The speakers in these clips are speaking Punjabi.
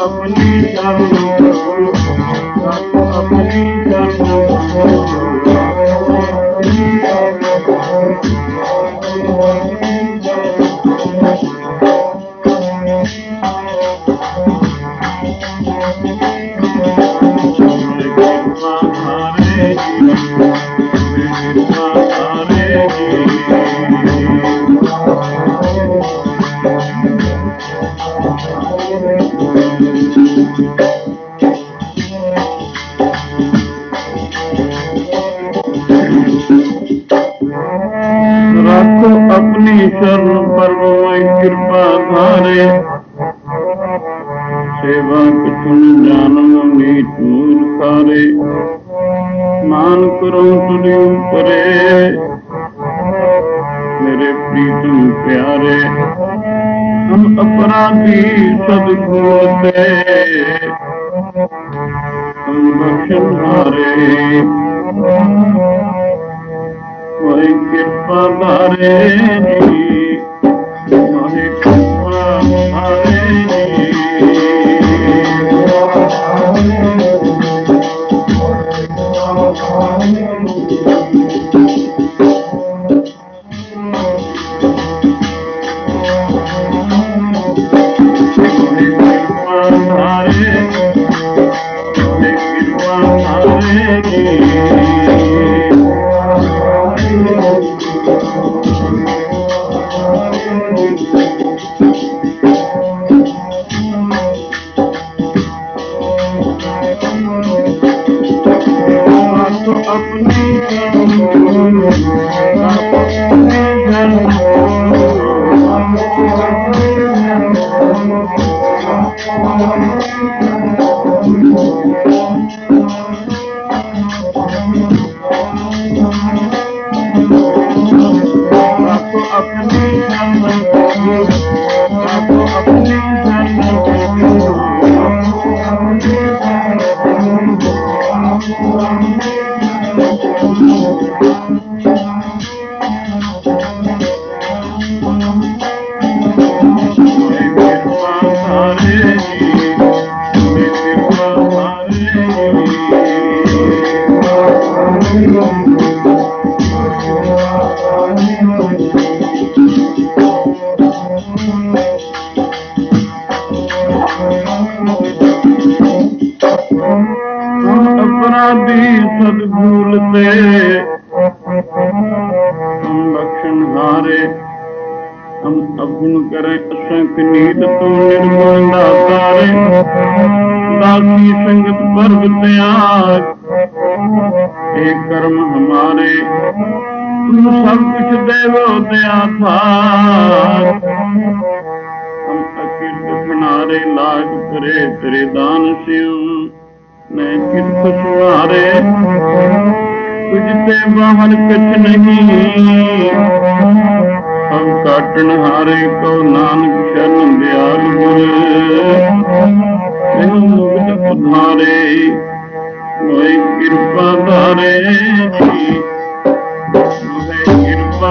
ਆਪੋ ਪਿਆ ਥਾਰ ਸੰਤ ਕਿਰਤ ਸੁਨਾਰੇ ਲਾਗ ਕਰੇ ਤੇਰੇ ਦਾਨ ਸਿਉ ਮੈਂ ਕਿਰਤ ਸੁਨਾਰੇ ਤੁਝ ਤੇ ਬਾਹਨ ਕਿਛ ਨਹੀਂ ਹਮ ਕਾਟਣ ਹਾਰੇ ਕੋ ਨਾਨਕ ਸ਼ਰਨ ਦਿਆਲ ਗੁਰ ਮੈਨੂੰ ਮੁਗਤ ਪਧਾਰੇ ਹੋਏ ਕਿਰਪਾ ਧਾਰੇ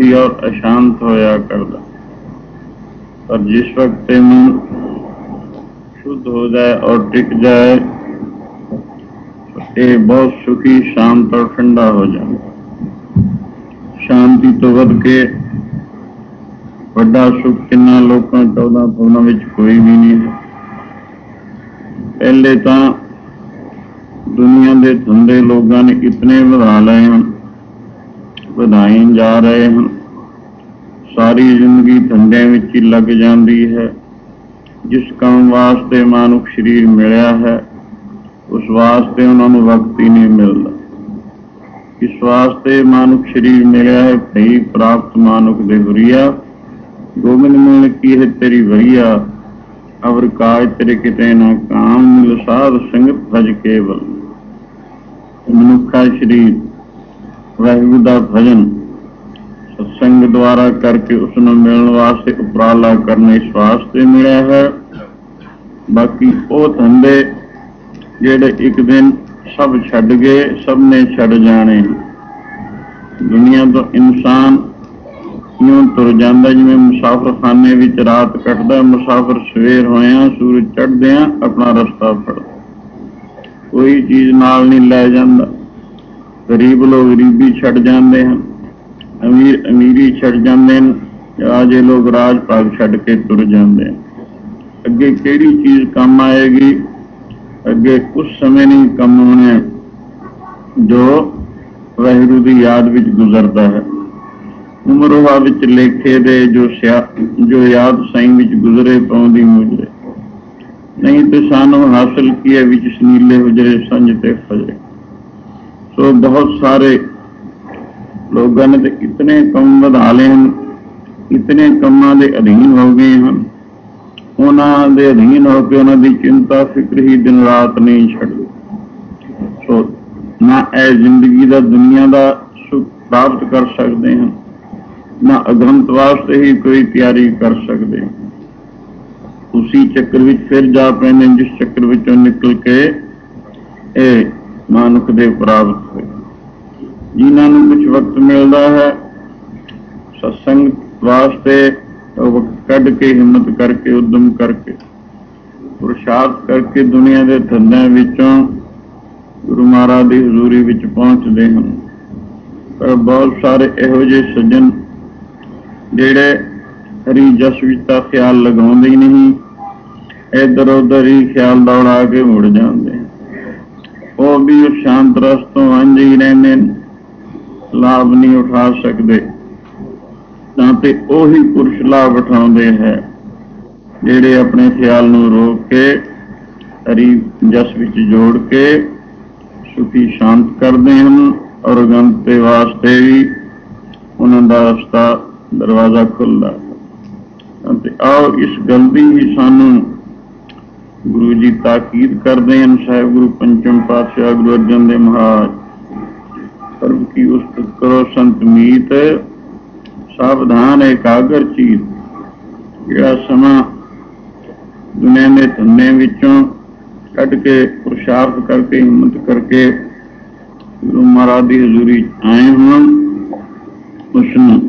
ਅਤਿਅੰਤ ਦੁਖੀ ਔਰ ਅਸ਼ਾਂਤ ਹੋਇਆ ਕਰਦਾ ਪਰ ਜਿਸ ਵਕਤ ਤੇ ਮਨ शुद्ध हो जाए और टिक जाए तो ये बहुत सुखी शांत और ठंडा हो जाए ਸ਼ਾਂਤੀ ਤੋਂ ਵੱਧ ਕੇ ਵੱਡਾ ਸੁੱਖ ਕਿੰਨਾ ਲੋਕਾਂ ਚੌਦਾਂ ਭਵਨਾਂ ਵਿੱਚ ਕੋਈ ਵੀ ਨਹੀਂ ਹੈ ਪਹਿਲੇ ਤਾਂ ਦੁਨੀਆ ਦੇ ਧੰਦੇ ਲੋਕਾਂ ਨੇ ਇਤਨੇ ਵਧਾ ਲਏ ਹਨ ਵਧਾਈ ਜਾ ਰਹੇ ਹਨ। ਸਾਰੀ ਜ਼ਿੰਦਗੀ ਧੰਦਿਆਂ ਵਿੱਚ ਹੀ ਲੱਗ ਜਾਂਦੀ ਹੈ। ਜਿਸ ਕੰਮ ਵਾਸਤੇ ਮਾਨੁਖ ਸਰੀਰ ਮਿਲਿਆ ਹੈ, ਉਸ ਵਾਸਤੇ ਉਹਨਾਂ ਨੂੰ ਵਕਤ ਹੀ ਨਹੀਂ ਮਿਲਦਾ। ਇਸ ਵਾਸਤੇ ਮਾਨੁਖ ਸਰੀਰ ਮਿਲਿਆ ਹੈ, ਭਈ ਪ੍ਰਾਪਤ ਮਾਨੁਖ ਦੇ ਵਰੀਆ, ਗੋਬਿੰਦ ਮਿਲ ਕੀ ਹੈ ਤੇਰੀ ਵਰੀਆ, ਅਵਰ ਕਾਜ ਤੇਰੇ ਕਿਤੇ ਨਾ ਕਾਮ, ਮਿਲ ਸਾਧ ਸੰਗਤ ਭਜ ਕੇਵਲ। ਮਨੁੱਖਾ ਸਰੀਰ ਵਾਹਿਗੁਰੂ ਦਾ ਭਜਨ ਸਤਸੰਗ ਦੁਆਰਾ ਕਰਕੇ ਉਸ ਨੂੰ ਮਿਲਣ ਵਾਸਤੇ ਉਪਰਾਲਾ ਕਰਨੇ ਇਸ ਵਾਸਤੇ ਮਿਲਿਆ ਹੈ। ਬਾਕੀ ਉਹ ਧੰਦੇ ਜਿਹੜੇ ਇੱਕ ਦਿਨ ਸਭ ਛੱਡ ਗਏ, ਸਭ ਨੇ ਛੱਡ ਜਾਣੇ। ਦੁਨੀਆ ਤੋਂ ਇਨਸਾਨ ਨੂੰ ਤੁਰ ਜਾਂਦਾ ਜਿਵੇਂ ਮੁਸਾਫ਼ਰ ਖਾਨੇ ਵਿੱਚ ਰਾਤ ਕੱਟਦਾ, ਮੁਸਾਫਰ ਸਵੇਰ ਹੋਇਆ ਸੂਰਜ ਚੜ੍ਹਦਿਆਂ ਆਪਣਾ ਰਸਤਾ ਫੜਦਾ। ਕੋਈ ਚੀਜ਼ ਨਾਲ ਨਹੀਂ ਲੈ ਜਾਂਦਾ। ਗਰੀਬ ਲੋਕ ਗਰੀਬੀ ਛੱਡ ਜਾਂਦੇ ਹਨ ਅਮੀਰ ਅਮੀਰੀ ਛੱਡ ਜਾਂਦੇ ਹਨ ਰਾਜੇ ਲੋਕ ਰਾਜ ਭਾਗ ਛੱਡ ਕੇ ਤੁਰ ਜਾਂਦੇ ਨੇ ਅੱਗੇ ਕਿਹੜੀ ਚੀਜ਼ ਕੰਮ ਆਏਗੀ? ਅੱਗੇ ਉਸ ਸਮੇਂ ਨਹੀਂ ਕੰਮ ਆਉਣਾ ਜੋ ਵਾਹਿਗੁਰੂ ਦੀ ਯਾਦ ਵਿੱਚ ਗੁਜ਼ਰਦਾ ਹੈ। ਉਮਰੋਹਾ ਵਿੱਚ ਲੇਖੇ ਦੇ ਜੋ ਸਿਆ, ਜੋ ਯਾਦ ਸਾਈਂ ਵਿੱਚ ਗੁਜ਼ਰੇ ਪਾਉਂਦੀ ਮੁਜਰੇ। ਨਹੀਂ ਤੇ ਸਾਨੂੰ ਹਾਸਲ ਕੀਏ ਵਿੱਚ ਸੁਨੀਲੇ ਹੁਜਰੇ ਸੰਜ ਤੇ ਫਜਰੇ ਸੋ ਬਹੁਤ ਸਾਰੇ ਲੋਕਾਂ ਨੇ ਤੇ ਕਿਤਨੇ ਕੰਮ ਵਧਾ ਲਏ ਹਨ ਕਿਤਨੇ ਕੰਮਾਂ ਦੇ ਅਧੀਨ ਹੋ ਗਏ ਹਨ। ਉਹਨਾਂ ਦੇ ਅਧੀਨ ਹੋ ਕੇ ਉਹਨਾਂ ਦੀ ਚਿੰਤਾ, ਫਿਕਰ ਹੀ ਦਿਨ ਰਾਤ ਨਹੀਂ ਛੱਡਦੀ। ਸੋ ਨਾ ਇਹ ਜ਼ਿੰਦਗੀ ਦਾ, ਦੁਨੀਆ ਦਾ ਸੁਖ ਪ੍ਰਾਪਤ ਕਰ ਸਕਦੇ ਹਨ, ਨਾ ਅਗੰਤ ਵਾਸਤੇ ਹੀ ਕੋਈ ਤਿਆਰੀ ਕਰ ਸਕਦੇ ਉਸੇ ਚੱਕਰ ਵਿੱਚ ਫਿਰ ਜਾ ਪੈਂਦੇ ਜਿਸ ਚੱਕਰ ਵਿੱਚੋਂ ਨਿਕਲ ਕੇ ਇਹ ਮਾਨੁਖ ਦੇ ਪ੍ਰਾਪਤ ਹੋਏ। ਜਿਨ੍ਹਾਂ ਨੂੰ ਕੁਝ ਵਕਤ ਮਿਲਦਾ ਹੈ, ਸਤਸੰਗ ਵਾਸਤੇ ਵਕਤ ਕੱਢ ਕੇ ਹਿੰਮਤ ਕਰਕੇ, ਉਦਮ ਕਰਕੇ ਪੁਰਸ਼ਾਰਥ ਕਰਕੇ ਦੁਨੀਆ ਦੇ ਧੰਦਿਆਂ ਵਿੱਚੋਂ ਗੁਰੂ ਮਹਾਰਾਜ ਦੀ ਹਜ਼ੂਰੀ ਵਿੱਚ ਪਹੁੰਚਦੇ ਹਨ। ਪਰ ਬਹੁਤ ਸਾਰੇ ਇਹੋ ਜਿਹੇ ਸੱਜਣ ਜਿਹੜੇ ਹਰੀ ਜਸ ਵਿੱਚ ਤਾਂ ਖਿਆਲ ਲਗਾਉਂਦੇ ਹੀ ਨਹੀਂ ਇਧਰ ਉਧਰ ਹੀ ਖਿਆਲ ਦੌੜਾ ਕੇ ਮੁੜ ਜਾਂਦੇ। ਉਹ ਵੀ ਸ਼ਾਂਤ ਰਸ ਤੋਂ ਵਾਂਝੇ ਹੀ ਰਹਿੰਦੇ ਨੇ। ਲਾਭ ਨਹੀਂ ਉਠਾ ਸਕਦੇ। ਤਾਂ ਤੇ ਉਹੀ ਪੁਰਸ਼ ਲਾਭ ਉਠਾਉਂਦੇ ਹੈ, ਜਿਹੜੇ ਆਪਣੇ ਖਿਆਲ ਨੂੰ ਰੋਕ ਕੇ, ਹਰੀ ਜਸ ਵਿੱਚ ਜੋੜ ਕੇ ਸੁਖੀ ਸ਼ਾਂਤ ਕਰਦੇ ਹਨ ਔਰ ਗੰਤ ਦੇ ਵਾਸਤੇ ਵੀ ਉਹਨਾਂ ਦਾ ਰਸਤਾ ਦਰਵਾਜ਼ਾ ਖੁੱਲਦਾ ਹੈ। ਤੇ ਆਓ ਇਸ ਗਲਤੀ ਦੀ ਹੀ ਸਾਨੂੰ ਗੁਰੂ ਜੀ ਤਾਕੀਦ ਕਰਦੇ ਹਨ, ਸਾਹਿਬ ਗੁਰੂ ਪੰਚਮ ਪਾਤਸ਼ਾਹ ਗੁਰੂ ਅਰਜਨ ਦੇਵ ਮਹਾਰਾਜ। ਸਰਬ ਕੀ ਉਸਤਤ ਕਰੋ ਸੰਤ ਮੀਤ? ਸਾਵਧਾਨ, ਇਕਾਗਰ ਚੀਤ। ਜਿਹੜਾ ਸਮਾਂ ਦੁਨੀਆਂ ਦੇ ਧੰਨੇ ਵਿੱਚੋਂ ਕੱਢ ਕੇ ਪੁਰਸ਼ਾਰਥ ਕਰਕੇ, ਹਿੰਮਤ ਕਰਕੇ ਗੁਰੂ ਮਹਾਰਾਜ ਦੀ ਹਜ਼ੂਰੀ ਆਏ ਹਾਂ ਉਸ ਨੂੰ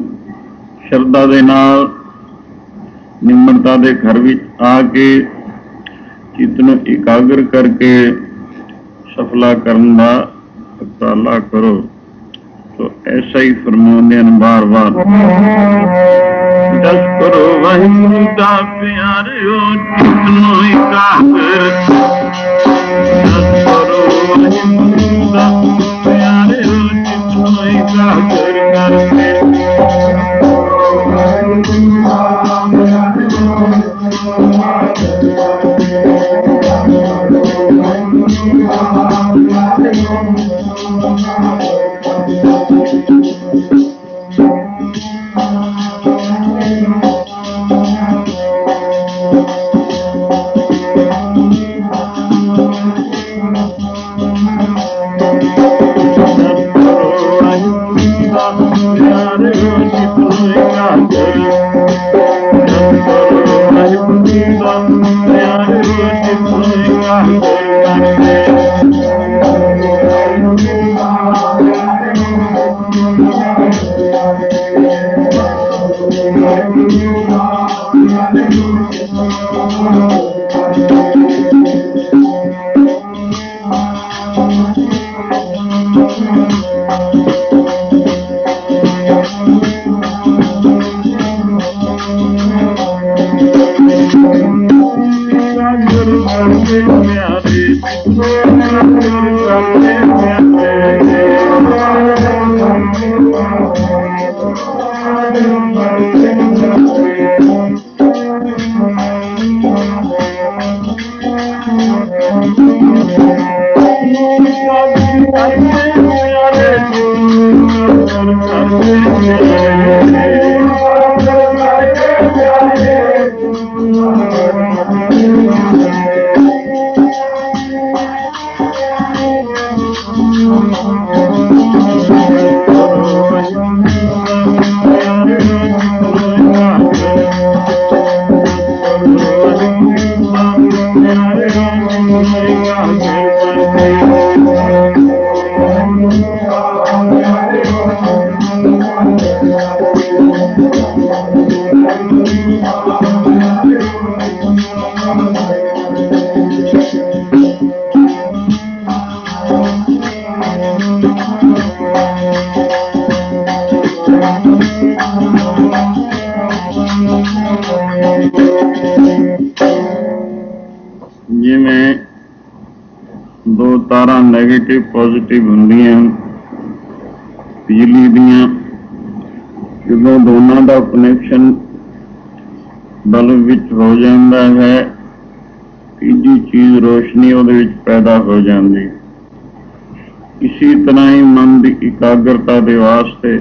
ਸ਼ਰਧਾ ਦੇ ਨਾਲ, ਨਿਮਰਤਾ ਦੇ ਘਰ ਵਿੱਚ ਆ ਕੇ ਚਿੱਤ ਨੂੰ ਇਕਾਗਰ ਕਰਕੇ ਸਫਲਾ ਕਰਨ ਦਾ ਉਪਰਾਲਾ ਕਰੋ। ਸੋ ਐਸਾ ਹੀ ਫਰਮਾਉਂਦੇ ਹਨ ਬਾਰ-ਬਾਰ ਦਸ ਕਰੋ, ਵਾਹਿਗੁਰੂ ਦਾ ਪਿਆਰਿਓ, ਚਿੱਤ ਨੂੰ ਇਕਾਗਰ। ਦਸ ਕਰੋ, ਵਾਹਿਗੁਰੂ ਦਾ ਪਿਆਰਿਓ, ਚਿੱਤ ਨੂੰ ਇਕਾਗਰ ਕਰਕੇ ਬਲਬ ਵਿੱਚ ਹੋ ਜਾਂਦਾ ਹੈ, ਤੀਜੀ ਚੀਜ਼ ਰੋਸ਼ਨੀ ਉਹਦੇ ਵਿੱਚ ਪੈਦਾ ਹੋ ਜਾਂਦੀ। ਇਸੇ ਤਰ੍ਹਾਂ ਹੀ ਮਨ ਦੀ ਇਕਾਗਰਤਾ ਦੇ ਵਾਸਤੇ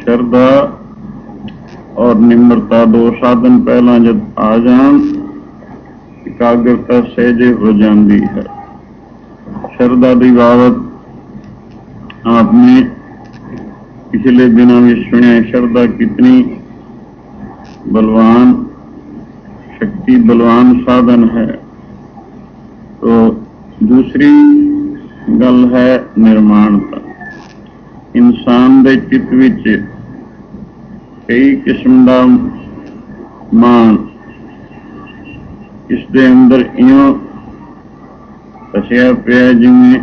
ਸ਼ਰਧਾ ਔਰ ਨਿਮਰਤਾ ਦੋ ਸਾਧਨ ਪਹਿਲਾਂ ਜਦ ਆ ਜਾਣ, ਇਕਾਗਰਤਾ ਸਹਿਜੇ ਹੋ ਜਾਂਦੀ ਹੈ। ਸ਼ਰਧਾ ਦੀ ਬਾਬਤ ਆਪਨੇ ਪਿਛਲੇ ਦਿਨਾਂ ਵਿੱਚ ਸੁਣਿਆ ਸ਼ਰਧਾ ਕਿਤਨੀ ਬਲਵਾਨ, ਸ਼ਕਤੀ ਬਲਵਾਨ ਸਾਧਨ ਹੈ। ਤੋ ਦੂਸਰੀ ਗੱਲ ਹੈ ਨਿਰਮਾਣਤਾ। ਇਨਸਾਨ ਦੇ ਚਿੱਤ ਵਿੱਚ ਕਈ ਕਿਸਮ ਦਾ ਮਾਨ ਇਸ ਦੇ ਅੰਦਰ ਇਉਂ ਫਸਿਆ ਪਿਆ ਜਿਵੇਂ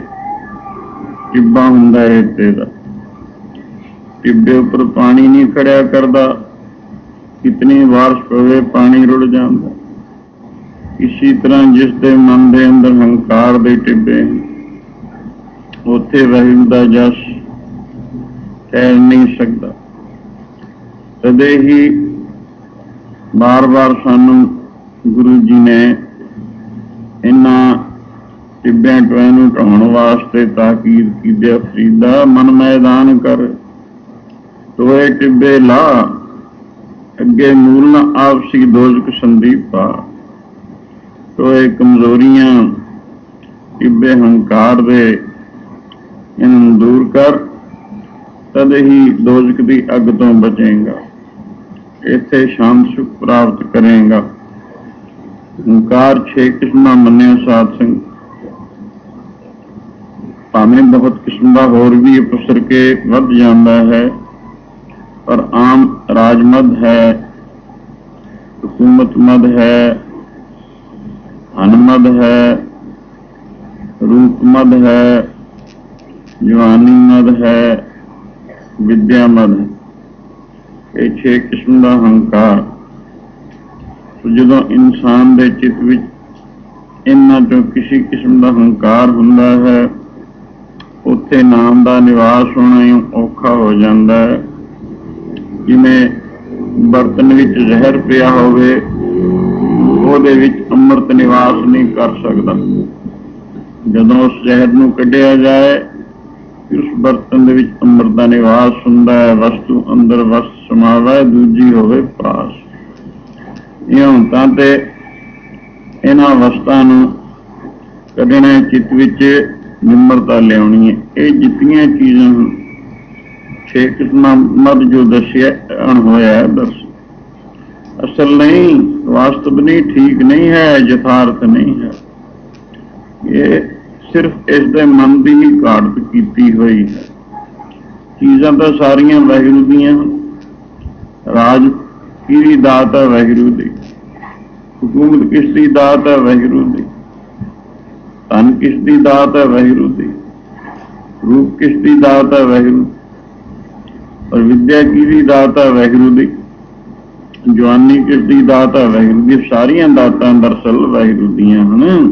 ਟਿੱਬਾ ਹੁੰਦਾ ਹੈ ਰੇਤੇ ਦਾ। ਟਿੱਬੇ ਉੱਪਰ ਪਾਣੀ ਨਹੀਂ ਖੜਿਆ ਕਰਦਾ। ਕਿਤਨੀ ਬਾਰਿਸ਼ ਪਵੇ ਪਾਣੀ ਰੁੜ ਜਾਂਦਾ। ਇਸੇ ਤਰ੍ਹਾਂ ਜਿਸ ਦੇ ਮਨ ਦੇ ਅੰਦਰ ਹੰਕਾਰ ਦੇ ਟਿੱਬੇ ਹਨ, ਉੱਥੇ ਵਾਹਿਗੁਰੂ ਦਾ ਜਸ ਕਹਿ ਨਹੀਂ ਸਕਦਾ। ਤਦੇ ਹੀ ਬਾਰ-ਬਾਰ ਸਾਨੂੰ ਗੁਰੂ ਜੀ ਨੇ ਇਹਨਾਂ ਟਿੱਬਿਆਂ ਟੋਇਆਂ ਨੂੰ ਢਾਉਣ ਵਾਸਤੇ ਤਾਕੀਦ ਕੀਤੀ ਫਰੀਦਾ ਮਨ ਮੈਦਾਨ ਕਰ ਟੋਏ ਟਿੱਬੇ ਲਾ। ਅੱਗੇ ਮੂਲ ਨਾ ਆਪਸੀ ਦੋਜਕ ਸੰਦੀਪਾ ਟੋਏ ਕਮਜ਼ੋਰੀਆਂ ਟਿੱਬੇ ਹੰਕਾਰ ਦੇ ਇਹਨੂੰ ਦੂਰ ਕਰ, ਤਦ ਹੀ ਦੋਜਕ ਦੀ ਅੱਗ ਤੋਂ ਬਚੇਗਾ। ਇੱਥੇ ਸ਼ਾਂਤ ਸੁਖ ਪ੍ਰਾਪਤ ਕਰੇਗਾ। ਹੰਕਾਰ ਛੇ ਕਿਸਮਾਂ ਮੰਨਿਆ ਸਾਧ ਸਿੰਘ ਭਾਵੇਂ ਬਹੁਤ ਕਿਸਮ ਦਾ ਹੋਰ ਵੀ ਉਪਸਰ ਕੇ ਵੱਧ ਜਾਂਦਾ ਹੈ। ਪਰ ਆਮ ਰਾਜਮਦ ਹੈ, ਹਕੂਮਤ ਮਦ ਹੈ ਹਨਮਦ ਹੈ, ਰੂਪ ਮਦ ਹੈ, ਜਵਾਨੀ ਮਦ ਹੈ, ਵਿਦਿਆ ਮਦ ਹੈ। ਇਹ ਛੇ ਕਿਸਮ ਦਾ ਹੰਕਾਰ। ਜਦੋਂ ਇਨਸਾਨ ਦੇ ਚਿੱਤ ਵਿੱਚ ਇਹਨਾਂ ਤੋਂ ਕਿਸੇ ਕਿਸਮ ਦਾ ਹੰਕਾਰ ਹੁੰਦਾ ਹੈ, ਉੱਥੇ ਨਾਮ ਦਾ ਨਿਵਾਸ ਹੋਣਾ ਹੀ ਔਖਾ ਹੋ ਜਾਂਦਾ ਹੈ। ਜਿਵੇਂ ਬਰਤਨ ਵਿੱਚ ਜ਼ਹਿਰ ਪਿਆ ਹੋਵੇ, ਉਹਦੇ ਵਿੱਚ ਅੰਮ੍ਰਿਤ ਨਿਵਾਸ ਨਹੀਂ ਕਰ ਸਕਦਾ। ਜਦੋਂ ਉਸ ਜ਼ਹਿਰ ਨੂੰ ਕੱਢਿਆ ਜਾਏ, ਉਸ ਬਰਤਨ ਦੇ ਵਿੱਚ ਅੰਮ੍ਰਿਤ ਦਾ ਨਿਵਾਸ ਹੁੰਦਾ ਹੈ, ਵਸਤੂ ਅੰਦਰ ਵਸ ਸਮਾਵੇ, ਦੂਜੀ ਹੋਵੇ ਪ੍ਰਾਸ। ਇਉਂ ਤਾਂ ਤੇ ਇਹਨਾਂ ਵਸਤਾਂ ਨੂੰ ਕੱਢਣਾ, ਚਿੱਤ ਵਿੱਚ ਨਿਮਰਤਾ ਲਿਆਉਣੀ ਹੈ। ਇਹ ਜਿਤਨੀਆਂ ਚੀਜ਼ਾਂ ਹਨ ਛੇ ਕਿਸਮਾਂ ਮਦ ਜੋ ਦੱਸਿਆ ਅਣ ਹੋਇਆ ਹੈ ਬਸ ਅਸਲ ਨਹੀਂ ਵਾਸਤਵ ਨਹੀਂ ਠੀਕ ਨਹੀਂ ਹੈ ਯਥਾਰਥ ਨਹੀਂ ਹੈ ਇਹ ਸਿਰਫ ਇਸ ਦੇ ਮਨ ਦੀ ਹੀ ਘਾੜਤ ਕੀਤੀ ਹੋਈ ਹੈ ਚੀਜ਼ਾਂ ਤਾਂ ਸਾਰੀਆਂ ਵਾਹਿਗੁਰੂ ਦੀਆਂ ਹਨ ਰਾਜ ਕਿਹਦੀ ਦਾਤ ਹੈ ਵਾਹਿਗੁਰੂ ਦੀ ਹਕੂਮਤ ਕਿਸ ਦੀ ਦਾਤ ਹੈ ਵਾਹਿਗੁਰੂ ਦੀ ਧਨ ਕਿਸ ਦੀ ਦਾਤ ਹੈ ਵਾਹਿਗੁਰੂ ਦੀ ਰੂਪ ਕਿਸ ਦੀ ਦਾਤ ਹੈ ਵਾਹਿਗੁਰੂ ਔਰ ਵਿਦਿਆ ਦੀ ਦਾਤ ਹੈ ਵਾਹਿਗੁਰੂ ਦੀ, ਜਵਾਨੀ ਕਿਸ ਦੀ ਦਾਤ ਹੈ ਵਾਹਿਗੁਰੂ ਦੀ, ਸਾਰੀਆਂ ਦਾਤਾਂ ਦਰਸਲ ਵਾਹਿਗੁਰੂ ਦੀਆਂ ਹਨ।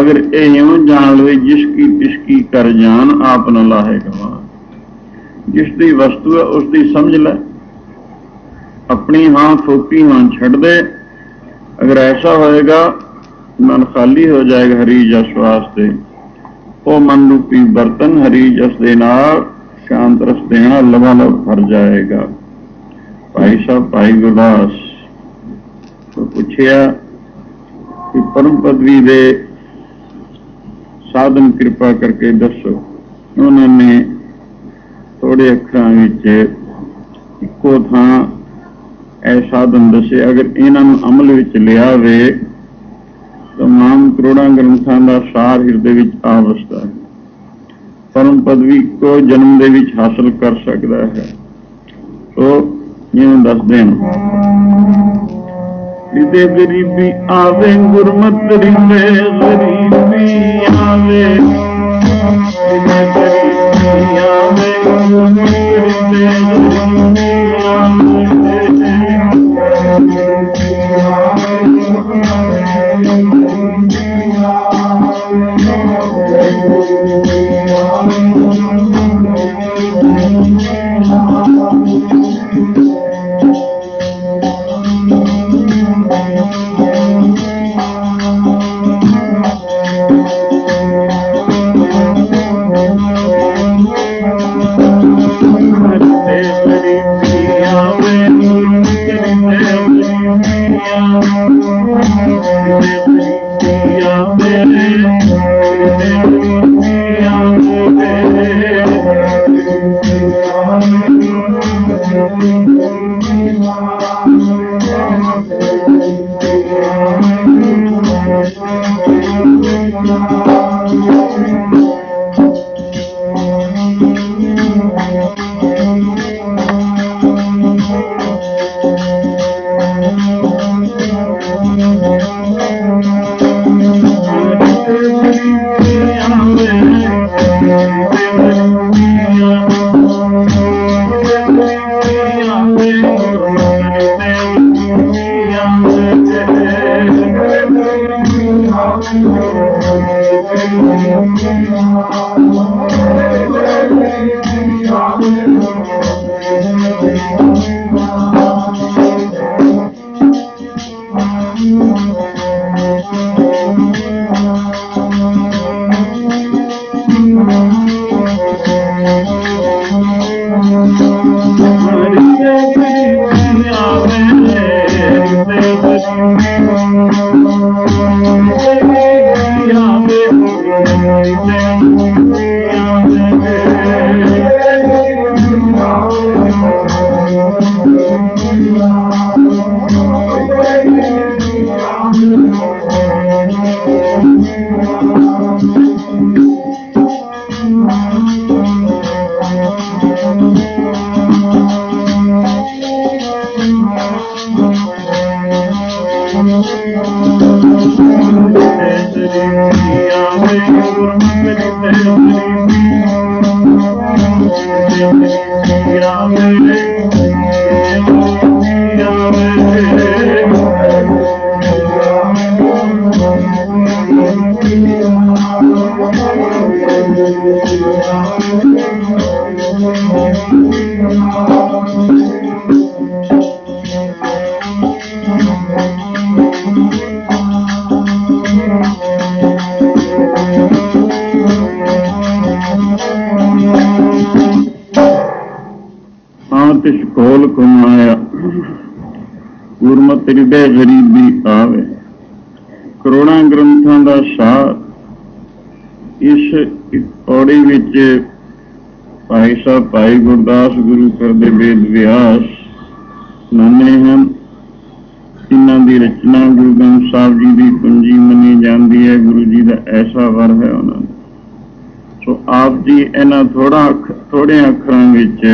ਅਗਰ ਇਹ ਇਉਂ ਜਾਣ ਲਵੇ, ਜਿਸ ਕੀ ਤਿਸ ਕੀ ਕਰ ਜਾਣ, ਆਪ ਨ ਲਾਹੇ ਗਵਾ ਜਿਸ ਦੀ ਵਸਤੂ ਹੈ, ਉਸ ਦੀ ਸਮਝ ਲੈ। ਆਪਣੀ ਹਾਂ ਥੋਪੀ ਹਾਂ ਛੱਡ ਦੇ। ਅਗਰ ਐਸਾ ਹੋਏਗਾ, ਮਨ ਖਾਲੀ ਹੋ ਜਾਏਗਾ ਹਰੀ ਜਸ ਵਾਸਤੇ ਉਹ ਮਨ ਰੂਪੀ ਬਰਤਨ ਹਰੀ ਜਸ ਦੇ ਨਾਲ ਸ਼ਾਂਤ ਰਸ ਦੇਣਾ, ਲਵਾ ਲਵ ਭਰ ਭਾਈ ਸਾਹਿਬ, ਭਾਈ ਗੁਰਦਾਸ ਤੋਂ ਪੁੱਛਿਆ ਕਿ ਪਰਮ ਪਦਵੀ ਦੇ ਸਾਧਨ ਕਿਰਪਾ ਕਰਕੇ ਦੱਸੋ। ਉਹਨਾਂ ਨੇ ਥੋੜੇ ਅੱਖਰਾਂ ਵਿੱਚ ਇੱਕੋ ਥਾਂ ਇਹ ਸਾਧਨ ਦੱਸੇ ਅਗਰ ਇਹਨਾਂ ਨੂੰ ਅਮਲ ਵਿੱਚ ਲਿਆਵੇ ਨਾਮ ਕਰੋੜਾਂ ਗ੍ਰੰਥਾਂ ਦਾ ਸਾਰ ਹਿਰਦੇ ਵਿੱਚ ਆ ਵਸਦਾ ਹੈ। ਪਰਮ ਪਦਵੀ ਕੋ ਜਨਮ ਦੇ ਵਿੱਚ ਹਾਸਲ ਕਰ ਸਕਦਾ ਹੈ। ਸੋ ਇਹ ਦੱਸਦੇ ਹਾਂ ਇਹਦੇ ਗਰੀਬੀ ਆਵੇ, ਗੁਰਮਤ ਰਿੰਦੇ ਗਰੀਬੀ ਆਵੇ। ਇਹਦੇ ਆਵੇ, ਗੁਰਮਤ ਰਿੰਦੇ ਤਿਸ ਕਮਾਇਆ ਗੁਰਮਤਿ ਹਿਰਦੇ ਗਰੀਬੀ ਆਵੇ। ਕਰੋੜਾਂ ਗ੍ਰੰਥਾਂ ਦਾ ਸਾਰ। ਇਸ ਇੱਕ ਵਿੱਚ ਭਾਈ ਸਾਹਿਬ, ਭਾਈ ਗੁਰਦਾਸ ਗੁਰੂ ਕਰਦੇ ਵੇਦ ਵਿਆਸ ਨਾਨੇ ਹਨ। ਇਹਨਾਂ ਦੀ ਰਚਨਾ ਗੁਰੂ ਗ੍ਰੰਥ ਸਾਹਿਬ ਜੀ ਦੀ ਪੂੰਜੀ ਮੰਨੀ ਜਾਂਦੀ ਹੈ। ਗੁਰੂ ਜੀ ਦਾ ਐਸਾ ਵਰ ਹੈ ਉਹਨਾਂ ਨੂੰ ਸੋ ਆਪ ਜੀ ਇਹਨਾਂ ਥੋੜਾ ਥੋੜੇ ਅੱਖਰਾਂ ਵਿੱਚ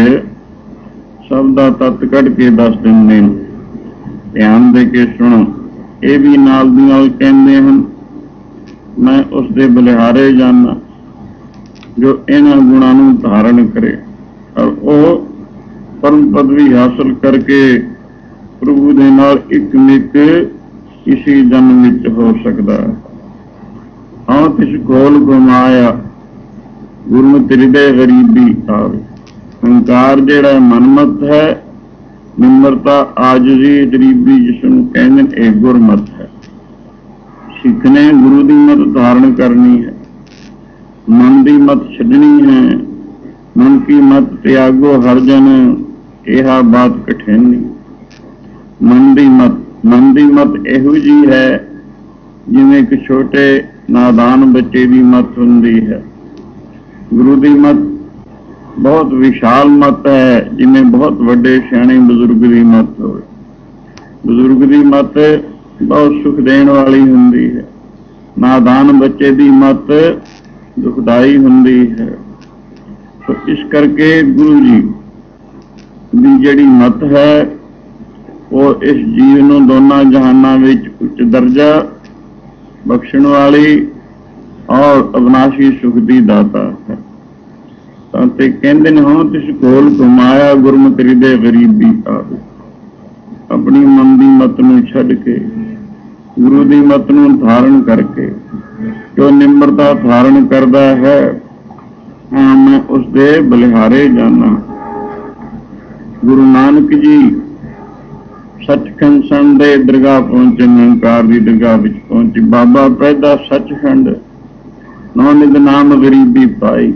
ਸਭ ਦਾ ਤਤ ਕੱਢ ਕੇ ਦੱਸ ਦਿੰਦੇ ਨੇ। ਧਿਆਨ ਦੇ ਕੇ ਸੁਣੋ, ਇਹ ਵੀ ਨਾਲ ਦੀ ਨਾਲ ਕਹਿੰਦੇ ਹਨ, ਮੈਂ ਉਸ ਦੇ ਬਲਿਹਾਰੇ ਜਾਣਾ ਜੋ ਇਹਨਾਂ ਗੁਣਾਂ ਨੂੰ ਧਾਰਨ ਕਰੇ। ਔਰ ਉਹ ਪਰਮ ਪਦਵੀ ਹਾਸਲ ਕਰਕੇ ਪ੍ਰਭੂ ਦੇ ਨਾਲ ਇੱਕ ਮਿਕ ਕਿਸੇ ਜਨਮ ਵਿੱਚ ਹੋ ਸਕਦਾ ਹੈ। ਹਾਂ, ਤਿਸ ਕੋਲ ਗੁਮਾਇਆ ਗੁਰਮਤਿ ਹਿਰਦੇ ਗਰੀਬੀ ਆਵੇ। ਹੰਕਾਰ ਜਿਹੜਾ ਮਨਮਤ ਹੈ, ਨਿਮਰਤਾ ਆਜਜ਼ੀ ਗਰੀਬੀ ਜਿਸ ਨੂੰ ਕਹਿੰਦੇ ਨੇ, ਇਹ ਗੁਰਮਤ ਹੈ। ਸਿੱਖ ਨੇ ਗੁਰੂ ਦੀ ਮਤ ਧਾਰਨ ਕਰਨੀ ਹੈ। ਮਨ ਦੀ ਮਤ ਛੱਡਣੀ ਹੈ। ਮਨ ਕੀ ਮਤ ਤਿਆਗੋ ਹਰ ਜਨ, ਇਹਾ ਬਾਤ ਕਠਿਨੀ। ਮਨ ਦੀ ਮਤ, ਮਨ ਦੀ ਮਤ ਇਹੋ ਜੀ ਹੈ, ਜਿਵੇਂ ਇੱਕ ਛੋਟੇ ਨਾਦਾਨ ਬੱਚੇ ਦੀ ਮਤ ਹੁੰਦੀ ਹੈ। ਗੁਰੂ ਦੀ ਮਤ ਬਹੁਤ ਵਿਸ਼ਾਲ ਮਤ ਹੈ, ਜਿਵੇਂ ਬਹੁਤ ਵੱਡੇ ਸਿਆਣੇ ਬਜ਼ੁਰਗ ਦੀ ਮਤ ਹੋਵੇ। ਬਜ਼ੁਰਗ ਦੀ ਮਤ ਬਹੁਤ ਸੁਖ ਦੇਣ ਵਾਲੀ ਹੁੰਦੀ ਹੈ। ਨਾਦਾਨ ਬੱਚੇ ਦੀ ਮਤ ਦੁਖਦਾਈ ਹੁੰਦੀ ਹੈ। ਸੋ ਇਸ ਕਰਕੇ ਗੁਰੂ ਜੀ ਦੀ ਜਿਹੜੀ ਮਤ ਹੈ, ਉਹ ਇਸ ਜੀਵ ਨੂੰ ਦੋਨਾਂ ਜਹਾਨਾਂ ਵਿੱਚ ਉੱਚ ਦਰਜਾ ਬਖਸ਼ਣ ਵਾਲੀ ਔਰ ਅਬਨਾਸ਼ੀ ਸੁਖ ਦੀ ਦਾਤਾ ਹੈ। ਤਾਂ ਤੇ ਕਹਿੰਦੇ ਨੇ, ਹਾਂ, ਤਿਸ ਕੋਲ ਕਮਾਇਆ ਗੁਰਮਤਿ ਹਿਰਦੇ ਗਰੀਬੀ ਆਵੇ ਆਪਣੀ ਮਨ ਦੀ ਮਤ ਨੂੰ ਛੱਡ ਕੇ, ਗੁਰੂ ਦੀ ਮਤ ਨੂੰ ਧਾਰਨ ਕਰਕੇ, ਜੋ ਨਿਮਰਤਾ ਧਾਰਨ ਕਰਦਾ ਹੈ ਹਾਂ ਮੈਂ ਉਸ ਦੇ ਬਲਿਹਾਰੇ ਜਾਣਾ ਗੁਰੂ ਨਾਨਕ ਜੀ ਸੱਚਖੰਡ ਸੰਤ ਦੇ ਦਰਗਾਹ ਪਹੁੰਚੇ ਨਿਰੰਕਾਰ ਦੀ ਦਰਗਾਹ ਵਿੱਚ ਪਹੁੰਚੇ। ਬਾਬਾ ਪੈਦਾ ਸੱਚਖੰਡ, ਨਾਨਕ ਨਾਮ ਗਰੀਬੀ ਪਾਈ।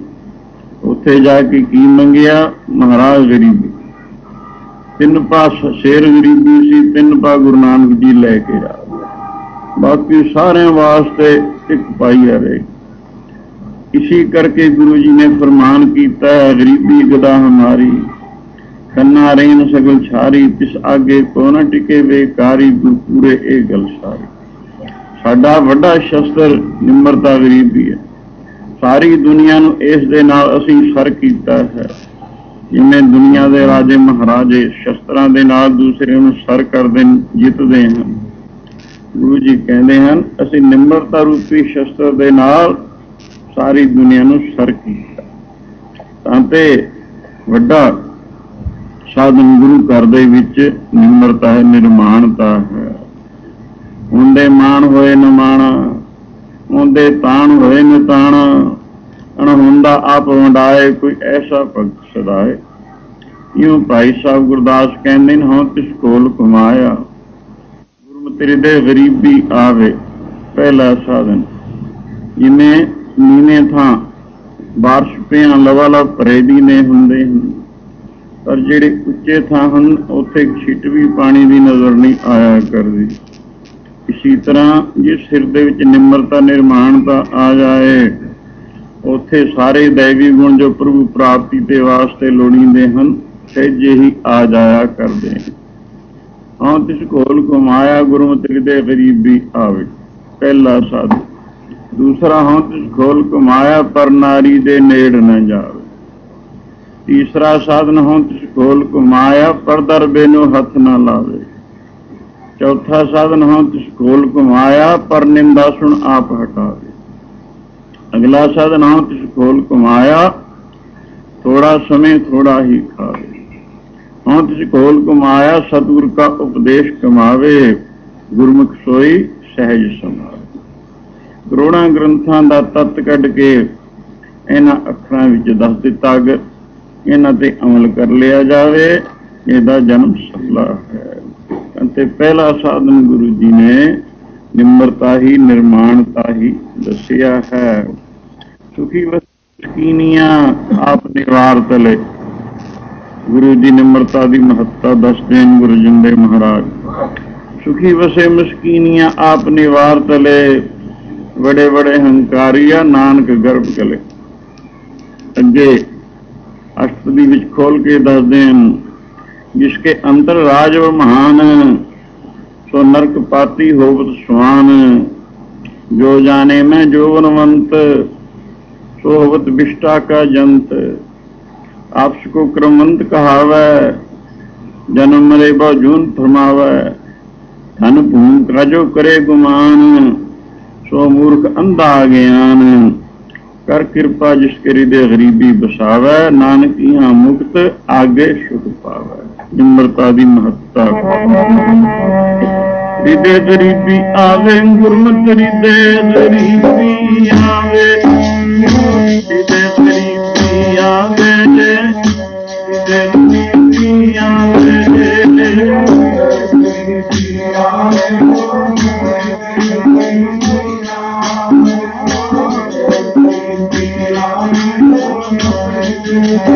ਉੱਥੇ ਜਾ ਕੇ ਕੀ ਮੰਗਿਆ? ਮਹਾਰਾਜ ਗਰੀਬੀ। ਤਿੰਨ ਪਾਸ ਸ਼ੇਰ ਗਰੀਬੀ ਸੀ, ਤਿੰਨ ਪਾ ਗੁਰੂ ਨਾਨਕ ਜੀ ਲੈ ਕੇ ਆ ਬਾਕੀ ਸਾਰਿਆਂ ਵਾਸਤੇ ਇੱਕ ਪਾਈ ਰਹੇ। ਇਸੀ ਕਰਕੇ ਗੁਰੂ ਜੀ ਨੇ ਫਰਮਾਨ ਕੀਤਾ, ਗਰੀਬੀ ਗਦਾ ਹਮਾਰੀ। ਕੰਨਾ ਰੇਨ ਸਗਲ ਛਾਰੀ, ਤਿਸ ਆਗੇ ਕੋ ਨਾ ਟਿਕੇ ਵੇਕਾਰੀ ਗੁਰ ਪੂਰੇ ਇਹ ਗਲ ਸਾਰੀ। ਸਾਡਾ ਵੱਡਾ ਸ਼ਸਤਰ ਨਿਮਰਤਾ ਗਰੀਬੀ ਹੈ। ਸਾਰੀ ਦੁਨੀਆ ਨੂੰ ਇਸ ਦੇ ਨਾਲ ਅਸੀਂ ਸਰ ਕੀਤਾ ਹੈ। ਜਿਵੇਂ ਦੁਨੀਆ ਦੇ ਰਾਜੇ ਮਹਾਰਾਜੇ ਸ਼ਸਤਰਾਂ ਦੇ ਨਾਲ ਦੂਸਰੇ ਨੂੰ ਸਰ ਕਰਦੇ, ਜਿੱਤਦੇ ਹਨ। ਗੁਰੂ ਜੀ ਕਹਿੰਦੇ ਹਨ, ਅਸੀਂ ਨਿਮਰਤਾ ਰੂਪੀ ਸ਼ਸਤਰ ਦੇ ਨਾਲ ਸਾਰੀ ਦੁਨੀਆ ਨੂੰ ਸਰ ਕੀਤਾ। ਤਾਂ ਤੇ ਵੱਡਾ ਸਾਧਨ ਗੁਰੂ ਘਰ ਦੇ ਵਿੱਚ ਨਿਮਰਤਾ ਹੈ, ਨਿਰਮਾਣਤਾ ਹੈ। ਹੁੰਦੇ ਮਾਣ ਹੋਏ ਨ ਮਾਣਾ ਤਾਣ ਹੋਏ ਨੇ ਤਾਣ ਅਣ ਹੁੰਦਾ ਆਪ ਵੰਡਾਏ, ਕੋਈ ਐਸਾ ਭਗਤ ਸਦਾਏ। ਇਉਂ ਭਾਈ ਸਾਹਿਬ ਗੁਰਦਾਸ ਕਹਿੰਦੇ ਨੇ, ਹਾਂ ਤਿਸ ਕੋਲ ਕਮਾਇਆ ਗੁਰਮਤਿ ਦੇ ਗਰੀਬੀ ਆਵੇ, ਪਹਿਲਾ ਸਾਧਨ। ਜਿਵੇਂ ਨੀਵੇਂ ਥਾਂ, ਬਾਰਿਸ਼ ਪਿਆ ਲਵਾ ਲਵ ਨੇ ਹੁੰਦੇ ਹਨ। ਪਰ ਜਿਹੜੇ ਉੱਚੇ ਥਾਂ ਹਨ, ਉੱਥੇ ਛਿੱਟ ਵੀ ਪਾਣੀ ਦੀ ਨਜ਼ਰ ਨਹੀਂ ਆਇਆ ਕਰਦੀ। ਇਸੇ ਤਰ੍ਹਾਂ ਜੇ ਸਿਰ ਦੇ ਵਿੱਚ ਨਿਮਰਤਾ, ਨਿਰਮਾਣਤਾ ਆ ਜਾਏ, ਉੱਥੇ ਸਾਰੇ ਦੇਵੀ ਗੁਣ ਜੋ ਪ੍ਰਭੂ ਪ੍ਰਾਪਤੀ ਦੇ ਵਾਸਤੇ ਲੋੜੀਂਦੇ ਹਨ, ਸਹਿਜੇ ਹੀ ਆ ਜਾਇਆ ਕਰਦੇ ਹਨ ਹਾਂ, ਤਿਸ ਕੋਲ ਕਮਾਇਆ ਗੁਰਮਤਿ ਦੇ ਗਰੀਬੀ ਆਵੇ, ਪਹਿਲਾ ਸਾਧੂ। ਦੂਸਰਾ, ਹਾਂ, ਤਿਸ ਕੋਲ ਕਮਾਇਆ ਪਰ ਨਾਰੀ ਦੇ ਨੇੜ ਨਾ ਜਾਵੇ। ਤੀਸਰਾ ਸਾਧਨ, ਹਾਂ, ਤਿਸ ਕੋਲ ਕਮਾਇਆ ਪਰ ਦਰਬੇ ਨੂੰ ਹੱਥ ਨਾ ਲਾਵੇ। ਚੌਥਾ ਸਾਧਨ ਹਾਂ, ਤਿਸ ਕੋਲ ਕਮਾਇਆ ਪਰ ਨਿੰਦਾ ਸੁਣ ਆਪ ਹਟਾਵੇ ਅਗਲਾ ਸਾਧਨ ਹਾਂ, ਤਿਸ ਕੋਲ ਕਮਾਇਆ ਥੋੜਾ ਸਮੇਂ ਥੋੜਾ ਹੀ ਖਾਵੇ ਹਾਂ, ਤਿਸ ਕੋਲ ਕਮਾਇਆ ਸਤਿਗੁਰ ਕਾ ਉਪਦੇਸ਼ ਕਮਾਵੇ, ਗੁਰਮੁਖ ਸੋਈ ਸਹਿਜ ਸਮਾਵੇ ਕਰੋੜਾਂ ਗ੍ਰੰਥਾਂ ਦਾ ਤਤ ਕੱਢ ਕੇ ਇਹਨਾਂ ਅੱਖਰਾਂ ਵਿੱਚ ਦੱਸ ਦਿੱਤਾ ਇਹਨਾਂ ਤੇ ਅਮਲ ਕਰ ਲਿਆ ਜਾਵੇ, ਇਹਦਾ ਜਨਮ ਸੱਲਾ ਹੈ। ਅਤੇ ਪਹਿਲਾ ਸਾਧਨ ਗੁਰੂ ਜੀ ਨੇ ਨਿਮਰਤਾ ਹੀ, ਨਿਰਮਾਣਤਾ ਹੀ ਦੱਸਿਆ ਹੈ। ਸੁਖੀ ਵਸਕੀਨੀਆਂ ਆਪ ਨਿਵਾਰ ਤਲੇ। ਗੁਰੂ ਜੀ ਨਿਮਰਤਾ ਦੀ ਮਹੱਤਤਾ ਦੱਸਦੇ ਹਨ ਗੁਰੂ ਜਿੰਦੇ ਮਹਾਰਾਜ। ਸੁਖੀ ਵਸੇ ਮਸਕੀਨੀਆਂ ਆਪ ਨਿਵਾਰ ਤਲੇ। ਬੜੇ ਬੜੇ ਹੰਕਾਰੀਆ ਨਾਨਕ ਗਰਭ ਕਲੇ ਅੱਗੇ ਅਸ਼ਟਪਦੀ ਵਿੱਚ ਖੋਲ ਕੇ ਦੱਸਦੇ ਹਨ ਜਿਸਕੇ ਅੰਤਰ ਰਾਜ ਵ ਮਹਾਨ, ਸੋ ਨਰਕ ਪਾਤੀ ਹੋਵਤ ਸੁਆਨ ਜੋ ਜਾਣੇ ਮੈਂ ਜੋਵਨਵੰਤ, ਸੋ ਹੋਵਤ ਵਿਸ਼ਟਾ ਕਾ ਜੰਤ। ਆਪਸ ਕੋ ਕ੍ਰਮਵੰਤ ਕਹਾਵੈ, ਜਨਮ ਮਰੇ ਬਾ ਜੂਨ ਫਰਮਾਵੈ। ਧਨ ਭੂਮ ਕਾਜੋ ਕਰੇ ਗੁਮਾਨ, ਸੋ ਮੂਰਖ ਅੰਧਾ ਗਿਆਨ ਕਰ ਕਿਰਪਾ ਜਿਸ ਕਰੀ ਦੇ ਗਰੀਬੀ ਬਸਾਵੈ ਨਾਨਕੀਆਂ ਮੁਕਤ ਆਗੇ ਸੁਖ ਪਾਵੈ। ਨਿਮਰਤਾ ਦੀ ਮਹੱਤਤਾ ਰਿਦੇ ਗਰੀਬੀ ਆਵੇ ਗੁਰਮਤਿ ਰਿਦੇ ਗਰੀਬੀ ਆਵੇ। ਰਿਦੇ ਗਰੀਬੀ ਆਵੇ ਰਿਦੇ ਗਰੀਬੀ ਆਵੇ। ਇੱਕ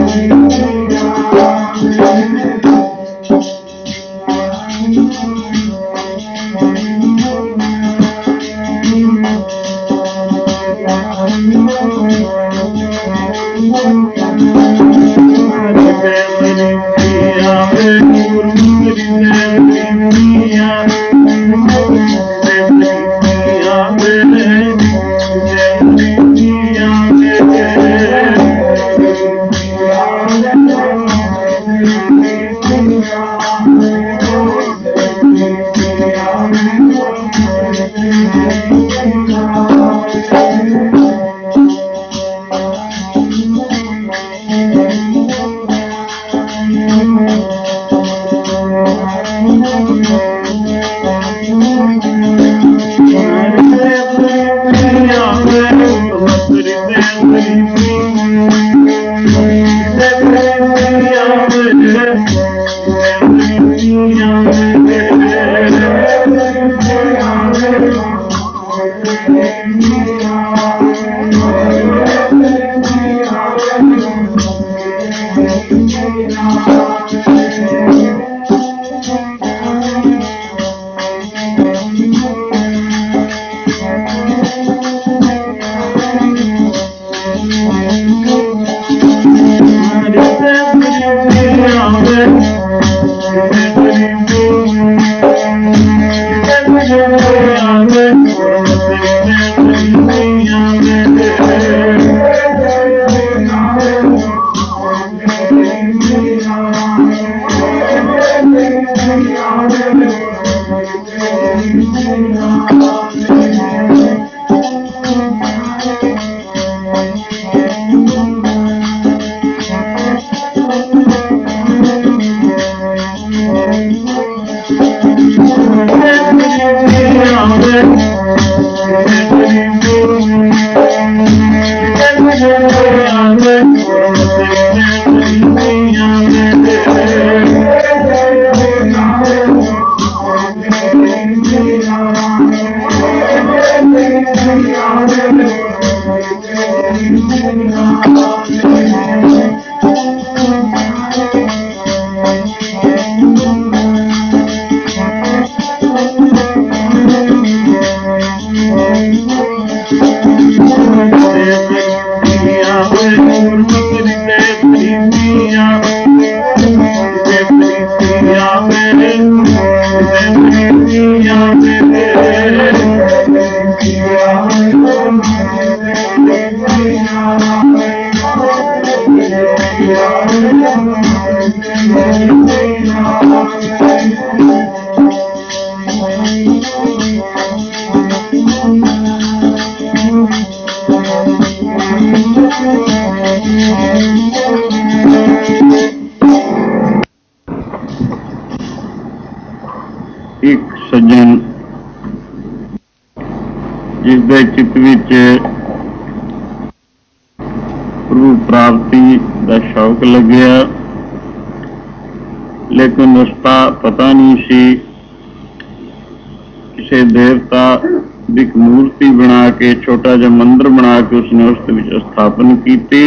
ਕੇ ਛੋਟਾ ਜਿਹਾ ਮੰਦਿਰ ਬਣਾ ਕੇ ਉਸਨੇ ਉਸ ਦੇ ਵਿੱਚ ਸਥਾਪਨ ਕੀਤੀ।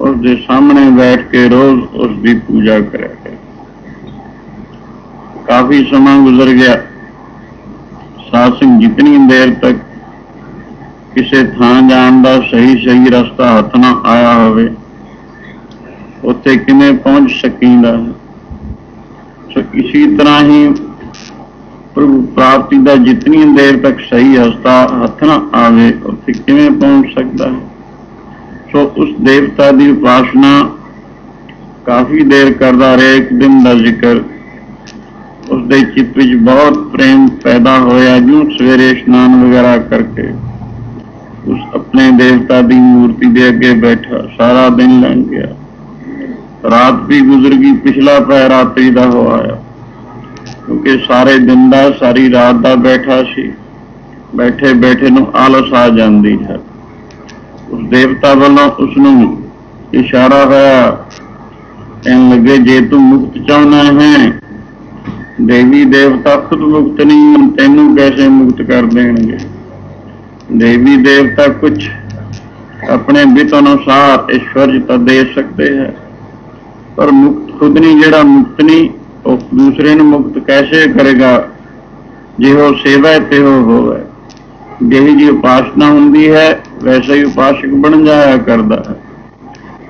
ਉਸ ਦੇ ਸਾਹਮਣੇ ਬੈਠ ਕੇ ਰੋਜ਼ ਉਸ ਦੀ ਪੂਜਾ ਕਰਿਆ ਕਾਫੀ ਸਮਾਂ ਗੁਜ਼ਰ ਗਿਆ। ਸਾਧ ਸਿੰਘ ਜਿਤਨੀ ਦੇਰ ਤੱਕ ਕਿਸੇ ਥਾਂ ਜਾਣ ਦਾ ਸਹੀ ਸਹੀ ਰਸਤਾ ਹੱਥ ਨਾ ਆਇਆ ਹੋਵੇ, ਉੱਥੇ ਕਿਵੇਂ ਪਹੁੰਚ ਸਕੀਂਦਾ? ਸੋ ਇਸੇ ਤਰ੍ਹਾਂ ਹੀ ਪ੍ਰਭੂ ਪ੍ਰਾਪਤੀ ਦਾ ਜਿਤਨੀ ਦੇਰ ਤੱਕ ਸਹੀ ਹਸਤਾ ਹੱਥ ਨਾ ਆਵੇ, ਉੱਥੇ ਕਿਵੇਂ ਪਹੁੰਚ ਸਕਦਾ ਹੈ? ਸੋ ਉਸ ਦੇਵਤਾ ਦੀ ਉਪਾਸਨਾ ਕਾਫੀ ਦੇਰ ਕਰਦਾ ਰਿਹਾ, ਇੱਕ ਦਿਨ ਦਾ ਜ਼ਿਕਰ। ਉਸ ਦੇ ਚਿੱਤ ਵਿੱਚ ਬਹੁਤ ਪ੍ਰੇਮ ਪੈਦਾ ਹੋਇਆ, ਜਿਉਂ ਸਵੇਰੇ ਇਸ਼ਨਾਨ ਵਗੈਰਾ ਕਰਕੇ। ਉਸ ਆਪਣੇ ਦੇਵਤਾ ਦੀ ਮੂਰਤੀ ਦੇ ਅੱਗੇ ਬੈਠਾ, ਸਾਰਾ ਦਿਨ ਲੰਘ ਗਿਆ। ਰਾਤ ਵੀ ਗੁਜ਼ਰ ਗਈ, ਪਿਛਲਾ ਪੈ ਰਾਤਰੀ ਦਾ ਹੋ ਆਇਆ। ਕਿਉਂਕਿ ਸਾਰੇ ਦਿਨ ਦਾ ਸਾਰੀ ਰਾਤ ਦਾ ਬੈਠਾ ਸੀ। ਬੈਠੇ ਬੈਠੇ ਨੂੰ ਆਲਸ ਆ ਜਾਂਦੀ ਹੈ। ਉਸ ਦੇਵਤਾ ਵੱਲੋਂ ਉਸ ਨੂੰ ਇਸ਼ਾਰਾ ਹੋਇਆ ਕਹਿਣ ਲੱਗੇ ਜੇ ਤੂੰ ਮੁਕਤ ਚਾਹਨਾ ਹੈ ਦੇਵੀ ਦੇਵਤਾ ਖੁਦ ਮੁਕਤ ਨਹੀਂ ਹਨ, ਤੈਨੂੰ ਕੈਸੇ ਮੁਕਤ ਕਰ ਦੇਣਗੇ? ਦੇਵੀ ਦੇਵਤਾ ਕੁਝ ਆਪਣੇ ਬਿਤ ਅਨੁਸਾਰ ਈਸ਼ਵਰ ਤਾਂ ਦੇ ਸਕਦੇ ਹੈ ਪਰ ਮੁਕਤ ਖੁਦ ਨਹੀਂ ਜਿਹੜਾ ਮੁਕਤ ਨਹੀਂ ਉਹ ਦੂਸਰੇ ਨੂੰ ਮੁਕਤ ਕੈਸੇ ਕਰੇਗਾ? ਜੇ ਉਹ ਸੇਵਾ ਤੇ ਉਹ ਹੋਵੇ। ਜਿਹੀ ਜੀ ਉਪਾਸਨਾ ਹੁੰਦੀ ਹੈ, ਵੈਸਾ ਹੀ ਉਪਾਸਕ ਬਣ ਜਾਇਆ ਕਰਦਾ ਹੈ।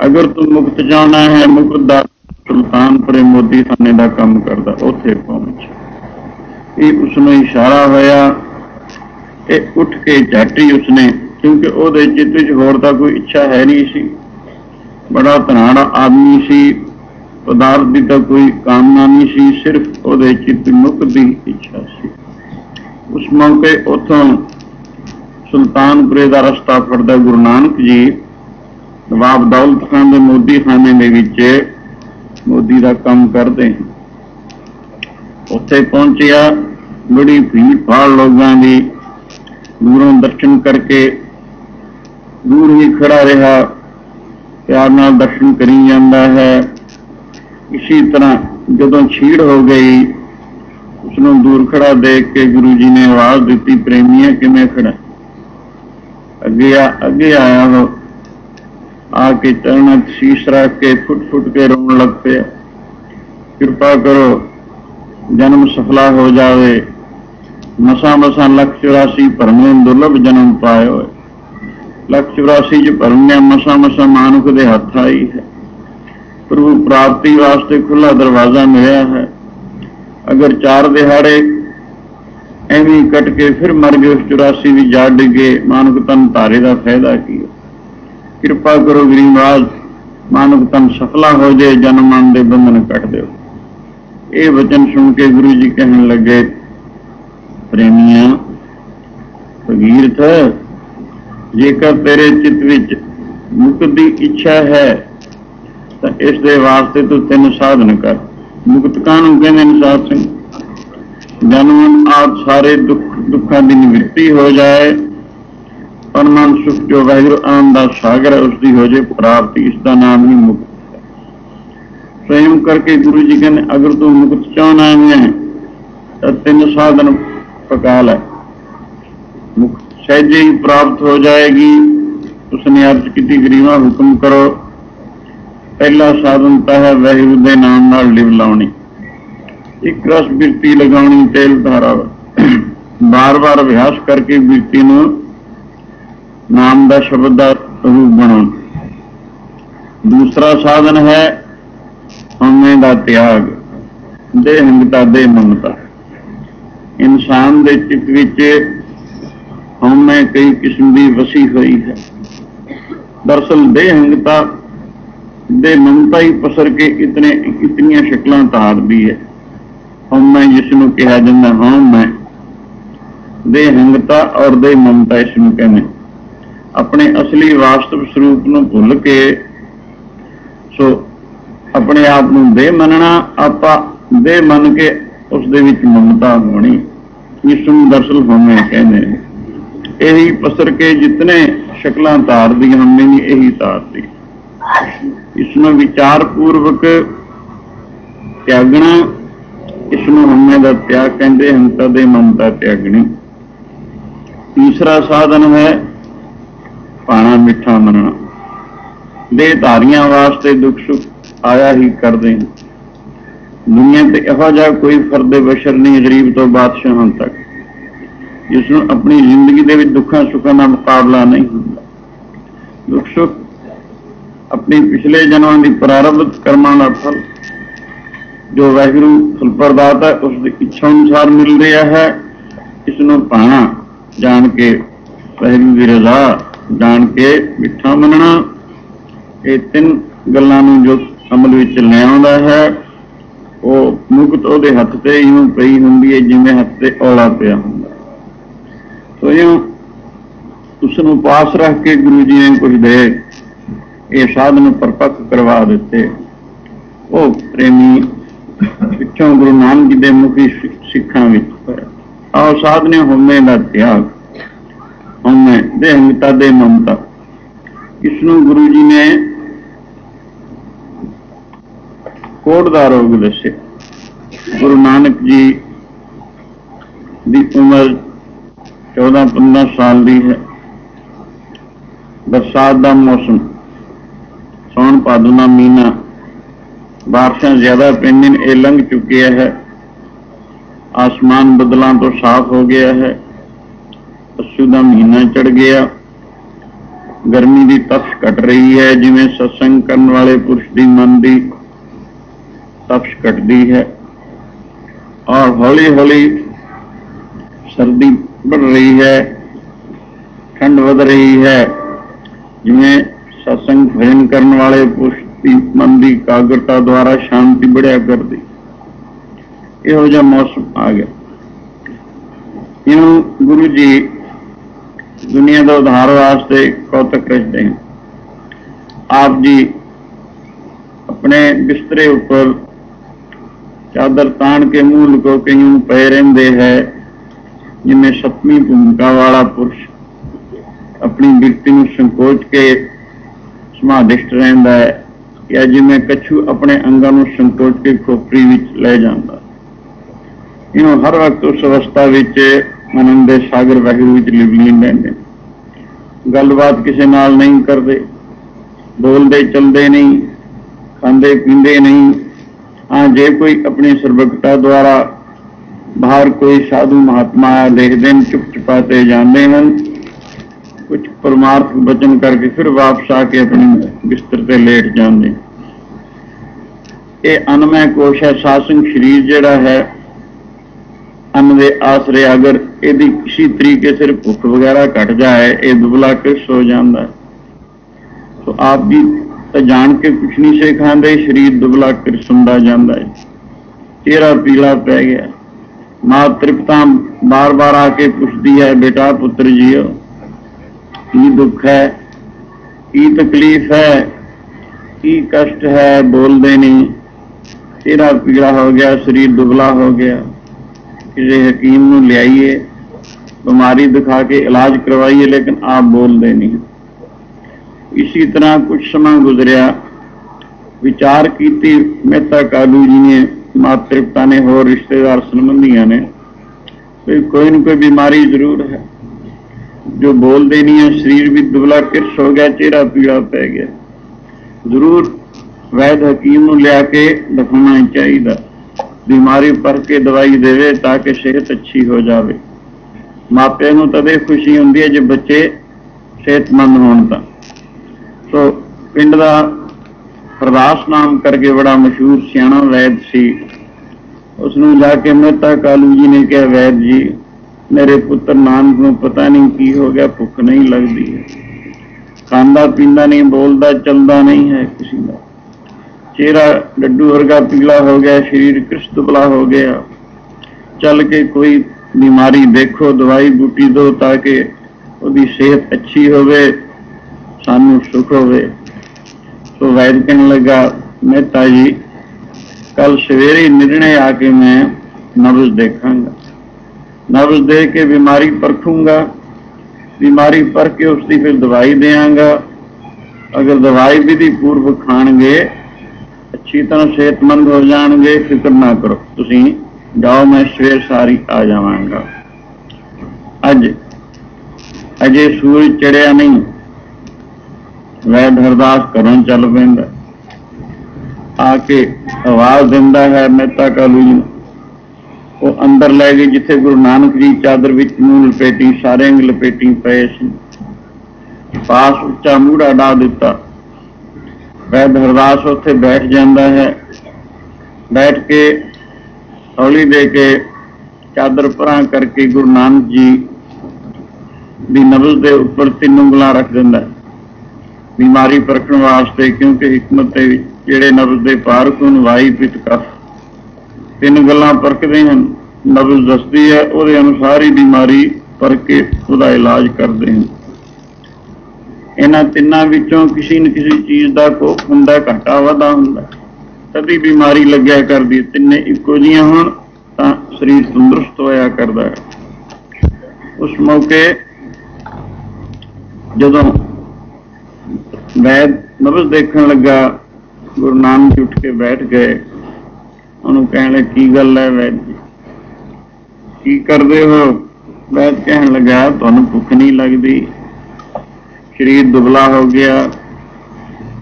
ਅਗਰ ਤੂੰ ਮੁਕਤ ਜਾਣਾ ਹੈ, ਮੁਕਤ ਦਾ ਸੁਲਤਾਨਪੁਰੇ ਮੋਦੀ ਥਾਣੇ ਦਾ ਕੰਮ ਕਰਦਾ, ਉੱਥੇ ਪਹੁੰਚ। ਇਹ ਉਸ ਨੂੰ ਇਸ਼ਾਰਾ ਹੋਇਆ ਇਹ ਉੱਠ ਕੇ ਝਾਟੀ ਉਸਨੇ, ਕਿਉਂਕਿ ਉਹਦੇ ਚਿੱਤ ਵਿੱਚ ਹੋਰ ਤਾਂ ਕੋਈ ਇੱਛਾ ਹੈ ਨਹੀਂ ਸੀ। ਬੜਾ ਧਨਾੜਾ ਆਦਮੀ ਸੀ। ਪਦਾਰਥ ਦੀ ਤਾਂ ਕੋਈ ਕਾਮਨਾ ਨਹੀਂ ਸੀ, ਸਿਰਫ ਉਹਦੇ ਚਿੱਤ ਮੁਕਤ ਦੀ ਇੱਛਾ ਸੀ। ਉਸ ਮੌਕੇ ਉਥੋਂ ਸੁਲਤਾਨਪੁਰੇ ਦਾ ਰਸਤਾ ਫੜਦਾ ਗੁਰੂ ਨਾਨਕ ਜੀ, ਨਵਾਬ ਦੌਲਤ ਖਾਨ ਦੇ ਮੋਦੀ ਖਾਨੇ ਦੇ ਵਿੱਚ ਮੋਦੀ ਦਾ ਕੰਮ ਕਰਦੇ ਉੱਥੇ ਪਹੁੰਚਿਆ, ਬੜੀ ਭੀੜ ਭਾੜ ਲੋਕਾਂ ਦੀ, ਦੂਰੋਂ ਦਰਸ਼ਨ ਕਰਕੇ ਦੂਰ ਹੀ ਖੜਾ ਰਿਹਾ, ਪਿਆਰ ਨਾਲ ਦਰਸ਼ਨ ਕਰੀ ਜਾਂਦਾ ਹੈ। ਇਸੇ ਤਰ੍ਹਾਂ ਜਦੋਂ ਛੀੜ ਹੋ ਗਈ ਉਸ ਨੂੰ ਦੂਰ ਖੜਾ ਦੇਖ ਕੇ ਗੁਰੂ ਜੀ ਨੇ ਆਵਾਜ਼ ਦਿੱਤੀ ਪ੍ਰੇਮੀਆਂ ਕਿਵੇਂ ਖੜਾ ਅੱਗੇ ਆ, ਅੱਗੇ ਆਇਆ ਉਹ ਆ ਕੇ ਚਰਨਾਂ 'ਚ ਸ਼ੀਸ਼ ਰੱਖ ਕੇ ਫੁੱਟ ਫੁੱਟ ਕੇ ਰੋਣ ਲੱਗ ਪਿਆ। ਕਿਰਪਾ ਕਰੋ, ਜਨਮ ਸਫਲਾ ਹੋ ਜਾਵੇ। ਮਸਾ ਮਸਾ ਲੱਖ 84 ਭਰਮੇ ਦੁਰਲਭ ਜਨਮ ਪਾਇਓ। ਲੱਖ 84 ਚ ਭਰਮਿਆ ਮਸਾ ਮਸਾ ਮਾਨੁਖ ਦੇ ਹੱਥ ਆਈ ਹੈ। ਪ੍ਰਭੂ ਪ੍ਰਾਪਤੀ ਵਾਸਤੇ ਖੁੱਲਾ ਦਰਵਾਜ਼ਾ ਮਿਲਿਆ ਹੈ। ਅਗਰ ਚਾਰ ਦਿਹਾੜੇ ਐਵੇਂ ਕੱਟ ਕੇ ਫਿਰ ਮਰ ਗਏ, ਉਸ 84 ਵੀ ਜਾ ਡਿੱਗੇ। ਮਾਨੁਖ ਤਨ ਧਾਰੇ ਦਾ ਫਾਇਦਾ ਕੀ ਕਿਰਪਾ ਕਰੋ ਗਰੀਬਾਜ ਮਾਨੁਖ ਤਨ ਸਫਲਾ ਹੋ ਜਾਏ ਜਨਮ ਮਨ ਦੇ ਬੰਧਨ ਕੱਟ ਦਿਓ। ਇਹ ਵਚਨ ਸੁਣ ਕੇ ਗੁਰੂ ਜੀ ਕਹਿਣ ਲੱਗੇ, ਪ੍ਰੇਮੀਆਂ, ਭਗੀਰਥ, ਜੇਕਰ ਤੇਰੇ ਚਿੱਤ ਵਿੱਚ ਮੁਕਤ ਦੀ ਇੱਛਾ ਹੈ ਤਾਂ ਇਸ ਦੇ ਵਾਸਤੇ ਤੂੰ ਤਿੰਨ ਸਾਧਨ ਕਰ। ਮੁਕਤ ਕਾਨੂੰ ਕਹਿੰਦੇ ਨੇ, ਸਾਧ ਸਿੰਘ ਜਨਮ ਆਪ ਸਾਰੇ ਦੁੱਖ, ਦੁੱਖਾਂ ਦੀ ਨਿਵਰਤੀ ਹੋ ਜਾਏ। ਪਰਮਾਨ ਸੁਖ ਜੋ ਵਾਹਿਗੁਰੂ ਆਨੰਦ ਦਾ ਸਾਗਰ ਹੈ, ਉਸ ਦੀ ਹੋ ਜੇ ਪ੍ਰਾਪਤੀ, ਇਸ ਦਾ ਨਾਮ ਹੀ ਮੁਕਤ ਹੈ। ਸਵੈਮ ਕਰਕੇ ਗੁਰੂ ਜੀ ਕਹਿੰਦੇ, ਅਗਰ ਤੂੰ ਮੁਕਤ ਚਾਹਨਾ ਹੈ ਤਾਂ ਤਿੰਨ ਸਾਧਨ ਪਕਾ ਲੈ। ਮੁਕਤ ਸਹਿਜੇ ਹੀ ਪ੍ਰਾਪਤ ਹੋ ਜਾਏਗੀ। ਉਸਨੇ ਅਰਜ ਕੀਤੀ ਗਰੀਵਾ ਹੁਕਮ ਕਰੋ। ਪਹਿਲਾ ਸਾਧਨ ਤਾਂ ਹੈ ਵਾਹਿਗੁਰੂ ਦੇ ਨਾਮ ਨਾਲ ਲਿਵ ਲਾਉਣੀ। ਇੱਕ ਰਸ ਬਿਰਤੀ ਲਗਾਉਣੀ, ਤੇਲ ਧਾਰਾ। ਬਾਰ-ਬਾਰ ਅਭਿਆਸ ਕਰਕੇ ਬਿਰਤੀ ਨੂੰ ਨਾਮ ਦਾ ਸ਼ਬਦ ਦਾ ਰੂਪ ਬਣਾਉਣਾ। ਦੂਸਰਾ ਸਾਧਨ ਹੈ ਹਉਮੈ ਦਾ ਤਿਆਗ, ਦੇਹੰਗਤਾ ਦੇ ਮਮਤਾ। ਇਨਸਾਨ ਦੇ ਚਿੱਤ ਵਿੱਚ ਹਉਮੈ ਕਈ ਕਿਸਮ ਦੀ ਵਸੀ ਹੋਈ ਹੈ। ਦਰਸਲ ਦੇਹੰਗਤਾ ਦੇ ਮਮਤਾ ਹੀ ਪਸਰ ਕੇ ਇਤਨੇ, ਇਤਨੀਆਂ ਸ਼ਕਲਾਂ ਧਾਰਦੀ ਹੈ। ਹਉਮੈ ਜਿਸ ਨੂੰ ਕਿਹਾ ਜਾਂਦਾ ਹਮ ਮੈਂ। ਦੇ ਹੰਗਤਾ ਔਰ ਦੇ ਮਮਤਾ ਇਸ ਨੂੰ ਕਹਿੰਦੇ ਆਪਣੇ ਅਸਲੀ ਵਾਸਤਵ ਸਰੂਪ ਨੂੰ ਭੁੱਲ ਕੇ, ਸੋ ਆਪਣੇ ਆਪ ਨੂੰ ਦੇ ਮੰਨਣਾ, ਆਪਾਂ ਦੇ ਮੰਨ ਕੇ ਉਸ ਦੇ ਵਿੱਚ ਮਮਤਾ ਹੋਣੀ ਇਸ ਨੂੰ ਦਰਸਲ ਹਉਮੈ ਕਹਿੰਦੇ ਇਹੀ ਪਸਰ ਕੇ ਜਿਤਨੇ ਸ਼ਕਲਾਂ ਧਾਰਦੀ ਹਮੇ ਨਹੀਂ ਇਹੀ ਧਾਰਦੀ ਇਸ ਨੂੰ ਵਿਚਾਰ ਪੂਰਵਕ ਤਿਆਗਣਾ ਇਸ ਨੂੰ ਹਮੇ ਦਾ ਤਿਆਗ ਕਹਿੰਦੇ ਹਨ, ਤਦੇ ਮਮਤਾ ਤਿਆਗਣੀ। ਤੀਸਰਾ ਸਾਧਨ ਹੈ ਪਾਣਾ ਮਿੱਠਾ ਮੰਨਣਾ। ਦੇ ਧਾਰੀਆਂ ਵਾਸਤੇ ਦੁੱਖ ਸੁੱਖ ਆਇਆ ਹੀ ਕਰਦੇ ਹਨ। ਦੁਨੀਆ ਤੇ ਇਹੋ ਜਿਹਾ ਕੋਈ ਫਰਦੇ ਬਸ਼ਰ ਨਹੀਂ ਗਰੀਬ ਤੋਂ ਬਾਦਸ਼ਾਹਾਂ ਤੱਕ। ਜਿਸ ਨੂੰ ਆਪਣੀ ਜ਼ਿੰਦਗੀ ਦੇ ਵਿੱਚ ਦੁੱਖਾਂ ਸੁੱਖਾਂ ਦਾ ਮੁਕਾਬਲਾ ਨਹੀਂ ਹੁੰਦਾ। ਦੁੱਖ ਸੁੱਖ ਆਪਣੀ ਪਿਛਲੇ ਜਨਮਾਂ ਦੀ ਪ੍ਰਾਰਬਧ ਕਰਮਾਂ ਦਾ ਫਲ ਜੋ ਵਾਹਿਗੁਰੂ ਫਲ ਪ੍ਰਦਾਤਾ ਹੈ ਉਸ ਦੀ ਇੱਛਾ ਅਨੁਸਾਰ ਮਿਲ ਰਿਹਾ ਹੈ ਇਸ ਨੂੰ ਪਾਣਾ ਜਾਣ ਕੇ ਵਾਹਿਗੁਰੂ ਦੀ ਰਜ਼ਾ ਜਾਣ ਕੇ ਮਿੱਠਾ ਮੰਨਣਾ ਇਹ ਤਿੰਨ ਗੱਲਾਂ ਨੂੰ ਜੋ ਅਮਲ ਵਿੱਚ ਲੈ ਆਉਂਦਾ ਹੈ ਉਹ ਮੁਕਤ ਉਹਦੇ ਹੱਥ ਤੇ ਇਉਂ ਪਈ ਹੁੰਦੀ ਹੈ ਜਿਵੇਂ ਹੱਥ ਤੇ ਔਲਾ ਪਿਆ ਹੁੰਦਾ ਸੋ ਇਉਂ ਉਸ ਨੂੰ ਪਾਸ ਰੱਖ ਕੇ ਗੁਰੂ ਜੀ ਨੇ ਕੁਝ ਦੇ ਇਹ ਸਾਧਨ ਪਰਪੱਕ ਕਰਵਾ ਦਿੱਤੇ। ਉਹ ਪ੍ਰੇਮੀ ਪਿੱਛੋਂ ਗੁਰੂ ਨਾਨਕ ਜੀ ਦੇ ਮੁਖੀ ਸਿੱਖਾਂ ਵਿੱਚ ਹੋਇਆ ਆਓ ਸਾਧਨੇ ਹਉਮੈ ਦਾ ਤਿਆਗ, ਹਉਮੈ ਦੇਹਮਤਾ ਦੇ ਮਮਤਾ। ਇਸ ਨੂੰ ਗੁਰੂ ਜੀ ਨੇ ਕੋੜ ਦਾ ਰੋਗ ਦੱਸਿਆ। ਗੁਰੂ ਨਾਨਕ ਜੀ ਦੀ ਉਮਰ 14-15 ਸਾਲ ਦੀ ਹੈ। ਬਰਸਾਤ ਦਾ ਮੌਸਮ ਸੌਣ ਭਾਦੋਂ ਦਾ ਮਹੀਨਾ। ਬਾਰਿਸ਼ਾਂ ਜ਼ਿਆਦਾ ਪੈਂਦੀਆਂ ਨੇ, ਇਹ ਲੰਘ ਚੁੱਕਿਆ ਹੈ। ਆਸਮਾਨ ਬਦਲਾਂ ਤੋਂ ਸਾਫ਼ ਹੋ ਗਿਆ ਹੈ। ਅਸੂ ਦਾ ਮਹੀਨਾ ਚੜ ਗਿਆ। ਗਰਮੀ ਦੀ ਤਪਸ਼ ਘਟ ਰਹੀ ਹੈ ਜਿਵੇਂ ਸਤਸੰਗ ਕਰਨ ਵਾਲੇ ਪੁਰਸ਼ ਦੀ ਮਨ ਦੀ ਤਪਸ਼ ਘਟਦੀ ਹੈ। ਔਰ ਹੌਲੀ ਹੌਲੀ ਸਰਦੀ बढ़ ਰਹੀ ਹੈ ਠੰਡ ਵਧ ਰਹੀ ਹੈ। ਜਿਵੇਂ ਸਤਸੰਗ ਭਜਨ ਕਰਨ ਵਾਲੇ ਪੁਰਸ਼ ਦੀ ਮਨ ਦੀ ਕਾਗਰਤਾ ਦੁਆਰਾ ਸ਼ਾਂਤੀ ਬੜਿਆ ਕਰਦੀ। ਇਹੋ ਜਿਹਾ ਮੌਸਮ ਆ ਗਿਆ। ਇਹਨੂੰ ਗੁਰੂ ਜੀ ਦੁਨੀਆ ਦਾ ਉਧਾਰ ਵਾਸਤੇ ਕੌਤਕ ਰਚਦੇ ਹਨ। ਆਪ ਜੀ ਆਪਣੇ ਬਿਸਤਰੇ ਉੱਪਰ ਚਾਦਰ ਤਾਣ ਕੇ ਮੂੰਹ ਲੁਕੋ ਕੇ ਯੂੰ ਪਏ ਰਹਿੰਦੇ ਹੈ, ਜਿਵੇਂ ਸਤਵੀਂ ਭੂਮਿਕਾ ਵਾਲਾ ਪੁਰਸ਼ ਆਪਣੀ ਬਿਰਤੀ ਨੂੰ ਸੰਕੋਚ ਕੇ ਸਮਾਦਿਸ਼ਟ ਰਹਿੰਦਾ ਹੈ ਜਾਂ ਜਿਵੇਂ ਕਛੂ ਆਪਣੇ ਅੰਗਾਂ ਨੂੰ ਸੰਤੋਚ ਕੇ ਖੋਪਰੀ ਵਿੱਚ ਲੈ ਜਾਂਦਾ ਇਹਨੂੰ ਹਰ ਵਕਤ ਉਸ ਅਵਸਥਾ ਵਿੱਚ ਆਨੰਦ ਦੇ ਸਾਗਰ ਵਾਹਿਗੁਰੂ ਵਿੱਚ ਲਿਵਲੀਨ ਰਹਿੰਦੇ ਨੇ। ਗੱਲਬਾਤ ਕਿਸੇ ਨਾਲ ਨਹੀਂ ਕਰਦੇ, ਬੋਲਦੇ, ਚਲਦੇ ਨਹੀਂ, ਖਾਂਦੇ, ਪੀਂਦੇ ਨਹੀਂ ਹਾਂ, ਜੇ ਕੋਈ ਆਪਣੀ ਸਰਬਕਤਾ ਦੁਆਰਾ ਬਾਹਰ ਕੋਈ ਸਾਧੂ ਮਹਾਤਮਾ ਆਇਆ ਦੇਖਦੇ ਨੇ ਚੁੱਪ ਚੁਪਾਤੇ ਜਾਂਦੇ ਹਨ ਕੁਝ ਪਰਮਾਰਥ ਬਚਨ ਕਰਕੇ ਫਿਰ ਵਾਪਸ ਆ ਕੇ ਆਪਣੀ ਬਿਸਤਰ ਤੇ ਲੇਟ ਜਾਂਦੇ। ਇਹ ਅਨਮੈ ਕੋਸ਼ ਹੈ ਸ਼ਾਸਨ ਸਰੀਰ ਜਿਹੜਾ ਹੈ, ਅੰਨ ਦੇ ਆਸਰੇ ਅਗਰ ਇਹਦੀ ਕਿਸੇ ਤਰੀਕੇ ਸਿਰ ਭੁੱਖ ਵਗੈਰਾ ਘਟ ਜਾਏ, ਇਹ ਦੁਬਲਾ ਕੇ ਹੋ ਜਾਂਦਾ। ਸੋ ਆਪ ਜੀ ਤਾਂ ਜਾਣ ਕੇ ਕੁਛ ਨਹੀਂ ਸੇ ਖਾਂਦੇ ਸਰੀਰ ਦੁਬਲਾ ਕੇ ਸੁੰਦਾ ਜਾਂਦਾ ਹੈ। ਚਿਹਰਾ ਪੀਲਾ ਪੈ ਗਿਆ। ਮਾਂ ਤ੍ਰਿਪਤਾ ਬਾਰ-ਬਾਰ ਆ ਕੇ ਪੁੱਛਦੀ ਹੈ, ਬੇਟਾ ਪੁੱਤਰ ਜੀਓ। ਕੀ ਦੁੱਖ ਹੈ? ਕੀ ਤਕਲੀਫ ਹੈ? ਕੀ ਕਸ਼ਟ ਹੈ? ਬੋਲਦੇ ਨਹੀਂ। ਚਿਹਰਾ ਪੀੜਾ ਹੋ ਗਿਆ, ਸਰੀਰ ਦੁਬਲਾ ਹੋ ਗਿਆ। ਕਿਸੇ ਹਕੀਮ ਨੂੰ ਲਿਆਈਏ। ਬਿਮਾਰੀ ਦਿਖਾ ਕੇ ਇਲਾਜ ਕਰਵਾਈਏ, ਲੇਕਿਨ ਆਪ ਬੋਲਦੇ ਨਹੀਂ। ਇਸੀ ਤਰ੍ਹਾਂ ਕੁਝ ਸਮਾਂ ਗੁਜ਼ਰਿਆ। ਵਿਚਾਰ ਕੀਤੀ ਮਹਿਤਾ ਕਾਲੂ ਜੀ ਨੇ ਮਾਤ੍ਰਿਪਤਾ ਨੇ, ਹੋਰ ਰਿਸ਼ਤੇਦਾਰ ਸੰਬੰਧੀਆਂ ਨੇ। ਵੀ ਕੋਈ ਨਾ ਕੋਈ ਬਿਮਾਰੀ ਜ਼ਰੂਰ ਹੈ। ਜੋ ਬੋਲਦੇ ਨਹੀਂ ਹੈ ਸਰੀਰ ਵੀ ਦੁਬਲਾ ਕਿਰਸ ਹੋ ਗਿਆ, ਚਿਹਰਾ ਪੀਲਾ ਪੈ ਗਿਆ। ਜ਼ਰੂਰ ਵੈਦ ਹਕੀਮ ਨੂੰ ਲਿਆ ਕੇ ਦਿਖਾਉਣਾ ਚਾਹੀਦਾ। ਬਿਮਾਰੀ ਪਰ ਕੇ ਦਵਾਈ ਦੇਵੇ ਤਾਂ ਕਿ ਸਿਹਤ ਅੱਛੀ ਹੋ ਜਾਵੇ। ਮਾਪੇ ਨੂੰ ਤਦੇ ਖੁਸ਼ੀ ਹੁੰਦੀ ਹੈ ਜੇ ਬੱਚੇ ਸਿਹਤਮੰਦ ਹੋਣ ਤਾਂ। ਸੋ ਪਿੰਡ ਦਾ ਪ੍ਰਦਾਸ ਨਾਮ ਕਰਕੇ ਬੜਾ ਮਸ਼ਹੂਰ ਸਿਆਣਾ ਵੈਦ ਸੀ। ਉਸ ਨੂੰ ਜਾ ਕੇ ਮਹਿਤਾ ਕਾਲੂ ਜੀ ਨੇ ਕਿਹਾ, ਵੈਦ ਜੀ ਮੇਰੇ ਪੁੱਤਰ ਨਾਨਕ ਨੂੰ ਪਤਾ ਨਹੀਂ ਕੀ ਹੋ ਗਿਆ, ਭੁੱਖ ਨਹੀਂ ਲੱਗਦੀ ਹੈ। ਖਾਂਦਾ ਪੀਂਦਾ ਨਹੀਂ, ਬੋਲਦਾ ਚੱਲਦਾ ਨਹੀਂ ਹੈ ਕਿਸੇ ਦਾ। ਚਿਹਰਾ ਡੱਡੂ ਵਰਗਾ ਪੀਲਾ ਹੋ ਗਿਆ, ਸਰੀਰ ਕ੍ਰਿਸ਼ ਦੁਬਲਾ ਹੋ ਗਿਆ। ਚੱਲ ਕੇ ਕੋਈ ਬਿਮਾਰੀ ਦੇਖੋ, ਦਵਾਈ ਬੂਟੀ ਦਿਓ ਤਾਂ ਕਿ ਉਹਦੀ ਸਿਹਤ ਅੱਛੀ ਹੋਵੇ, ਸਾਨੂੰ ਸੁਖ ਹੋਵੇ। ਸੋ ਵੈਦ ਕਹਿਣ ਲੱਗਾ, ਮਹਿਤਾ ਜੀ ਕੱਲ ਸਵੇਰੇ ਨਿਰਣੇ ਆ ਕੇ ਮੈਂ ਨਬਜ਼ ਦੇਖਾਂਗਾ। ਨਬਜ਼ ਦੇ ਕੇ ਬਿਮਾਰੀ ਪਰਖੂੰਗਾ, ਬਿਮਾਰੀ ਪਰਖ ਕੇ ਉਸ ਦੀ ਫਿਰ ਦਵਾਈ ਦੇਵਾਂਗਾ ਅਗਰ ਦਵਾਈ ਵਿਧੀ ਪੂਰਵਕ ਖਾਣਗੇ, ਅੱਛੀ ਤਰ੍ਹਾਂ ਸਿਹਤਮੰਦ ਹੋ ਜਾਣਗੇ, ਫਿਕਰ ਨਾ ਕਰੋ। ਤੁਸੀਂ ਜਾਓ, ਮੈਂ ਸਵੇਰ ਸਾਰੀ ਆ ਜਾਵਾਂਗਾ। ਅੱਜ ਅਜੇ ਸੂਰਜ ਚੜਿਆ ਨਹੀਂ। ਵੈਦ ਅਰਦਾਸ ਕਰਨ ਚੱਲ ਪੈਂਦਾ। ਆ ਕੇ ਆਵਾਜ਼ ਦਿੰਦਾ ਹੈ ਮਹਿਤਾ ਕਾਲੂ ਜੀ ਉਹ ਅੰਦਰ ਲੈ ਗਏ ਜਿੱਥੇ ਗੁਰੂ ਨਾਨਕ ਜੀ ਚਾਦਰ ਵਿੱਚ ਨੂੰ ਲਪੇਟੀ ਸਾਰੇ ਅੰਗ ਲਪੇਟੀ ਪਏ ਸੀ। ਪਾਸ ਉੱਚਾ ਮੂੜਾ ਡਾ ਦਿੱਤਾ। ਵੈਦ ਹਰਦਾਸ ਉੱਥੇ ਬੈਠ ਜਾਂਦਾ ਹੈ। ਬੈਠ ਕੇ ਹੌਲੀ ਦੇ ਕੇ ਚਾਦਰ ਪਰਾਂ ਕਰਕੇ ਗੁਰੂ ਨਾਨਕ ਜੀ ਦੀ ਨਬਜ਼ ਦੇ ਉੱਪਰ ਤਿੰਨ ਉਂਗਲਾਂ ਰੱਖ ਦਿੰਦਾ ਬਿਮਾਰੀ ਪਰਖਣ ਵਾਸਤੇ ਕਿਉਂਕਿ ਹਕਮਤ ਦੇ ਜਿਹੜੇ ਨਬਜ਼ ਦੇ ਪਾਰਕ ਨੂੰ ਵਾਈ ਪਿਤ ਕਫ ਤਿੰਨ ਗੱਲਾਂ ਪਰਖਦੇ ਹਨ। ਨਬਜ਼ ਦੱਸਦੀ ਹੈ, ਉਹਦੇ ਅਨੁਸਾਰ ਹੀ ਬਿਮਾਰੀ ਪਰਖ ਕੇ ਉਹਦਾ ਇਲਾਜ ਕਰਦੇ ਹਨ। ਇਹਨਾਂ ਤਿੰਨਾਂ ਵਿੱਚੋਂ ਕਿਸੇ ਨਾ ਕਿਸੇ ਚੀਜ਼ ਦਾ ਕੋ ਹੁੰਦਾ, ਘਾਟਾ ਵਾਧਾ ਹੁੰਦਾ। ਤਦੀ ਬਿਮਾਰੀ ਲੱਗਿਆ ਕਰਦੀ ਤਿੰਨੇ ਇੱਕੋ ਜਿਹੀਆਂ ਹੋਣ, ਤਾਂ ਸਰੀਰ ਤੰਦਰੁਸਤ ਹੋਇਆ ਕਰਦਾ ਹੈ। ਉਸ ਮੌਕੇ ਜਦੋਂ ਵੈਦ ਨਬਜ਼ ਦੇਖਣ ਲੱਗਾ, ਗੁਰੂ ਨਾਨਕ ਜੀ ਉੱਠ ਕੇ ਬੈਠ ਗਏ ਉਹਨੂੰ ਕਹਿਣ ਲੱਗੇ, ਕੀ ਗੱਲ ਹੈ ਵੈਦ ਜੀ? ਕੀ ਕਰਦੇ ਹੋ? ਵੈਦ ਕਹਿਣ ਲੱਗਾ, ਤੁਹਾਨੂੰ ਭੁੱਖ ਨਹੀਂ ਲੱਗਦੀ। ਸਰੀਰ ਦੁਬਲਾ ਹੋ ਗਿਆ,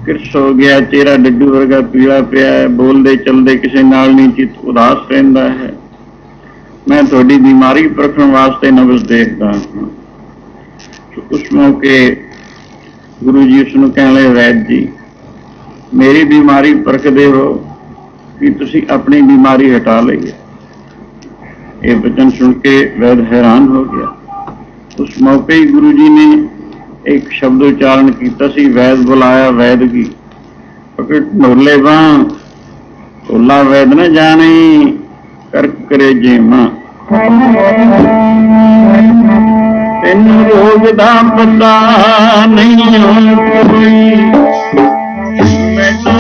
ਕਿਰਸ ਹੋ ਗਿਆ, ਚਿਹਰਾ ਡੱਡੂ ਵਰਗਾ ਪੀਲਾ ਪਿਆ ਹੈ, ਬੋਲਦੇ ਚਲਦੇ ਕਿਸੇ ਨਾਲ ਨਹੀਂ, ਚਿੱਤ ਉਦਾਸ ਰਹਿੰਦਾ ਹੈ। ਮੈਂ ਤੁਹਾਡੀ ਬਿਮਾਰੀ ਪਰਖਣ ਵਾਸਤੇ ਨਬਜ਼ ਦੇਖਦਾ ਹਾਂ। ਉਸ ਮੌਕੇ ਗੁਰੂ ਜੀ ਉਸ ਨੂੰ ਕਹਿਣ ਲੱਗੇ, ਵੈਦ ਜੀ, ਮੇਰੀ ਬਿਮਾਰੀ ਪਰਖਦੇ ਹੋ ਕਿ ਤੁਸੀਂ ਆਪਣੀ ਬਿਮਾਰੀ ਹਟਾ ਲਈਏ ਇਹ ਬਚਨ ਸੁਣ ਕੇ ਵੈਦ ਹੈਰਾਨ ਹੋ ਗਿਆ। ਉਸ ਮੌਕੇ ਹੀ ਗੁਰੂ ਜੀ ਨੇ ਇੱਕ ਸ਼ਬਦ ਉਚਾਰਨ ਕੀਤਾ ਸੀ, ਵੈਦ ਬੁਲਾਇਆ ਵੈਦ ਕੀ? ਪਕੜ ਢੋਲੇ ਬਾਂ ਢੋਲਾ ਵੈਦ ਨਾ ਜਾਣੀ, ਕਰਕ ਕਰੇ ਜੇ ਮਾਂ ਤੈਨੂੰ ਰੋਗ ਦਾ ਪਤਾ ਨਹੀਂ ਕੋਈ।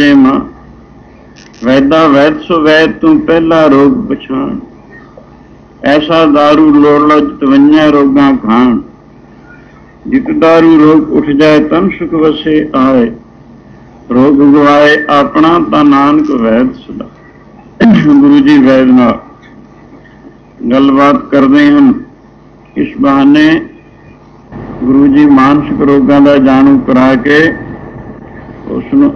ਜੇ ਮਾਂ ਵੈਦਾ ਵੈਦ ਸੋ ਵੈਦ ਤੂੰ ਪਹਿਲਾ ਰੋਗ ਪਛਾਣ ਐਸਾ दारू ਲੋੜ ਲਜ ਤਵੰਨਿਆ ਰੋਗਾਂ ਖਾਣ ਜਿਤ दारू ਰੋਗ ਉੱਠ ਜਾਏ ਤਨ ਸੁਖ ਵਸੇ ਆਏ ਰੋਗ ਗਵਾਏ ਆਪਣਾ ਤਾਂ ਨਾਨਕ ਵੈਦ ਸਦਾ ਗੁਰੂ ਜੀ ਵੈਦ ਨਾਲ ਗੱਲਬਾਤ ਕਰਦੇ ਹਨ ਇਸ ਬਹਾਨੇ ਗੁਰੂ ਜੀ ਮਾਨਸਿਕ ਰੋਗਾਂ ਦਾ ਜਾਣੂ ਕਰਾ ਕੇ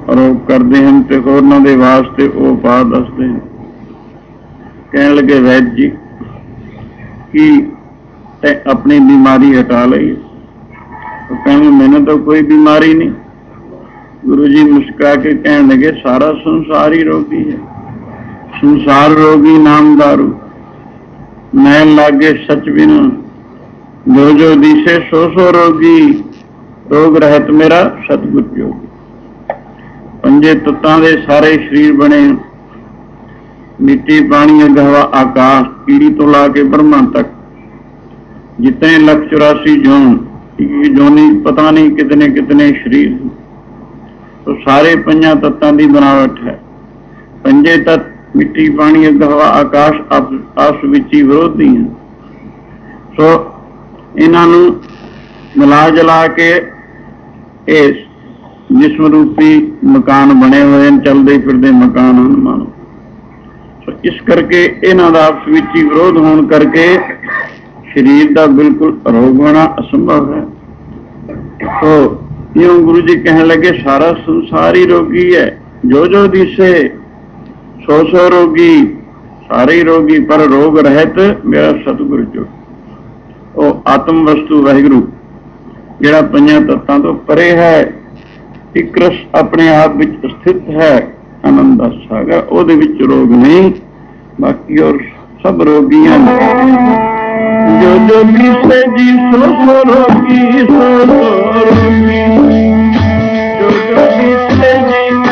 ਉਸ ਕਰਦੇ ਹਨ ਤੇ ਉਹਨਾਂ ਦੇ ਵਾਸਤੇ ਉਹ ਉਪਾਅ ਦੱਸਦੇ ਹਨ। ਕਹਿਣ ਲੱਗੇ, ਵੈਦ ਜੀ, ਕਿ ਤੇ ਆਪਣੀ ਬਿਮਾਰੀ ਹਟਾ ਲਈ। ਉਹ ਕਹਿੰਦੇ, ਮੈਨੂੰ ਤਾਂ ਕੋਈ ਬਿਮਾਰੀ ਨਹੀਂ। ਗੁਰੂ ਜੀ ਮੁਸਕਰਾ ਕੇ ਕਹਿਣ ਲੱਗੇ, ਸਾਰਾ ਸੰਸਾਰ ਹੀ ਰੋਗੀ ਹੈ। ਸੰਸਾਰ ਰੋਗੀ ਨਾਮ ਦਾਰੂ ਮੈਂ ਲਾਗੇ ਸਚ ਬਿਨ ਜੋ ਜੋ ਦਿਸੇ ਸੋ ਸੋ ਰੋਗੀ। ਰੋਗ ਰਹਿਤ ਮੇਰਾ ਸਤਿਗੁਰ ਜੋਗੀ ਪੰਜੇ ਤੱਤਾਂ ਦੇ ਸਾਰੇ ਸਰੀਰ ਬਣੇ। ਮਿੱਟੀ, ਪਾਣੀ, ਅਗਵਾ, ਆਕਾਸ਼, ਕੀੜੀ ਤੋਂ ਲਾ ਕੇ ਬ੍ਰਹਮਾ ਤੱਕ। ਜਿਤਨੇ ਲੱਖ 84 ਜੋਨ, ਇਹ ਜੋਨੀ ਪਤਾ ਨਹੀਂ ਕਿਤਨੇ ਕਿਤਨੇ ਸਰੀਰ तो ਸਾਰੇ ਪੰਜਾਂ ਤੱਤਾਂ ਦੀ ਬਣਾਵਟ ਹੈ। ਪੰਜੇ ਤੱਤ ਮਿੱਟੀ, ਪਾਣੀ, ਅਗਵਾ, ਆਕਾਸ਼ ਆਪ- ਆਪਸ ਵਿੱਚ ਹੀ ਵਿਰੋਧੀ ਹਨ। ਸੋ, ਇਹਨਾਂ ਨੂੰ ਮਿਲਾ ਜਲਾ ਕੇ ਇਹ ਜਿਸਮ ਰੂਪੀ ਮਕਾਨ ਬਣੇ ਹੋਏ ਨੇ ਚੱਲਦੇ ਫਿਰਦੇ ਮਕਾਨ ਹਨ, ਮਾਨੋ। ਸੋ ਇਸ ਕਰਕੇ ਇਹਨਾਂ ਦਾ ਆਪਸ ਵਿੱਚ ਹੀ ਵਿਰੋਧ ਹੋਣ ਕਰਕੇ ਸਰੀਰ ਦਾ ਬਿਲਕੁਲ ਰੋਗ ਹੋਣਾ ਅਸੰਭਵ ਹੈ। ਸੋ ਇਉਂ ਗੁਰੂ ਜੀ ਕਹਿਣ ਲੱਗੇ, ਸਾਰਾ ਸੰਸਾਰ ਹੀ ਰੋਗੀ ਹੈ। ਜੋ ਜੋ ਦਿਸੇ ਸੋ ਸੋ ਰੋਗੀ, ਸਾਰੇ ਹੀ ਰੋਗੀ, ਪਰ ਰੋਗ ਰਹਿਤ ਮੇਰਾ ਸਤਿਗੁਰ ਜੋ ਉਹ ਆਤਮ ਵਸਤੂ ਵਾਹਿਗੁਰੂ, ਜਿਹੜਾ ਪੰਜਾਂ ਤੱਤਾਂ ਤੋਂ ਪਰੇ ਹੈ ਇੱਕ ਰਸ ਆਪਣੇ ਆਪ ਵਿੱਚ ਸਥਿਤ ਹੈ, ਆਨੰਦ ਦਾ ਸਾਗਰ, ਉਹਦੇ ਵਿੱਚ ਰੋਗ ਨਹੀਂ, ਬਾਕੀ ਔਰ ਸਭ ਰੋਗੀਆਂ ਨੇ। ਜੋ ਜੋ ਕਿਸੇ ਜੀ ਸੋ ਸੋ ਰੋਗੀ ਸੋ ਰੋਗੀ ਜੋ ਜੋ ਕਿਸੇ ਜੀ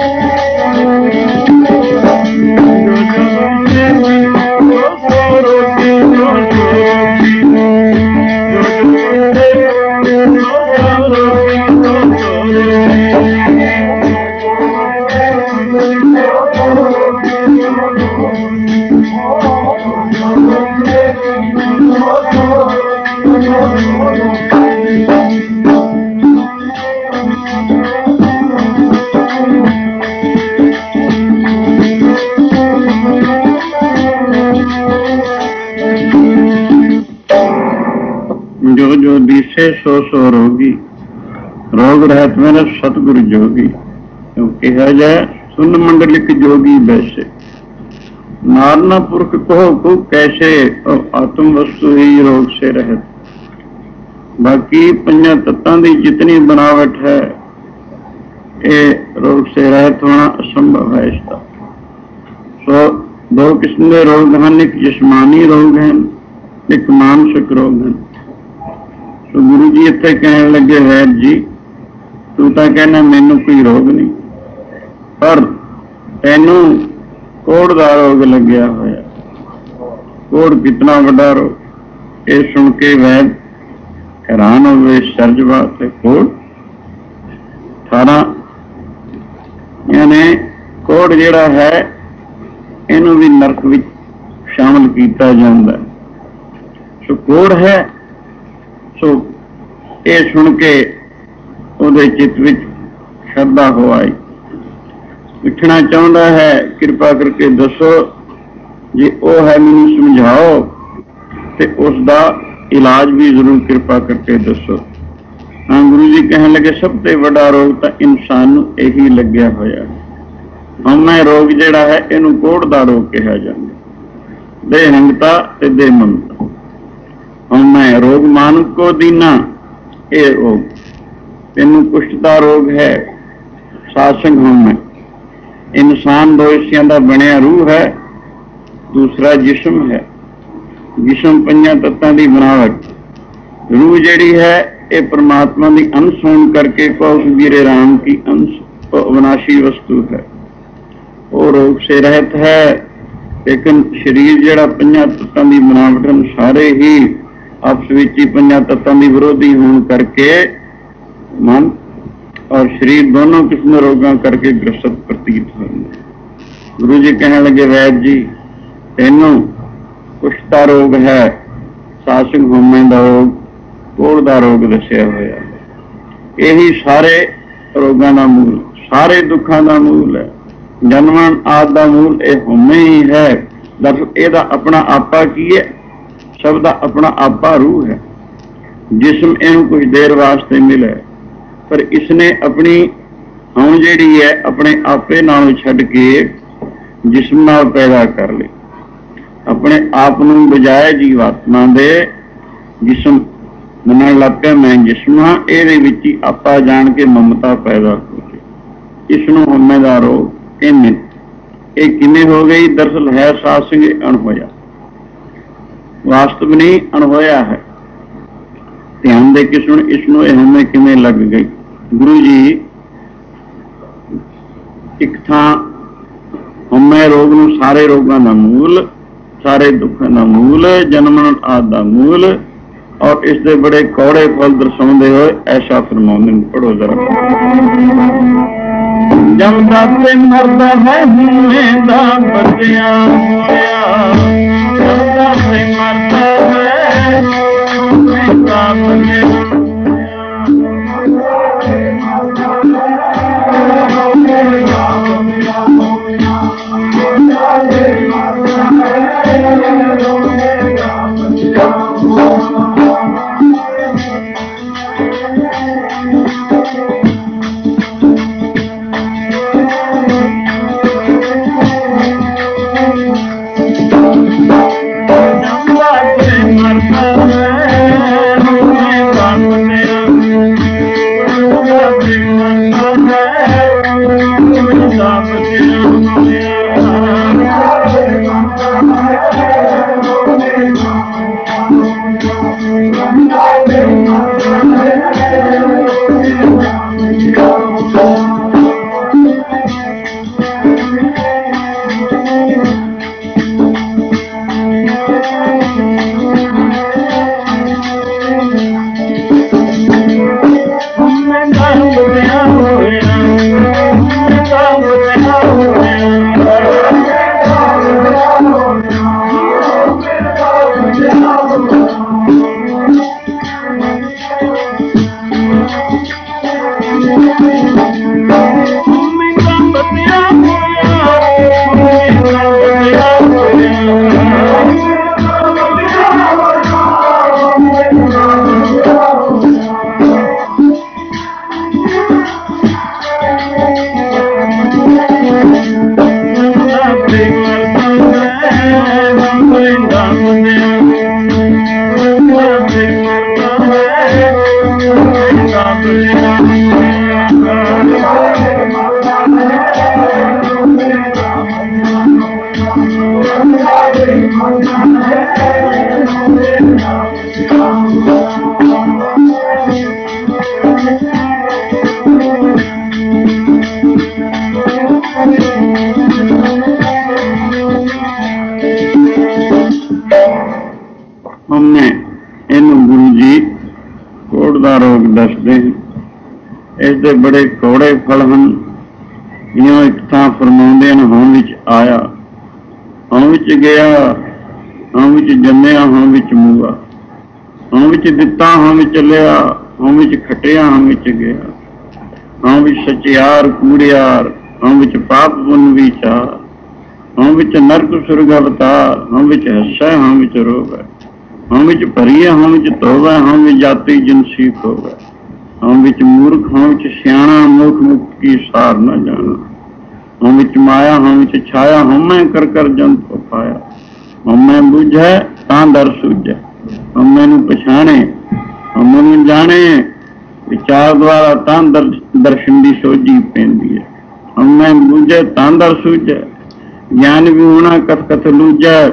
Thank you. ਰੋਗ ਰਹਿਤ ਮੇਰਾ ਸਤਿਗੁਰ ਜੋਗੀ। ਕਿਉਂਕਿ ਹੈ ਜੈ ਸੁਨ ਮੰਡਲਿਕ ਜੋਗੀ ਬੈਸੇ। ਨਾਰਨਾ ਪੁਰਖ ਕੋ ਕੋ ਕੈਸੇ ਆਤਮ ਵਸਤੂ ਹੀ ਰੋਗ ਸੇ ਰਹਿਤ। ਬਾਕੀ ਪੰਜਾਂ ਤੱਤਾਂ ਦੀ ਜਿਤਨੀ ਬਣਾਵਟ ਹੈ, ਇਹ ਰੋਗ ਸੇ ਰਹਿਤ ਹੋਣਾ ਅਸੰਭਵ ਹੈ ਇਸ ਦਾ। ਸੋ ਦੋ ਕਿਸਮ ਦੇ ਰੋਗ ਹਨ, ਇੱਕ ਜਿਸਮਾਨੀ ਰੋਗ ਹੈ ਇੱਕ ਮਾਨਸਿਕ ਰੋਗ ਹਨ। ਸੋ ਗੁਰੂ ਜੀ ਇੱਥੇ ਕਹਿਣ ਲੱਗੇ ਹੈ ਜੀ ਤੂੰ ਤਾਂ ਕਹਿੰਦਾ ਮੈਨੂੰ ਕੋਈ ਰੋਗ ਨਹੀਂ। ਪਰ ਤੈਨੂੰ ਕੋੜ ਦਾ ਰੋਗ ਲੱਗਿਆ ਹੋਇਆ। ਕੋੜ ਕਿਤਨਾ ਵੱਡਾ ਰੋਗ। ਇਹ ਸੁਣ ਕੇ ਵੈਦ ਹੈਰਾਨ ਹੋਵੇ ਸਰਜਵਾ ਤੇ ਕੋੜ। 18 ਯਾਨੀ ਕੋੜ ਜਿਹੜਾ ਹੈ, ਇਹਨੂੰ ਵੀ ਨਰਕ ਵਿੱਚ ਸ਼ਾਮਲ ਕੀਤਾ ਜਾਂਦਾ। ਸੋ ਕੋੜ ਹੈ। ਸੋ ਇਹ ਸੁਣ ਕੇ ਉਹਦੇ ਚਿੱਤ ਵਿੱਚ ਸ਼ਰਧਾ ਹੋ ਆਈ ਪੁੱਛਣਾ ਚਾਹੁੰਦਾ ਹੈ, ਕਿਰਪਾ ਕਰਕੇ ਦੱਸੋ ਜੇ ਉਹ ਹੈ ਮੈਨੂੰ ਸਮਝਾਓ ਤੇ ਉਸ ਦਾ ਇਲਾਜ ਵੀ ਜ਼ਰੂਰ ਕਿਰਪਾ ਕਰਕੇ ਦੱਸੋ। ਹਾਂ, ਗੁਰੂ ਜੀ ਕਹਿਣ ਲੱਗੇ, ਸਭ ਤੋਂ ਵੱਡਾ ਰੋਗ ਤਾਂ ਇਨਸਾਨ ਨੂੰ ਇਹੀ ਲੱਗਿਆ ਹੋਇਆ ਹੈ। ਹਉਮੈ ਰੋਗ ਜਿਹੜਾ ਹੈ, ਇਹਨੂੰ ਕੋੜ ਦਾ ਰੋਗ ਕਿਹਾ ਜਾਂਦਾ ਦੇਹੰਗਤਾ ਤੇ ਦੇਮਨਤਾ ਹਉਮੈ ਰੋਗ ਮਾਨੁ ਕੋ ਦੀਨਾ, ਇਹ ਰੋਗ। ਇਹਨੂੰ ਕੁਸ਼ਟ ਦਾ ਰੋਗ ਹੈ, ਸਾਸੰਗ ਹਉਮੈ ਇਨਸਾਨ ਦੋ ਹਿੱਸਿਆਂ ਦਾ ਬਣਿਆ ਰੂਹ ਹੈ, ਦੂਸਰਾ ਜਿਸਮ ਹੈ। ਜਿਸਮ ਪੰਜਾਂ ਤੱਤਾਂ ਦੀ ਬਣਾਵਟ। ਰੂਹ ਜਿਹੜੀ ਹੈ, ਇਹ ਪ੍ਰਮਾਤਮਾ ਦੀ ਅੰਸ਼ ਹੋਣ ਕਰਕੇ ਕੌਸ਼ ਵੀਰੇ ਰਾਮ ਕੀ ਅੰਸ਼ ਅਵਨਾਸ਼ੀ ਵਸਤੂ ਹੈ। ਉਹ ਰੋਗ ਸੇ ਰਹਿਤ ਹੈ, ਲੇਕਿਨ ਸਰੀਰ ਜਿਹੜਾ ਪੰਜਾਂ ਤੱਤਾਂ ਦੀ ਬਣਾਵਟ ਅਨੁਸਾਰੇ ਹੀ ਆਪਸ ਵਿੱਚ ਹੀ ਪੰਜਾਂ ਤੱਤਾਂ ਦੀ ਵਿਰੋਧੀ ਹੋਣ ਕਰਕੇ ਮਨ ਔਰ ਸਰੀਰ ਦੋਨੋਂ ਕਿਸਮ ਦੇ ਰੋਗਾਂ ਕਰਕੇ ਗ੍ਰਸਤ ਪ੍ਰਤੀਤ ਹੁੰਦੇ ਗੁਰੂ ਜੀ ਕਹਿਣ ਲੱਗੇ, ਵੈਦ ਜੀ, ਤੈਨੂੰ ਕੁਸ਼ਤਾ ਰੋਗ ਹੈ? ਸਾਸੰਗ ਹੋਮੇ ਦਾ ਰੋਗ ਕੋੜ ਦਾ ਰੋਗ ਦੱਸਿਆ ਹੋਇਆ ਹੈ। ਇਹੀ ਸਾਰੇ ਰੋਗਾਂ ਦਾ ਮੂਲ, ਸਾਰੇ ਦੁੱਖਾਂ ਦਾ ਮੂਲ ਹੈ। ਜਨਮਨ ਆਦ ਦਾ ਮੂਲ ਇਹ ਹੋਮੇ ਹੀ ਹੈ। ਦਰਅਸਲ ਇਹਦਾ ਆਪਣਾ ਆਪਾ ਕੀ ਹੈ? ਸਭ ਦਾ ਆਪਣਾ ਆਪਾ ਰੂਹ ਹੈ। ਜਿਸਮ ਇਹਨੂੰ ਕੁਝ ਦੇਰ ਵਾਸਤੇ ਮਿਲਿਆ ਪਰ ਇਸਨੇ ਆਪਣੀ ਹੁਣ ਜਿਹੜੀ ਹੈ ਆਪਣੇ ਆਪੇ ਨਾਲੋਂ ਛੱਡ ਕੇ ਜਿਸਮ ਨਾਲ ਪੈਦਾ ਕਰ ਲਈ। ਆਪਣੇ ਆਪ ਨੂੰ ਬਜਾਏ ਜੀਵਾਤਮਾ ਦੇ ਜਿਸਮ ਮੰਨਣ ਲੱਗ ਪਿਆ ਮੈਂ ਜਿਸਮ ਹਾਂ, ਇਹਦੇ ਵਿੱਚ ਹੀ ਆਪਾ ਜਾਣ ਕੇ ਮਮਤਾ ਪੈਦਾ ਹੋ ਗਈ। ਇਸ ਨੂੰ ਹਉਮੈ ਕਹਿੰਦੇ ਇਹ ਕਿਵੇਂ ਹੋ ਗਈ? ਦਰਸਲ ਹੈ ਸਾਧ ਸਿੰਘ ਅਣਹੋਇਆ। ਵਾਸਤਵ ਨਹੀਂ, ਅਣਹੋਇਆ ਹੈ। ਧਿਆਨ ਦੇ ਕੇ ਸੁਣ ਇਸ ਨੂੰ ਇਹ ਹਉਮੈ ਕਿਵੇਂ ਲੱਗ ਗਈ? ਗੁਰੂ ਜੀ, ਇੱਕ ਥਾਂ ਹਉਮੈ ਰੋਗ ਨੂੰ ਸਾਰੇ ਰੋਗਾਂ ਦਾ ਮੂਲ, ਸਾਰੇ ਦੁੱਖਾਂ ਦਾ ਮੂਲ ਜਨਮਨ ਆਦ ਦਾ ਮੂਲ ਔਰ ਇਸ ਦੇ ਬੜੇ ਕੌੜੇ ਫਲ ਦਰਸਾਉਂਦੇ ਹੋਏ ਐਸਾ ਫਰਮਾਉਂਦੇ ਨੇ ਪੜੋ ਜ਼ਰਾ। ਜਮਦਾ ਤੇ ਮਰਦਾ ਹੈ ਹੂਏ ਦਾ ਬਚਿਆ ਹੋਇਆ ਜਮਦਾ ਤੇ ਮਰਦਾ ਹੈ ਹੂਏ ਦਾ ਬਚਿਆ। ਕੋੜੇ ਜਿਉਂ ਇੱਕ ਥਾਂ ਫਰਮਾਉਂਦੇ ਹਨ ਹਾਂ ਵਿੱਚ ਆਇਆ ਹਾਂ ਵਿੱਚ ਗਿਆ ਹਾਂ ਵਿੱਚ ਜੰਮਿਆ ਹਾਂ ਵਿੱਚ ਮੂਆ ਹਾਂ ਵਿੱਚ ਦਿੱਤਾ ਹਾਂ ਵਿੱਚ ਲਿਆ ਹਾਂ ਵਿੱਚ ਖਟਿਆ ਹਾਂ ਵਿੱਚ ਗਿਆ ਹਾਂ ਵਿੱਚ ਸਚਿਆਰ ਕੂੜਿਆਰ ਹਾਂ ਵਿੱਚ ਪਾਪ ਪੁੰਨ ਵਿਚਾਰ ਹਾਂ ਵਿੱਚ ਨਰਕ ਸੁਰਗ ਅਵਤਾਰ ਹਾਂ ਵਿੱਚ ਹੱਸਾ ਹਾਂ ਵਿੱਚ ਰੋਗ ਹੈ ਹਾਂ ਵਿੱਚ ਭਰੀਏ ਹਾਂ ਵਿੱਚ ਤੋਬਾ ਹਾਂ ਵਿੱਚ ਜਾਤੀ ਜਿਨਸੀ ਹੋਵੇ ਹਾਂ ਵਿੱਚ ਮੂਰਖ ਹਾਂ ਵਿੱਚ ਸਿਆਣਾ ਮੁਖ ਮੁਖ ਕੀ ਸਾਰ ਨਾ ਜਾਣਾ। ਹਾਂ ਵਿੱਚ ਮਾਇਆ ਹਾਂ ਵਿੱਚ ਛਾਇਆ ਹਾਂ ਮੈਂ ਕਰ ਕਰ ਜੰਤ ਪਾਇਆ। ਹਾਂ ਮੈਂ ਬੁਝੈ, ਤਾਂ ਦਰ ਸੁਝੈ। ਹਾਂ ਮੈਨੂੰ ਪਛਾਣੇ ਹਾਂ ਮੈਨੂੰ ਜਾਣੇ। ਵਿਚਾਰ ਦੁਆਰਾ ਤਾਂ ਦਰ- ਦਰਸ਼ਨ ਦੀ ਸੋਝੀ ਪੈਂਦੀ ਹੈ। ਹਾਂ ਮੈਂ ਬੁਝੈ, ਤਾਂ ਦਰ ਸੁਝੈ। ਗਿਆਨ ਵੀ ਹੋਣਾ ਕਤ ਕਤ ਲੂਝੈ।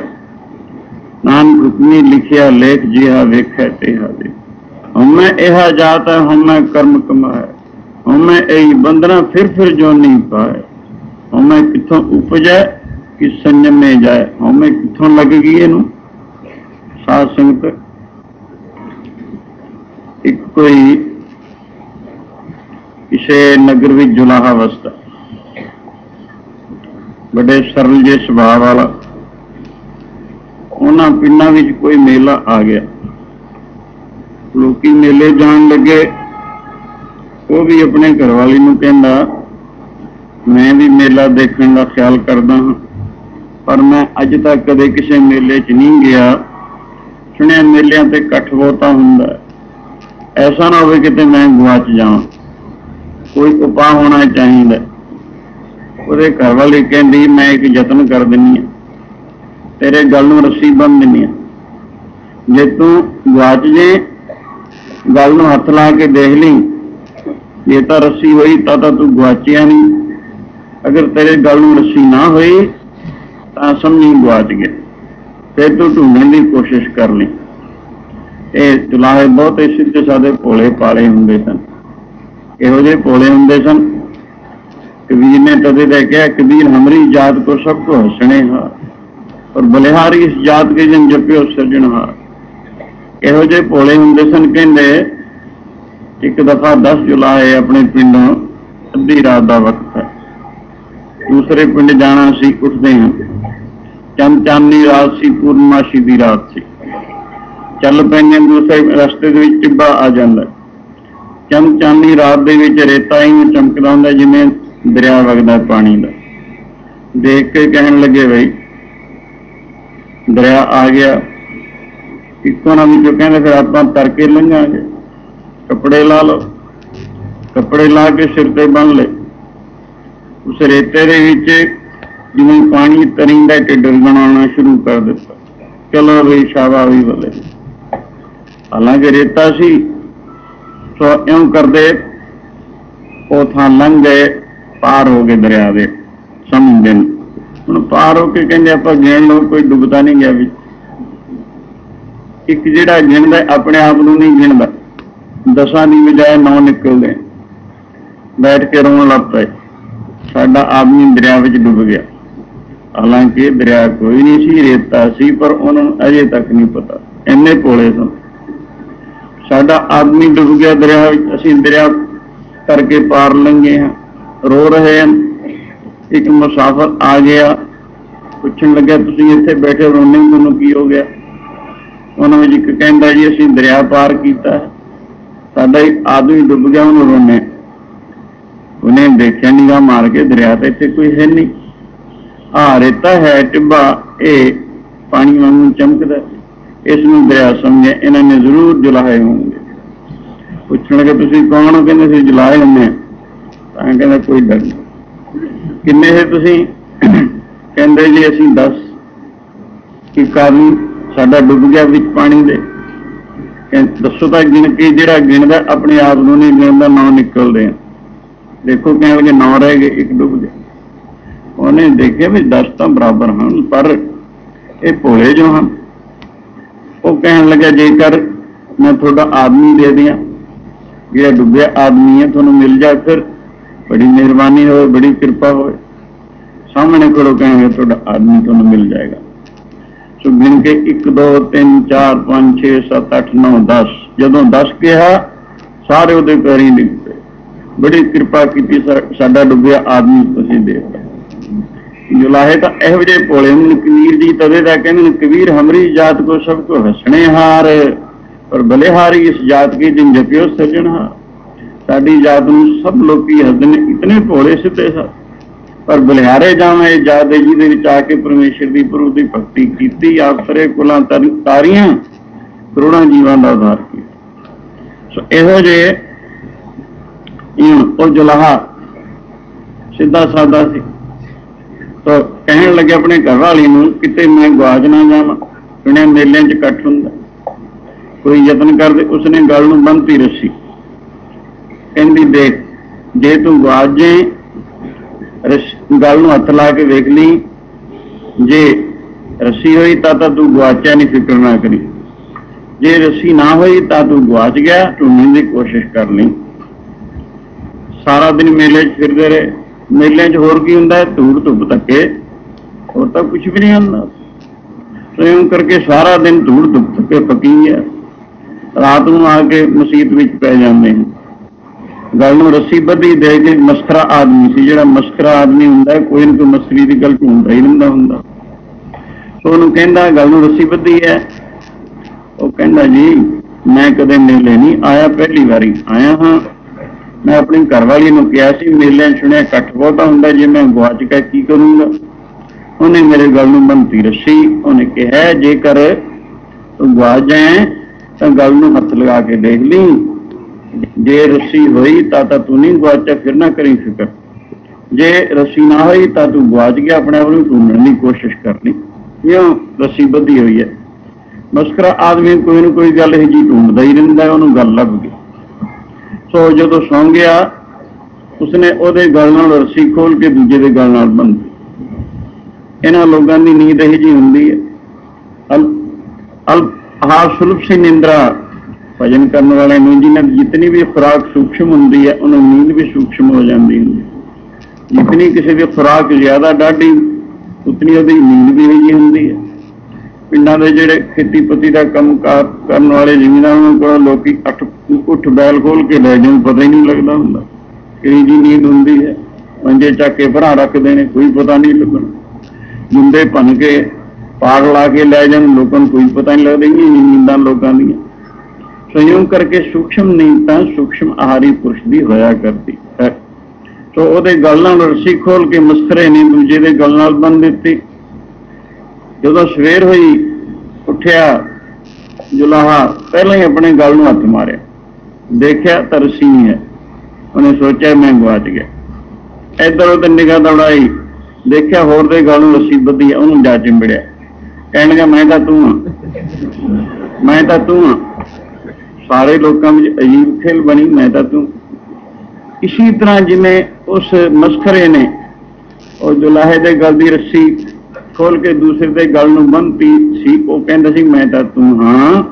ਨਾਨਕ ਹੁਕਮੀ ਲਿਖਿਆ, ਲੇਖ ਜਿਹਾ ਵੇਖੈ ਤੇ ਦੇ ਹਉਮੈ ਇਹ ਜਾਤ ਹੈ ਹਉਮੈ ਕਰਮ ਕਮਾਏ ਹਉਮੈ ਇਹੀ ਬੰਦਨਾ ਫਿਰ ਫਿਰ ਜੋ ਨਹੀਂ ਪਾਏ। ਹਉਮੈ ਕਿੱਥੋਂ ਉਪਜੈ ਕਿ ਸੰਜਮੇ ਜਾਏ? ਹਉਮੈ ਕਿੱਥੋਂ ਲੱਗ ਗਈ ਇਹਨੂੰ? ਸਾਧ ਸੰਗਤ, ਇੱਕ ਕੋਈ ਕਿਸੇ ਨਗਰ ਵਿੱਚ ਜੁਲਾਹਾ ਵਸਦਾ ਬੜੇ ਸਰਲ ਜੇ ਸੁਭਾਅ ਵਾਲਾ, ਉਹਨਾਂ ਪਿੰਡਾਂ ਵਿੱਚ ਕੋਈ ਮੇਲਾ ਆ ਗਿਆ। ਲੋਕੀ ਮੇਲੇ ਜਾਣ ਲੱਗੇ। ਉਹ ਵੀ ਆਪਣੇ ਘਰਵਾਲੀ ਨੂੰ ਕਹਿੰਦਾ, ਮੈਂ ਵੀ ਮੇਲਾ ਦੇਖਣ ਦਾ ਖਿਆਲ ਕਰਦਾ ਹਾਂ, ਪਰ ਮੈਂ ਅੱਜ ਤੱਕ ਕਦੇ ਕਿਸੇ ਮੇਲੇ 'ਚ ਨਹੀਂ ਗਿਆ। ਸੁਣਿਆ ਮੇਲਿਆਂ ਤੇ ਇਕੱਠ ਬਹੁਤਾ ਹੁੰਦਾ ਐਸਾ ਨਾ ਹੋਵੇ ਕਿਤੇ ਮੈਂ ਗੁਆਚ ਜਾਵਾਂ। ਕੋਈ ਉਪਾਅ ਹੋਣਾ ਚਾਹੀਦਾ ਉਹਦੇ ਘਰਵਾਲੀ ਕਹਿੰਦੀ, ਮੈਂ ਇੱਕ ਯਤਨ ਕਰ ਦਿੰਨੀ ਹਾਂ। ਤੇਰੇ ਗੱਲ ਨੂੰ ਰੱਸੀ ਬੰਨ ਦਿੰਨੀ ਆ ਜੇ ਤੂੰ ਗੁਆਚ ਜੇ ਗੱਲ ਨੂੰ ਹੱਥ ਲਾ ਕੇ ਦੇਖ ਲਈ, ਜੇ ਤਾਂ ਰੱਸੀ ਹੋਈ ਤਾਂ ਤਾਂ ਤੂੰ ਗਵਾਚਿਆ ਨਹੀਂ ਅਗਰ ਤੇਰੇ ਗੱਲ ਨੂੰ ਰੱਸੀ ਨਾ ਹੋਈ, ਤਾਂ ਸਮਝੀ ਗਵਾਚ ਗਿਆ। ਫਿਰ ਤੂੰ ਢੂੰਡਣ ਦੀ ਕੋਸ਼ਿਸ਼ ਕਰ ਲਈ। ਇਹ ਚੁਲਾਹੇ ਬਹੁਤ ਸਿੱਧੇ ਸਾਦੇ ਭੋਲੇ ਪਾਲੇ ਹੁੰਦੇ ਸਨ। ਇਹੋ ਜਿਹੇ ਭੋਲੇ ਹੁੰਦੇ ਸਨ ਕਬੀਰ ਨੇ ਤਦੇ ਦੇ ਕਿਹਾ, ਕਬੀਰ, ਹਮਰੀ ਜਾਤ ਕੋ ਸਭ ਕੋ ਹਸਣੇ ਹਾਂ ਔਰ ਬਲਿਹਾਰੀ ਇਸ ਜਾਤ ਕੇ ਜਨ ਜਪਿਓ ਸਿਰਜਣਹਾਰ ਇਹੋ ਜਿਹੇ ਭੋਲੇ ਹੁੰਦੇ ਸਨ ਕਹਿੰਦੇ, ਇੱਕ ਦਫਾ 10 ਜੁਲਾਈ ਆਪਣੇ ਪਿੰਡੋਂ ਅੱਧੀ ਰਾਤ ਦਾ ਵਕਤ ਹੈ। ਦੂਸਰੇ ਪਿੰਡ ਜਾਣਾ ਸੀ, ਉੱਠਦੇ ਹਾਂ। ਚੰਦ ਚਾਨਣੀ ਰਾਤ ਸੀ, ਪੂਰਨਮਾਸ਼ੀ ਦੀ ਰਾਤ ਸੀ। ਚੱਲ ਪੈਂਦੇ ਦੂਸਰੇ ਰਸਤੇ ਦੇ ਵਿੱਚ ਟਿੱਬਾ ਆ ਜਾਂਦਾ ਹੈ। ਚੰਦ ਚਾਨਣੀ ਰਾਤ ਦੇ ਵਿੱਚ ਰੇਤਾ ਹੀ ਚਮਕਦਾ ਹੁੰਦਾ, ਜਿਵੇਂ ਦਰਿਆ ਵਗਦਾ ਪਾਣੀ ਦਾ। ਦੇਖ ਕੇ ਕਹਿਣ ਲੱਗੇ, ਬਈ, ਦਰਿਆ ਆ ਗਿਆ। ਇੱਕੋ ਨਾ ਵਿੱਚੋਂ ਕਹਿੰਦੇ ਫਿਰ ਆਪਾਂ ਤਰ ਕੇ ਲੰਘਾਂਗੇ। ਕੱਪੜੇ ਲਾ ਲਓ। ਕੱਪੜੇ ਲਾ ਕੇ ਸਿਰ ਤੇ ਬੰਨ ਲਏ। ਉਸ ਰੇਤੇ ਦੇ ਵਿੱਚ ਜਿਵੇਂ ਪਾਣੀ ਤਰਿੰਦਾ ਢਿੱਡ ਬਣਾਉਣਾ ਸ਼ੁਰੂ ਕਰ ਦਿੱਤਾ। ਚਲੋ ਵੀ ਸ਼ਾਬਾ ਵੀ ਬਲੇ ਹਾਲਾਂਕਿ ਰੇਤਾ ਸੀ, ਸੋ ਇਉਂ ਕਰਦੇ ਉਹ ਥਾਂ ਲੰਘ ਗਏ, ਪਾਰ ਹੋ ਗਏ ਦਰਿਆ ਦੇ ਸਮਝਦੇ ਨੇ। ਹੁਣ ਪਾਰ ਹੋ ਕੇ ਕਹਿੰਦੇ ਆਪਾਂ ਗੇਣ ਲਓ, ਕੋਈ ਡੁੱਬਦਾ ਨਹੀਂ ਗਿਆ ਵਿੱਚ। ਇੱਕ ਜਿਹੜਾ ਗਿਣਦਾ ਆਪਣੇ ਆਪ ਨੂੰ ਨਹੀਂ ਗਿਣਦਾ ਦਸਾਂ ਦੀ ਬਜਾਏ ਨੌ ਨਿਕਲਦੇ। ਬੈਠ ਕੇ ਰੋਣ ਲੱਗ ਪਏ। ਸਾਡਾ ਆਦਮੀ ਦਰਿਆ ਵਿੱਚ ਡੁੱਬ ਗਿਆ। ਹਾਲਾਂਕਿ ਦਰਿਆ ਕੋਈ ਨਹੀਂ ਸੀ, ਰੇਤਾ ਸੀ, ਪਰ ਉਹਨਾਂ ਨੂੰ ਅਜੇ ਤੱਕ ਨਹੀਂ ਪਤਾ। ਇੰਨੇ ਕੋਲੇ ਸਨ। ਸਾਡਾ ਆਦਮੀ ਡੁੱਬ ਗਿਆ ਦਰਿਆ ਵਿੱਚ। ਅਸੀਂ ਦਰਿਆ ਕਰਕੇ ਪਾਰ ਲੰਘੇ ਹਾਂ। ਰੋ ਰਹੇ ਹਨ ਇੱਕ ਮੁਸਾਫਰ ਆ ਗਿਆ। ਪੁੱਛਣ ਲੱਗਿਆ, ਤੁਸੀਂ ਇੱਥੇ ਬੈਠੇ ਰੋਣੇ ਤੁਹਾਨੂੰ ਕੀ ਹੋ ਗਿਆ? ਉਹਨਾਂ ਵਿੱਚ ਇੱਕ ਕਹਿੰਦਾ ਜੀ, ਅਸੀਂ ਦਰਿਆ ਪਾਰ ਕੀਤਾ। ਸਾਡਾ ਇੱਕ ਆਦਮੀ ਡੁੱਬ ਗਿਆ, ਉਹਨੂੰ ਰੋਣੇ ਉਹਨੇ ਦੇਖਿਆ ਨਿਗਾਹ ਮਾਰ ਕੇ ਦਰਿਆ ਤੇ, ਇੱਥੇ ਕੋਈ ਹੈ ਨਹੀਂ ਆ ਰੇਤਾ ਹੈ ਟਿੱਬਾ, ਇਹ ਪਾਣੀ ਵਾਂਗੂ ਚਮਕਦਾ ਹੈ। ਇਸ ਨੂੰ ਦਰਿਆ ਸਮਝੇ ਇਹਨਾਂ ਨੇ ਜ਼ਰੂਰ ਜੁਲਾਏ ਹੋਣਗੇ। ਪੁੱਛਣਗੇ ਤੁਸੀਂ ਕੌਣ ਹੋ? ਕਹਿੰਦੇ, ਅਸੀਂ ਜੁਲਾਏ ਹੁੰਦੇ ਹਾਂ ਤਾਂ ਕਹਿੰਦਾ, ਕੋਈ ਡਰ ਨਹੀਂ ਕਿੰਨੇ ਹੈ ਤੁਸੀਂ? ਕਹਿੰਦੇ ਜੀ, ਅਸੀਂ 10 ਕਿ ਕਾਰਨ ਸਾਡਾ ਡੁੱਬ ਗਿਆ ਵਿੱਚ ਪਾਣੀ ਦੇ। ਦੱਸੋ ਤਾਂ ਗਿਣਤੀ ਜਿਹੜਾ ਗਿਣਦਾ ਆਪਣੇ ਆਪ ਨੂੰ ਨਹੀਂ ਗਿਣਦਾ, ਨੌ ਨਿਕਲਦੇ ਆ। ਦੇਖੋ ਕਹਿਣ ਲੱਗੇ ਨੌ ਰਹਿ ਗਏ, ਇੱਕ ਡੁੱਬ ਗਏ ਉਹਨੇ ਦੇਖਿਆ ਵੀ 10 ਤਾਂ ਬਰਾਬਰ ਹਨ, ਪਰ ਇਹ ਭੋਲੇ ਜੋ ਹਨ, ਉਹ ਕਹਿਣ ਲੱਗਾ ਜੇਕਰ ਮੈਂ ਤੁਹਾਡਾ ਆਦਮੀ ਦੇ ਦਿਆਂ, ਜਿਹੜਾ ਡੁੱਬਿਆ ਆਦਮੀ ਹੈ, ਤੁਹਾਨੂੰ ਮਿਲ ਜਾ ਫਿਰ, ਬੜੀ ਮਿਹਰਬਾਨੀ ਹੋਵੇ, ਬੜੀ ਕਿਰਪਾ ਹੋਵੇ। ਸਾਹਮਣੇ ਖੜੋ ਕਹਾਂਗੇ ਤੁਹਾਡਾ ਆਦਮੀ ਤੁਹਾਨੂੰ ਮਿਲ ਜਾਏਗਾ। ਸੋ ਗਿਣ ਕੇ 1 2 3 4 5 6 7 8 9 10 ਜਦੋਂ 10 ਕਿਹਾ, ਸਾਰੇ ਉਹਦੇ ਪੈਰੀਂ ਡਿੱਗ ਪਏ। ਬੜੀ ਕਿਰਪਾ ਕੀਤੀ ਸਾਡਾ ਡੁੱਬਿਆ ਆਦਮੀ ਤੁਸੀਂ ਦੇਖੋ ਜੁਲਾਹੇ ਤਾਂ ਇਹੋ ਜਿਹੇ ਭੋਲੇ ਨੂੰ, ਕਬੀਰ ਜੀ ਤਦੇ ਦਾ ਕਹਿੰਦੇ ਨੇ, ਕਬੀਰ ਹਮਰੀ ਜਾਤ ਕੋ ਸਭ ਕੋ ਹਸਣੇ ਹਾਰ। ਪਰ ਬਲਿਹਾਰੀ ਇਸ ਜਾਤ ਕੀ ਜਿਨ ਜਪਿਓ ਸਜਣਹਾਰ ਸਾਡੀ ਜਾਤ ਨੂੰ ਸਭ ਲੋਕੀ ਹੱਸਦੇ ਨੇ, ਇਤਨੇ ਭੋਲੇ ਸਿੱਧੇ ਸਨ ਪਰ ਬਲਿਹਾਰੇ ਜਾਵੇਂ ਇਹ ਜਾਤ ਹੈ ਜਿਹਦੇ ਵਿੱਚ ਆ ਕੇ ਪਰਮੇਸ਼ਰ ਦੀ ਪ੍ਰਭੂ ਦੀ ਭਗਤੀ ਕੀਤੀ ਆਸਰੇ ਕੁਲਾਂ ਤਾਰੀਆਂ, ਕਰੋੜਾਂ ਜੀਵਾਂ ਦਾ ਉਧਾਰ ਕੀਤਾ। ਸੋ ਇਹੋ ਜਿਹੇ ਇਹ ਉਹ ਜੁਲਾਹਾ ਸਿੱਧਾ ਸਾਦਾ ਸੀ। ਤਾਂ ਕਹਿਣ ਲੱਗੇ ਆਪਣੇ ਘਰ ਵਾਲੀ ਨੂੰ, ਕਿਤੇ ਮੈਂ ਗਵਾਚ ਨਾ ਜਾਵਾਂ ਸੁਣਿਆ ਮੇਲਿਆਂ 'ਚ ਇਕੱਠ ਹੁੰਦਾ। ਕੋਈ ਯਤਨ ਕਰਦੇ, ਉਸਨੇ ਗੱਲ ਨੂੰ ਬੰਨਤੀ ਰੱਸੀ। ਕਹਿੰਦੀ ਦੇਖ, ਜੇ ਤੂੰ ਗਵਾਚ ਜਾਏ ਗੱਲ ਨੂੰ ਹੱਥ ਲਾ ਕੇ ਵੇਖ ਲਈ। ਜੇ ਰੱਸੀ ਹੋਈ ਤਾਂ ਤਾਂ ਤੂੰ ਗਵਾਚਿਆ ਨਹੀਂ ਫਿਕਰ ਨਾ ਕਰੀ। ਜੇ ਰੱਸੀ ਨਾ ਹੋਈ ਤਾਂ ਤੂੰ ਗਵਾਚ ਗਿਆ ਢੂੰਡਣ ਦੀ ਕੋਸ਼ਿਸ਼ ਕਰ ਲਈ। ਸਾਰਾ ਦਿਨ ਮੇਲੇ 'ਚ ਫਿਰਦੇ ਰਹੇ। ਮੇਲਿਆਂ 'ਚ ਹੋਰ ਕੀ ਹੁੰਦਾ? ਹੈ ਧੂੜ ਧੁੱਪ ਧੱਕੇ। ਹੋਰ ਤਾਂ ਕੁਝ ਵੀ ਨਹੀਂ ਹੁੰਦਾ। ਸੋ ਕਰਕੇ ਸਾਰਾ ਦਿਨ ਧੂੜ ਧੁੱਪ ਧੱਕੇ ਪੱਕੀ ਹੈ ਰਾਤ ਨੂੰ ਆ ਕੇ ਮਸਜਿਦ ਵਿੱਚ ਪੈ ਜਾਂਦੇ ਹਨ ਗੱਲ ਨੂੰ ਰੱਸੀ ਬੱਧੀ ਦੇ ਕੇ ਮਸਕਰਾ ਆਦਮੀ ਸੀ, ਜਿਹੜਾ ਮਸਕਰਾ ਆਦਮੀ ਹੁੰਦਾ ਕੋਈ ਨਾ ਕੋਈ ਮਸਕਰੀ ਦੀ ਗੱਲ ਢੂੰਡਦਾ ਹੀ ਰਹਿੰਦਾ ਹੁੰਦਾ ਸੋ ਉਹਨੂੰ ਕਹਿੰਦਾ, ਗੱਲ ਨੂੰ ਰੱਸੀ ਬੱਧੀ ਹੈ। ਉਹ ਕਹਿੰਦਾ, ਜੀ, ਮੈਂ ਕਦੇ ਮੇਲੇ ਨਹੀਂ ਆਇਆ ਪਹਿਲੀ ਵਾਰੀ। ਆਇਆ ਹਾਂ। ਮੈਂ ਆਪਣੀ ਘਰਵਾਲੀ ਨੂੰ ਕਿਹਾ ਸੀ, ਮੇਲਿਆਂ ਸੁਣਿਆ ਇਕੱਠ ਬਹੁਤਾ ਹੁੰਦਾ, ਜੇ ਮੈਂ ਗਵਾਚ ਕੇ ਕੀ ਕਰੂੰਗਾ? ਉਹਨੇ ਮੇਰੇ ਗੱਲ ਨੂੰ ਬੰਤੀ ਰੱਸੀ। ਉਹਨੇ ਕਿਹਾ, ਜੇਕਰ ਤੂੰ ਗਵਾਚ ਜਾਏ, ਤਾਂ ਗੱਲ ਨੂੰ ਹੱਥ ਲਗਾ ਕੇ ਦੇਖ ਲਈ। ਜੇ ਰੱਸੀ ਹੋਈ ਤਾਂ ਤਾਂ ਤੂੰ ਨਹੀਂ ਗਵਾਚਿਆ ਫਿਰ ਨਾ ਕਰੀ ਫਿਕਰ। ਜੇ ਰੱਸੀ ਨਾ ਹੋਈ ਤਾਂ ਤੂੰ ਗਵਾਚ ਗਿਆ, ਆਪਣੇ ਆਪ ਨੂੰ ਢੂੰਡਣ ਦੀ ਕੋਸ਼ਿਸ਼ ਕਰਨੀ। ਕਿਉਂ ਰੱਸੀ ਬੱਧੀ ਹੋਈ ਹੈ। ਮਸਕਰਾ ਆਦਮੀ ਕੋਈ ਨਾ ਕੋਈ ਗੱਲ ਇਹ ਜੀ ਢੂੰਡਦਾ ਹੀ ਰਹਿੰਦਾ ਉਹਨੂੰ ਗੱਲ ਲੱਭ ਗਈ। ਸੋ ਜਦੋਂ ਸੌਂ ਗਿਆ, ਉਸਨੇ ਉਹਦੇ ਗਲ ਨਾਲ ਰੱਸੀ ਖੋਲ ਕੇ ਦੂਜੇ ਦੇ ਗਲ ਨਾਲ ਬੰਨ੍ਹ ਇਹਨਾਂ ਲੋਕਾਂ ਦੀ ਨੀਂਦ ਇਹ ਜੀ ਹੁੰਦੀ ਹੈ। ਅਲ ਅਲ ਆਹ ਸੁਲਭ ਸੀ ਨਿੰਦਰਾ। ਭਜਨ ਕਰਨ ਵਾਲੇ ਨੂੰ ਜਿਹਨਾਂ ਦੀ ਜਿਤਨੀ ਵੀ ਖੁਰਾਕ ਸੂਖਸ਼ਮ ਹੁੰਦੀ ਹੈ, ਉਹਨੂੰ ਨੀਂਦ ਵੀ ਸੂਖਸ਼ਮ ਹੋ ਜਾਂਦੀ ਹੁੰਦੀ ਹੈ। ਜਿਤਨੀ ਕਿਸੇ ਦੀ ਖੁਰਾਕ ਜ਼ਿਆਦਾ ਡਾਢੀ, ਉਤਨੀ ਉਹਦੀ ਨੀਂਦ ਵੀ ਇਹੀ ਹੁੰਦੀ ਹੈ। ਪਿੰਡਾਂ ਦੇ ਜਿਹੜੇ ਖੇਤੀਪਤੀ ਦਾ ਕੰਮ ਕਾਰ ਕਰਨ ਵਾਲੇ ਜ਼ਿਮੀਂਦਾਰਾਂ ਕੋਲ ਲੋਕੀ ਅੱਠ, ਉੱਠ ਬੈਲ ਖੋਲ ਕੇ ਲੈ ਜਾਣ, ਪਤਾ ਹੀ ਨਹੀਂ ਲੱਗਦਾ ਹੁੰਦਾ। ਕਿਹੜੀ ਜੀ ਨੀਂਦ ਹੁੰਦੀ ਹੈ। ਪੰਜੇ ਚੱਕ ਕੇ ਭਰਾ ਰੱਖਦੇ ਨੇ, ਕੋਈ ਪਤਾ ਨਹੀਂ ਲੱਗਣਾ। ਮੁੰਡੇ ਭੰਨ ਕੇ ਪਾਗ ਲਾ ਕੇ ਲੈ ਜਾਣ, ਲੋਕਾਂ ਨੂੰ ਕੋਈ ਪਤਾ ਨਹੀਂ ਲੱਗਦਾ ਇਹ ਨੀਂਦਾਂ ਲੋਕਾਂ ਦੀਆਂ। ਸੰਯੋਗ ਕਰਕੇ ਸੂਖਸ਼ਮ ਨਹੀਂ ਤਾਂ ਸੂਖਸ਼ਮ ਆਹਾਰੀ ਪੁਰਸ਼ ਦੀ ਹੋਇਆ ਕਰਦੀ ਹੈ। ਸੋ ਉਹਦੇ ਗਲ ਨਾਲ ਰੱਸੀ ਖੋਲ ਕੇ ਮਸਤਰੇ ਨੇ ਦੂਜੇ ਦੇ ਗਲ ਨਾਲ ਬੰਨ ਦਿੱਤੀ। ਜਦੋਂ ਸਵੇਰ ਹੋਈ, ਉੱਠਿਆ, ਜੁਲਾਹਾ, ਪਹਿਲਾਂ ਹੀ ਆਪਣੇ ਗਲ ਨੂੰ ਹੱਥ ਮਾਰਿਆ। ਦੇਖਿਆ ਤਾਂ ਰੱਸੀ ਨਹੀਂ ਹੈ। ਉਹਨੇ ਸੋਚਿਆ ਮੈਂ ਗਵਾਚ ਗਿਆ। ਇੱਧਰ ਉਧਰ ਨਿਗਾਹ ਦੌੜਾਈ। ਦੇਖਿਆ ਹੋਰ ਦੇ ਗਲ ਨੂੰ ਰੱਸੀ ਬੱਧੀ ਉਹਨੂੰ ਜਾ ਚਿੰਬੜਿਆ। ਕਹਿਣ ਲੱਗਾ, ਮੈਂ ਤਾਂ ਤੂੰ ਹਾਂ। ਮੈਂ ਤਾਂ ਤੂੰ ਹਾਂ। ਸਾਰੇ ਲੋਕਾਂ ਵਿੱਚ ਅਜੀਬ ਖੇਲ ਬਣੀ, ਮੈਂ ਤਾਂ ਤੂੰ ਇਸੇ ਤਰ੍ਹਾਂ ਜਿਵੇਂ ਉਸ ਮਸਖਰੇ ਨੇ, ਉਹ ਜੁਲਾਹੇ ਦੇ ਗਲ ਦੀ ਰੱਸੀ ਖੋਲ ਕੇ ਦੂਸਰੇ ਦੇ ਗਲ ਨੂੰ ਬੰਨਤੀ ਸੀ, ਉਹ ਕਹਿੰਦਾ ਸੀ, ਮੈਂ ਤਾਂ ਤੂੰ ਹਾਂ।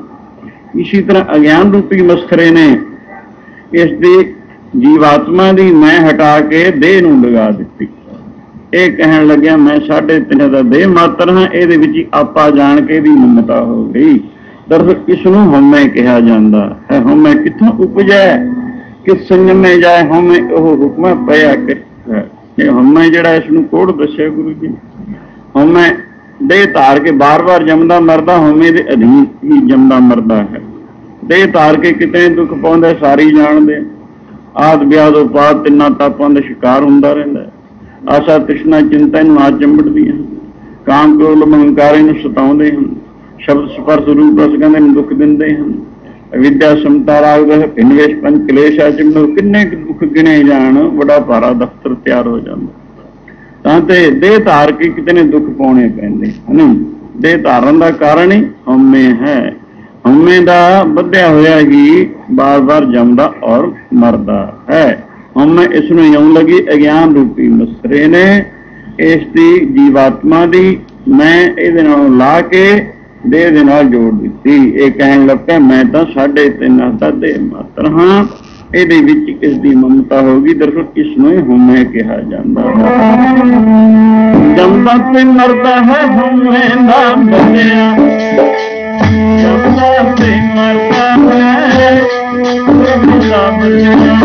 ਇਸੇ ਤਰ੍ਹਾਂ ਅਗਿਆਨ ਰੂਪੀ ਮਸਖਰੇ ਨੇ, ਇਸ ਦੀ ਜੀਵਾਤਮਾ ਦੀ ਮੈਂ ਹਟਾ ਕੇ ਦੇਹ ਨੂੰ ਲਗਾ ਦਿੱਤੀ। ਇਹ ਕਹਿਣ ਲੱਗਿਆ, ਮੈਂ ਸਾਢੇ ਤਿੰਨ ਦਾ ਦੇਹ ਮਾਤਰ ਹਾਂ, ਇਹਦੇ ਵਿੱਚ ਹੀ ਆਪਾ ਜਾਣ ਕੇ ਦੀ ਮਮਤਾ ਹੋ ਗਈ। ਦਰਅਸਲ ਇਸ ਨੂੰ ਹਉਮੈ ਕਿਹਾ ਜਾਂਦਾ ਹੈ? ਹਉਮੈ ਕਿੱਥੋਂ ਉਪਜੈ? ਕਿ ਸੰਜਮੇ ਜਾਏ ਹਉਮੈ? ਉਹ ਹੁਕਮ ਪਿਆ ਕਿ ਇਹ ਹਉਮੈ ਜਿਹੜਾ ਇਸ ਨੂੰ ਕੋੜ ਦੱਸਿਆ ਗੁਰੂ ਜੀ। ਨੇ। ਹਉਮੈ ਦੇਹ ਧਾਰ ਕੇ ਬਾਰ-ਬਾਰ ਜੰਮਦਾ ਮਰਦਾ, ਹਉਮੈ ਦੇ ਅਧੀਨ ਹੀ ਜੰਮਦਾ ਮਰਦਾ ਹੈ। ਦੇਹ ਧਾਰ ਕੇ ਕਿਤੇ ਦੁੱਖ ਪਾਉਂਦਾ, ਸਾਰੀ ਜਾਣਦੇ। ਆਦ ਵਿਆਦ ਉਪਾਦ ਤਿੰਨਾਂ ਤਾਪਾਂ ਦਾ ਸ਼ਿਕਾਰ ਹੁੰਦਾ ਰਹਿੰਦਾ ਆਸਾ ਤ੍ਰਿਸ਼ਨਾ ਚਿੰਤਾ ਨੂੰ ਆ ਚੰਬੜਦੀਆਂ ਹਨ। ਕਾਮ ਕ੍ਰੋਧ ਮਹੰਕਾਰ ਨੂੰ ਸਤਾਉਂਦੇ ਹਨ। ਸ਼ਬਦ ਸਪਰਸ਼ ਰੂਪ ਰਸ ਕਹਿੰਦੇ ਨੂੰ, ਦੁੱਖ ਦਿੰਦੇ ਹਨ। ਅਵਿਦਿਆ ਸਮਤਾ ਰਾਗ ਦਾ ਪਿਨਵੇਸ਼ ਪੰਜ ਕਲੇਸ਼ ਆ ਚਿੰਬੜ ਕਿੰਨੇ ਕੁ ਦੁੱਖ ਗਿਣੇ ਜਾਣ, ਬੜਾ ਭਾਰਾ ਦਫ਼ਤਰ ਤਿਆਰ ਹੋ ਜਾਂਦਾ। ਤਾਂ ਤੇ ਦੇਹ ਧਾਰ ਕੇ ਕਿਤੇ ਦੁੱਖ ਪਾਉਣੇ ਪੈਂਦੇ, ਹਨ? ਦੇਹ ਧਾਰਨ ਦਾ ਕਾਰਨ ਹੀ ਹਉਮੈ ਹੈ। ਹਉਮੈ ਦਾ ਵਧਿਆ ਹੋਇਆ ਹੀ ਬਾਰ-ਬਾਰ ਜੰਮਦਾ ਔਰ ਮਰਦਾ ਹੈ। ਹਉਮੈ ਇਸ ਨੂੰ ਇਉਂ ਲੱਗੀ, ਅਗਿਆਨ ਰੂਪੀ ਮਸਰੇ ਨੇ, ਇਸ ਦੀ ਜੀਵਾਤਮਾ ਦੀ ਮੈਂ ਇਹਦੇ ਨਾਲ ਲਾ ਕੇ ਦੇਹ ਦੇ ਨਾਲ ਜੋੜ ਦਿੱਤੀ। ਇਹ ਕਹਿਣ ਲੱਗਾ, ਮੈਂ ਤਾਂ ਸਾਢੇ ਤਿੰਨ ਦਾ ਦੇਹ ਮਾਤਰ ਹਾਂ। ਇਹਦੇ ਵਿੱਚ ਇਸ ਦੀ ਮਮਤਾ ਹੋਗੀ ਦਰਅਸਲ ਇਸ ਨੂੰ ਹਉਮੈ ਕਿਹਾ ਜਾਂਦਾ ਹੈ? ਜੰਮਦਾ ਤੇ ਮਰਦਾ ਹੈ, ਹਉਮੈ ਦਾ ਬੰਦਿਆ ਜੰਮਦਾ ਤੇ ਮਰਦਾ ਹੈ ਹਉਮੈ ਦਾ ਬੰਦਿਆ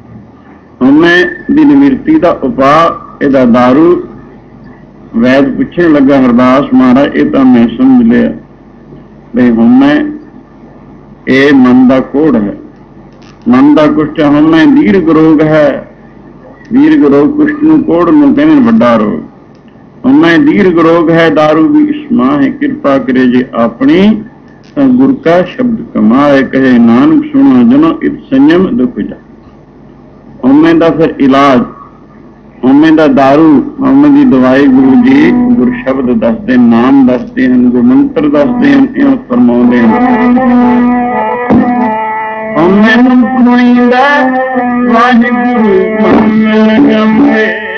ਦੱਸਦੇ ਹਉਮੈ ਦੀ ਨਿਵਰਤੀ ਦਾ ਉਪਾਅ ਇਹਦਾ दारू ਵੈਦ ਪੁੱਛਣ ਲੱਗਾ ਹਰਦਾਸ ਮਹਾਰਾਜ ਇਹ ਤਾਂ ਮੈਂ ਸਮਝ ਲਿਆ ਬਈ ਹਉਮੈ ਇਹ ਮਨ ਦਾ ਕੋੜ ਹੈ ਮਨ ਦਾ ਕੁਸ਼ਟ ਹਉਮੈ ਦੀਰਘ ਰੋਗ ਹੈ ਦੀਰਘ ਰੋਗ ਕੁਸ਼ਟ ਨੂੰ ਕੋੜ ਨੂੰ ਕਹਿੰਦੇ ਨੇ ਵੱਡਾ ਰੋਗ ਹਉਮੈ ਦੀਰਘ ਰੋਗ ਹੈ दारू ਵੀ ਇਸਮਾ ਹੈ ਕਿਰਪਾ ਕਰੇ ਜੇ ਆਪਣੀ ਤਾਂ ਗੁਰ ਕਾ ਸ਼ਬਦ ਕਮਾਏ ਕਹੇ ਨਾਨਕ ਸੁਣੋ ਜਨੋ ਇਤ ਸੰਯਮ ਦੁਖ ਜਾ ਹਉਮੈ ਦਾ ਫਿਰ ਇਲਾਜ ਹਉਮੈ ਦਾ दारू ਹਉਮੈ ਦੀ ਦਵਾਈ ਗੁਰੂ ਜੀ ਗੁਰ ਸ਼ਬਦ ਦੱਸਦੇ, ਨਾਮ ਦੱਸਦੇ ਹਨ ਗੁਰ ਮੰਤਰ ਦੱਸਦੇ ਹਨ, ਇਹ ਫਰਮਾਉਂਦੇ ਹਨ। ਹਉਮੈ ਨੂੰ ਪੁਈਂਦਾ ਵਾਹਿਗੁਰੂ, ਮਨ ਜਪੇ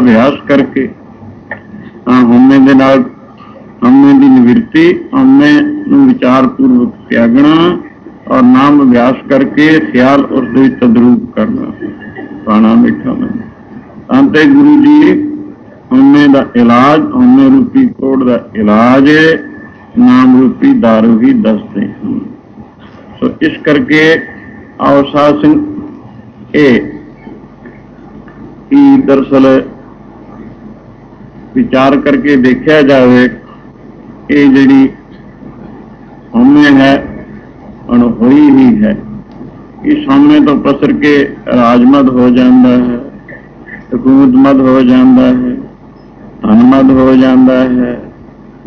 ਦਾ ਅਭਿਆਸ ਕਰਕੇ ਆ ਹਉਮੈ ਦੇ ਨਾਲ ਹਉਮੈ ਦੀ ਨਿਵਰਤੀ, ਹਉਮੈ ਨੂੰ ਵਿਚਾਰਪੂਰਵਕ ਤਿਆਗਣਾ ਔਰ ਨਾਮ ਅਭਿਆਸ ਕਰਕੇ ਖਿਆਲ ਉਸ ਦੇ ਤਦਰੂਪ ਕਰਨਾ ਖਾਣਾ ਮਿੱਠਾ ਨਹੀਂ ਤਾਂ ਗੁਰੂ ਜੀ, ਹਉਮੈ ਦਾ ਇਲਾਜ, ਹਉਮੈ ਰੂਪੀ ਕੋੜ ਦਾ ਇਲਾਜ ਨਾਮ ਰੂਪੀ ਦਾਰੂ ਹੀ ਦੱਸਦੇ ਹਨ। ਸੋ ਇਸ ਕਰਕੇ ਆਓ ਸਾਧ ਸਿੰਘ ਇਹ ਕੀ ਦਰਸਲ ਵਿਚਾਰ ਕਰਕੇ ਦੇਖਿਆ ਜਾਵੇ, ਇਹ ਜਿਹੜੀ ਹਉਮੈ ਹੈ, ਅਣਹੋਈ ਹੀ ਹੈ। ਇਸ ਹਉਮੈ ਤੋਂ ਪਸਰ ਕੇ ਰਾਜਮਦ ਹੋ ਜਾਂਦਾ ਹੈ ਹਕੂਮਤਮਦ ਹੋ ਜਾਂਦਾ ਹੈ ਧਨਮਦ ਹੋ ਜਾਂਦਾ ਹੈ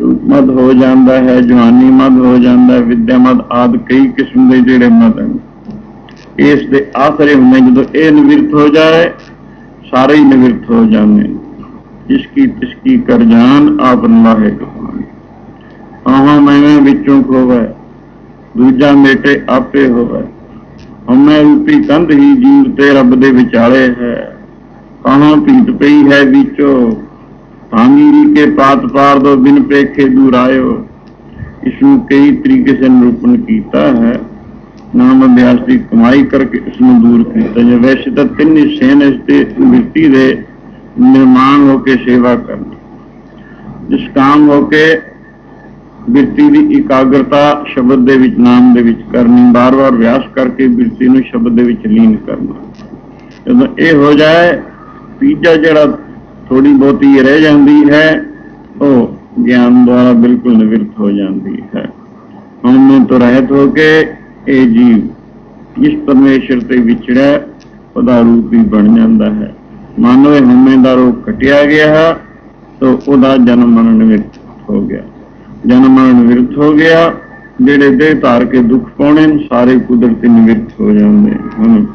ਮਦ ਹੋ ਜਾਂਦਾ ਹੈ ਜਵਾਨੀ ਮਦ ਹੋ ਜਾਂਦਾ ਹੈ ਵਿਦਿਆ ਮਦ ਆਦ ਕਈ ਕਿਸਮ ਦੇ ਜਿਹੜੇ ਮਦ ਹਨ। ਇਸ ਦੇ ਆਸਰੇ ਹੁੰਦੇ ਜਦੋਂ ਇਹ ਨਿਵਿਰਤ ਹੋ ਜਾਏ, ਸਾਰੇ ਹੀ ਨਿਵਿਰਤ ਹੋ ਜਾਂਦੇ ਨੇ ਜਿਸ ਕਰ ਜਾਨ ਆਪ ਲਾਹੇ ਕਹਾਣੀ ਆਹਾਂ ਮੈਂ ਵਿੱਚੋਂ ਖੋਵੇ ਦੂਜਾ ਮੇਟੇ ਆਪੇ ਹੋਵੇ। ਹਮੇ ਰੂਪੀ ਕੰਧ ਹੀ ਜੀਵ ਤੇ ਰੱਬ ਦੇ ਵਿਚਾਲੇ ਹੈ। ਕਹਾਂ ਭੀਤ ਪਈ ਹੈ ਵਿੱਚੋਂ? ਭਾਂਗੀਰੀ ਕੇ ਪਾਤ ਪਾਰ ਦੋ ਬਿਨ ਪੇਖੇ ਦੂਰ ਆਇਓ ਇਸ ਨੂੰ ਕਈ ਤਰੀਕੇ ਸੇ ਨਿਰੂਪਣ ਕੀਤਾ ਹੈ। ਨਾਮ ਅਭਿਆਸ ਦੀ ਕਮਾਈ ਕਰਕੇ ਇਸ ਨੂੰ ਦੂਰ ਕੀਤਾ ਜੇ ਵੈਸੇ ਤਾਂ ਤਿੰਨ ਹਿੱਸੇ ਨੇ ਇਸ ਤੇ ਮਿੱਟੀ ਦੇ ਨਿਰਮਾਣ ਹੋ ਕੇ ਸੇਵਾ ਕਰਨੀ। ਜਿਸ ਕਾਮ ਹੋ ਕੇ ਬਿਰਤੀ ਦੀ ਇਕਾਗਰਤਾ ਸ਼ਬਦ ਦੇ ਵਿੱਚ, ਨਾਮ ਦੇ ਵਿੱਚ ਕਰਨੀ, ਬਾਰ-ਬਾਰ ਅਭਿਆਸ ਕਰਕੇ ਬਿਰਤੀ ਨੂੰ ਸ਼ਬਦ ਦੇ ਵਿੱਚ ਲੀਨ ਕਰਨਾ। ਜਦੋਂ ਇਹ ਹੋ ਜਾਏ, ਤੀਜਾ ਜਿਹੜਾ ਥੋੜੀ ਬਹੁਤੀ ਰਹਿ ਜਾਂਦੀ ਹੈ, ਉਹ ਗਿਆਨ ਦੁਆਰਾ ਬਿਲਕੁਲ ਨਿਵਰਤ ਹੋ ਜਾਂਦੀ ਹੈ। ਹਉਮੈ ਤੋਂ ਰਹਿਤ ਹੋ ਕੇ ਇਹ ਜੀਵ ਇਸ ਪਰਮੇਸ਼ਰ ਤੇ ਵਿਚੜਿਆ ਉਹਦਾ ਰੂਪ ਹੀ ਬਣ ਜਾਂਦਾ ਹੈ। ਮਾਨਵੇ ਇਹ ਹਉਮੈ ਦਾ ਰੋਗ ਕਟਿਆ ਗਿਆ ਤਾਂ ਉਹਦਾ ਜਨਮ ਮਰਨ ਨਿਵਰਤ ਹੋ ਗਿਆ। ਜਨਮ ਮਰਨ ਨਿਵਰਤ ਹੋ ਗਿਆ, ਜਿਹੜੇ ਦੇਹ ਧਾਰ ਕੇ ਦੁੱਖ ਪਾਉਣੇ ਸਾਰੇ ਕੁਦਰਤੀ ਨਿਵਰਤ ਹੋ ਜਾਂਦੇ ਹਨ।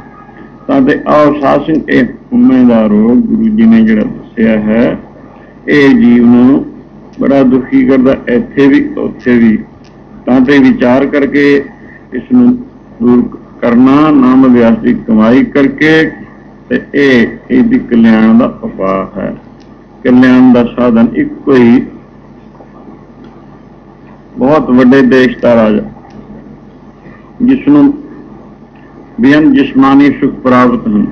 ਤਾਂ ਤੇ ਆਓ ਸਾਸਿੰ, ਇਹ ਹਉਮੈ ਦਾ ਰੋਗ ਗੁਰੂ ਜੀ ਨੇ ਜਿਹੜਾ ਦੱਸਿਆ ਹੈ, ਇਹ ਜੀਵ ਨੂੰ ਬੜਾ ਦੁਖੀ ਕਰਦਾ, ਇੱਥੇ ਵੀ, ਉੱਥੇ ਵੀ। ਤਾਂ ਤੇ ਵਿਚਾਰ ਕਰਕੇ ਇਸ ਨੂੰ ਦੂਰ ਕਰਨਾ ਨਾਮ ਅਭਿਆਸ ਦੀ ਕਮਾਈ ਕਰਕੇ ਤੇ ਇਹ ਇਹਦੀ ਕਲਿਆਣ ਦਾ ਉਪਾਅ ਹੈ। ਕਲਿਆਣ ਦਾ ਸਾਧਨ ਇੱਕੋ ਹੀ ਬਹੁਤ ਵੱਡੇ ਦੇਸ਼ ਦਾ ਰਾਜਾ ਜਿਸ ਨੂੰ ਬੇਅੰਤ ਜਿਸਮਾਨੀ ਸੁਖ ਪ੍ਰਾਪਤ ਹਨ।